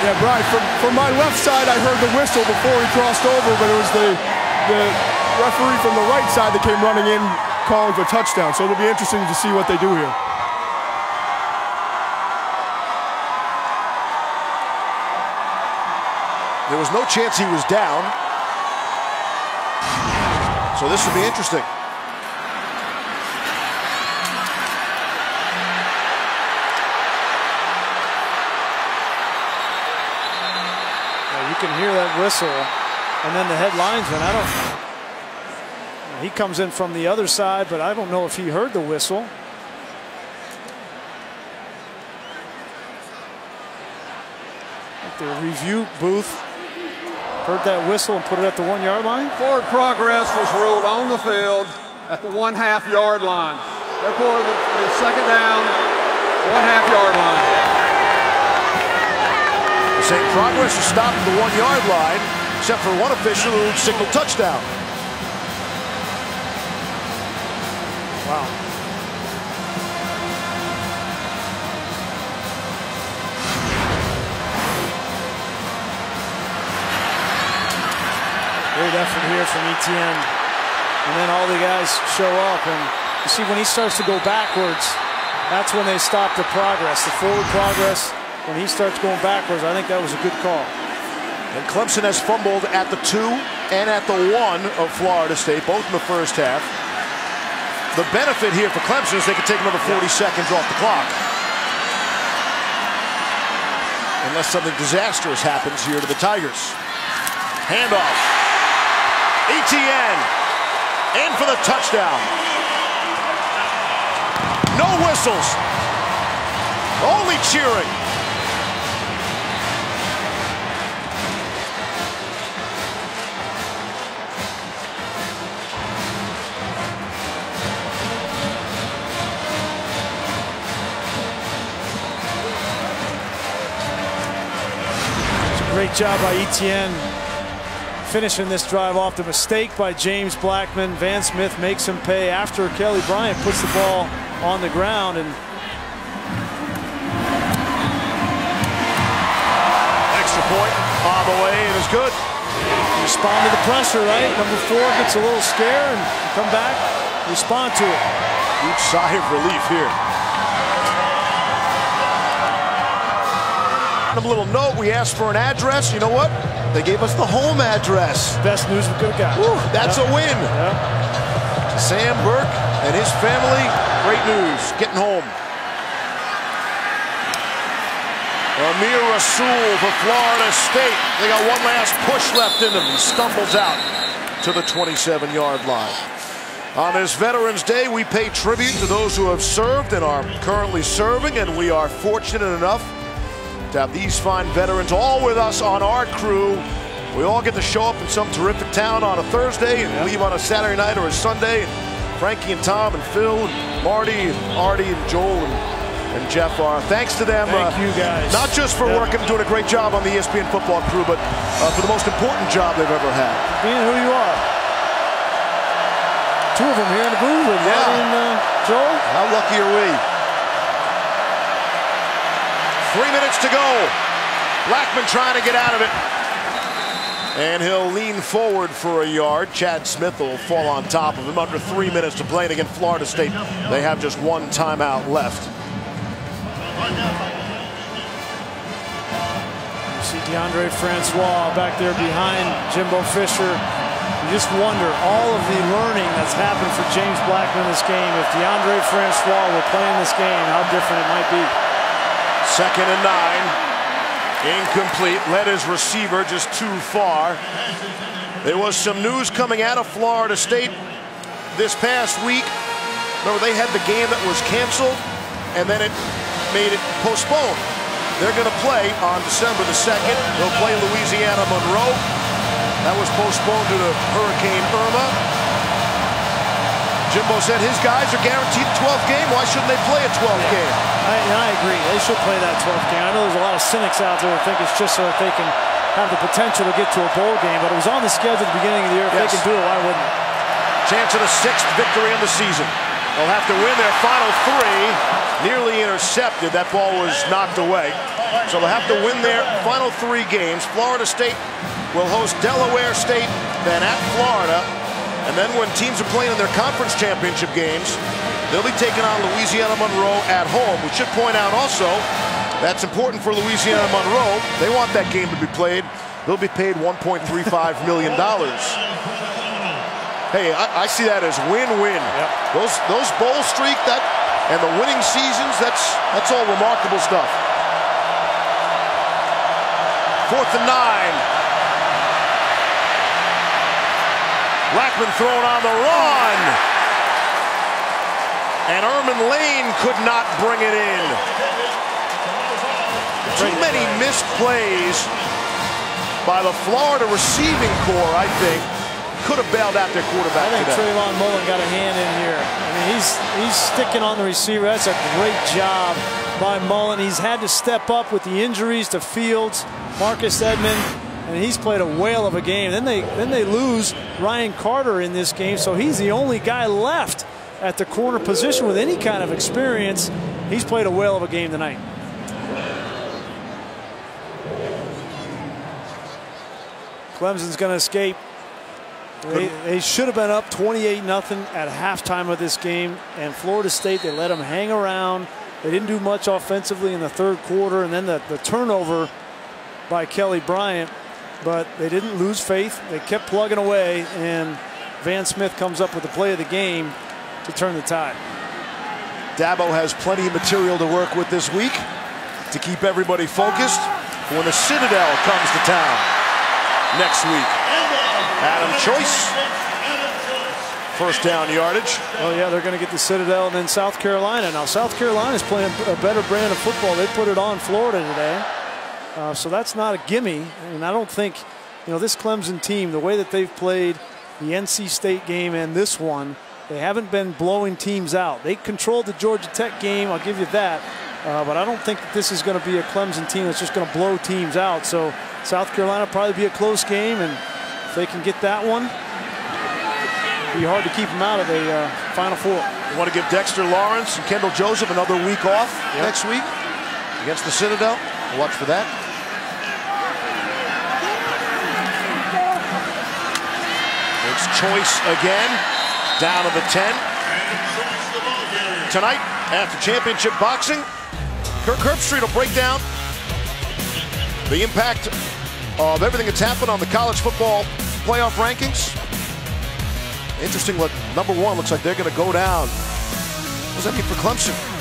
Yeah, Brian, from, from my left side, I heard the whistle before he crossed over, but it was the, the referee from the right side that came running in calling for touchdown. So it'll be interesting to see what they do here. There was no chance he was down. So this will be interesting. Yeah, you can hear that whistle, and then the head linesman, I don't. He comes in from the other side, but I don't know if he heard the whistle. At The review booth heard that whistle and put it at the one yard line. Forward progress was ruled on the field at the one half yard line. Therefore, the, the second down, one half yard line. Saying progress is stopped at the one yard line, except for one official who signaled touchdown. Wow. Great effort here from Etienne. And then all the guys show up. And you see, when he starts to go backwards, that's when they stop the progress, the forward progress. When he starts going backwards, I think that was a good call. And Clemson has fumbled at the two and at the one of Florida State, both in the first half. The benefit here for Clemson is they can take another 40 seconds off the clock. Unless something disastrous happens here to the Tigers. Handoff. Etienne. In for the touchdown. No whistles. Only cheering. Great job by Etienne finishing this drive off. The mistake by James Blackman. Van Smith makes him pay after Kelly Bryant puts the ball on the ground. and Extra point on the way. It is good. Respond to the pressure, right? Number four gets a little scare and come back, respond to it. Huge sigh of relief here. A little note, we asked for an address. You know what? They gave us the home address. Best news we could have got. That's Yep. a win. Yep. Sam Burke and his family, great news, getting home. Amir Rasul for Florida State. They got one last push left in them. He stumbles out to the 27-yard line. On this Veterans Day, we pay tribute to those who have served and are currently serving, and we are fortunate enough to have these fine veterans all with us on our crew. We all get to show up in some terrific town on a Thursday and leave on a Saturday night or a Sunday. And Frankie and Tom and Phil and Marty and Artie and Joel and, and Jeff are. Thanks to them. Thank you, guys. Not just for Yeah. working, doing a great job on the ESPN football crew, but uh, for the most important job they've ever had. Being who you are. Two of them here in the booth with Yeah. And uh, Joel. How lucky are we? Three minutes to go. Blackman trying to get out of it. And he'll lean forward for a yard. Chad Smith will fall on top of him. Under three minutes to play. And again, Florida State, they have just one timeout left. You see Deondre Francois back there behind Jimbo Fisher. You just wonder all of the learning that's happened for James Blackman this game. If Deondre Francois were playing this game, how different it might be. Second and nine. Incomplete. Led his receiver just too far. There was some news coming out of Florida State this past week. Remember, they had the game that was canceled, and then it made it postponed. They're going to play on December the 2nd. They'll play Louisiana Monroe. That was postponed due to Hurricane Irma. Jimbo said his guys are guaranteed a 12th game. Why shouldn't they play a 12th game? I, I agree. They should play that 12th game. I know there's a lot of cynics out there that think it's just so that they can have the potential to get to a bowl game, but it was on the schedule at the beginning of the year. If Yes. they can do it, why wouldn't they? Chance of the sixth victory of the season. They'll have to win their final three. Nearly intercepted. That ball was knocked away. So they'll have to win their final three games. Florida State will host Delaware State, then at Florida. And then when teams are playing in their conference championship games, they'll be taking on Louisiana Monroe at home. We should point out also, that's important for Louisiana Monroe. They want that game to be played. They'll be paid $1.35 [LAUGHS] million. Hey, I, I see that as win-win. Those those bowl streak that and the winning seasons, that's that's all remarkable stuff. Fourth and nine. Blackman thrown on the run. And Erman Lane could not bring it in. Too many missed plays by the Florida receiving core, I think, could have bailed out their quarterback I think today. Trayvon Mullen got a hand in here. I mean, he's he's sticking on the receiver. That's a great job by Mullen. He's had to step up with the injuries to Fields, Marcus Edmond, and he's played a whale of a game. Then they then they lose Ryan Carter in this game, so he's the only guy left at the corner position with any kind of experience. He's played a whale of a game tonight. Clemson's going to escape. They, they should have been up 28 nothing at halftime of this game, and Florida State they let them hang around. They didn't do much offensively in the third quarter, and then the, the turnover by Kelly Bryant, but they didn't lose faith. They kept plugging away, and Van Smith comes up with the play of the game to turn the tide. Dabo has plenty of material to work with this week to keep everybody focused when the Citadel comes to town next week. Adam Choice, first down yardage. Oh yeah, they're going to get the Citadel and then South Carolina. Now South Carolina is playing a better brand of football. They put it on Florida today, uh, so that's not a gimme. And I don't think, you know, this Clemson team, the way that they've played the NC State game and this one, they haven't been blowing teams out. They controlled the Georgia Tech game. I'll give you that. Uh, but I don't think that this is going to be a Clemson team that's just going to blow teams out. So South Carolina will probably be a close game, and if they can get that one, it'll be hard to keep them out of the uh, Final Four. We want to give Dexter Lawrence and Kendall Joseph another week off next week against the Citadel. Watch for that. It's Choice again, down to the 10. Tonight, after championship boxing, Kirk Herbstreit will break down the impact of everything that's happened on the college football playoff rankings. Interesting look. Number one looks like they're going to go down. What does that mean for Clemson?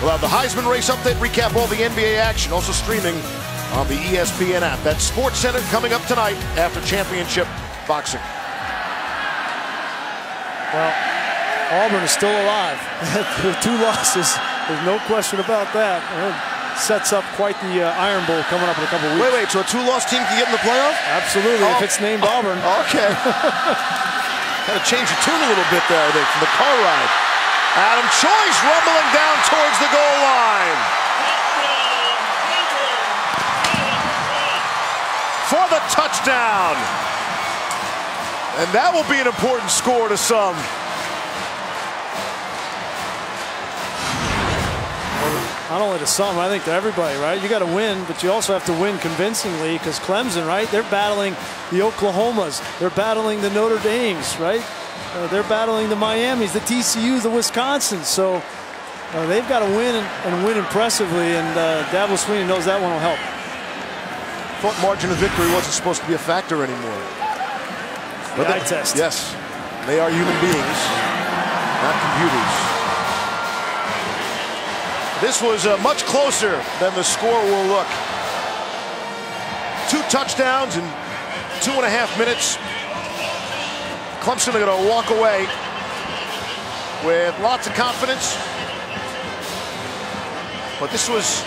We'll have the Heisman race update, recap all the NBA action, also streaming on the ESPN app. That's Sports Center coming up tonight after championship boxing. Well, Auburn is still alive. [LAUGHS] With two losses, there's no question about that. Sets up quite the uh, Iron Bowl coming up in a couple weeks. Wait, wait, so a two-loss team can get in the playoff? Absolutely, Oh. if it's named Auburn. Okay. [LAUGHS] Kind of change the tune a little bit there, I think, from the car ride. Adam Choice rumbling down towards the goal line. For the touchdown. And that will be an important score to some. Not only to some, I think to everybody, right? You got to win, but you also have to win convincingly because Clemson, right? They're battling the Oklahomas, they're battling the Notre Dames, right? Uh, they're battling the Miamis, the TCUs, the Wisconsin. So uh, they've got to win and, and, win impressively, and uh, Dabo Swinney knows that one will help. Thought margin of victory wasn't supposed to be a factor anymore. But the eye test. Yes, they are human beings, not computers. This was uh, much closer than the score will look. Two touchdowns in two and a half minutes. Clemson are going to walk away with lots of confidence. But this was,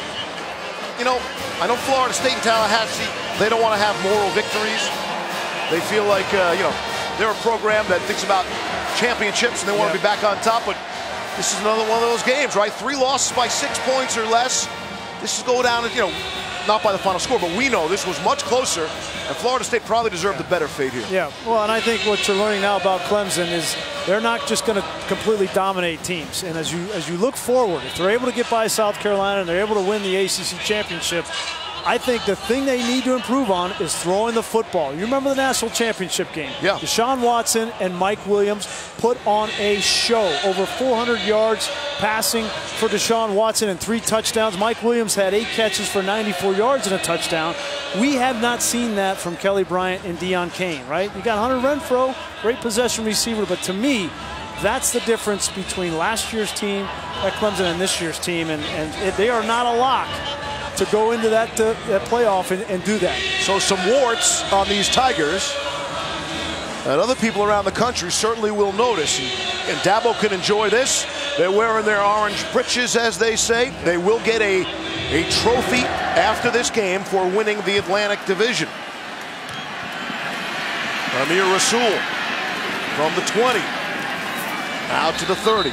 you know, I know Florida State and Tallahassee, they don't want to have moral victories. They feel like, uh, you know, they're a program that thinks about championships and they want to be back on top. But this is another one of those games, right? Three losses by six points or less. This is go down, you know, not by the final score, but we know this was much closer, and Florida State probably deserved a better fate here. Yeah, well, and I think what you're learning now about Clemson is they're not just going to completely dominate teams. And as you as you look forward, if they're able to get by South Carolina and they're able to win the ACC championship, I think the thing they need to improve on is throwing the football. You remember the national championship game? Yeah. Deshaun Watson and Mike Williams put on a show. Over 400 yards passing for Deshaun Watson and three touchdowns. Mike Williams had eight catches for 94 yards and a touchdown. We have not seen that from Kelly Bryant and Deon Cain, right? You got Hunter Renfrow, great possession receiver, but to me, that's the difference between last year's team at Clemson and this year's team, and, and it, they are not a lock to go into that, uh, that playoff and, and do that. So some warts on these Tigers and other people around the country certainly will notice. And, Dabo can enjoy this. They're wearing their orange breeches, as they say. They will get a, a trophy after this game for winning the Atlantic Division. Amir Rasul from the 20 out to the 30.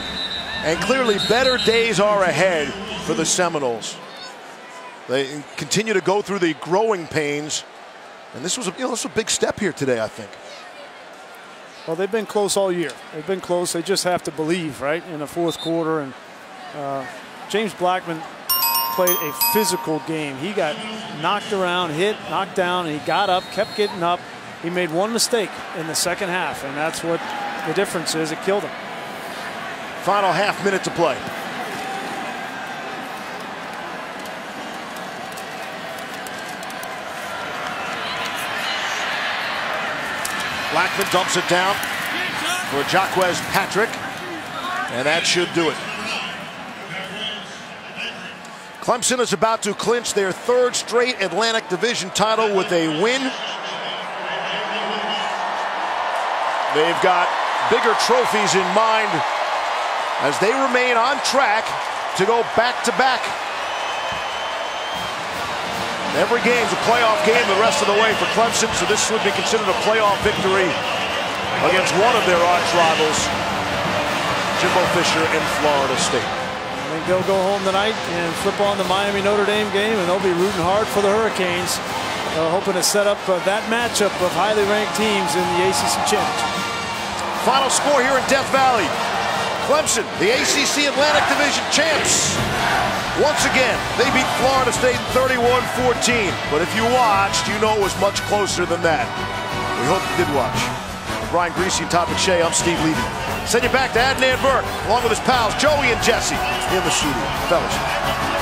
And clearly better days are ahead for the Seminoles. They continue to go through the growing pains. And this was a, you know, this was a big step here today, I think. Well, they've been close all year. They've been close. They just have to believe, right, in the fourth quarter. And uh, James Blackman played a physical game. He got knocked around, hit, knocked down, and he got up, kept getting up. He made one mistake in the second half, and that's what the difference is. It killed him. Final half minute to play. Blackman dumps it down for Jaquez Patrick, and that should do it. Clemson is about to clinch their third straight Atlantic Division title with a win. They've got bigger trophies in mind as they remain on track to go back to back Every game's a playoff game the rest of the way for Clemson, so this would be considered a playoff victory against one of their arch rivals, Jimbo Fisher in Florida State. I think they'll go home tonight and flip on the Miami Notre Dame game, and they'll be rooting hard for the Hurricanes, uh, hoping to set up uh, that matchup of highly ranked teams in the ACC Championship. Final score here in Death Valley. Clemson, the ACC Atlantic Division champs. Once again, they beat Florida State 31-14. But if you watched, you know it was much closer than that. We hope you did watch. For Brian Griese and Todd McShay, I'm Steve Levy. Send you back to Adnan Virk, along with his pals Joey and Jesse in the studio. Fellas.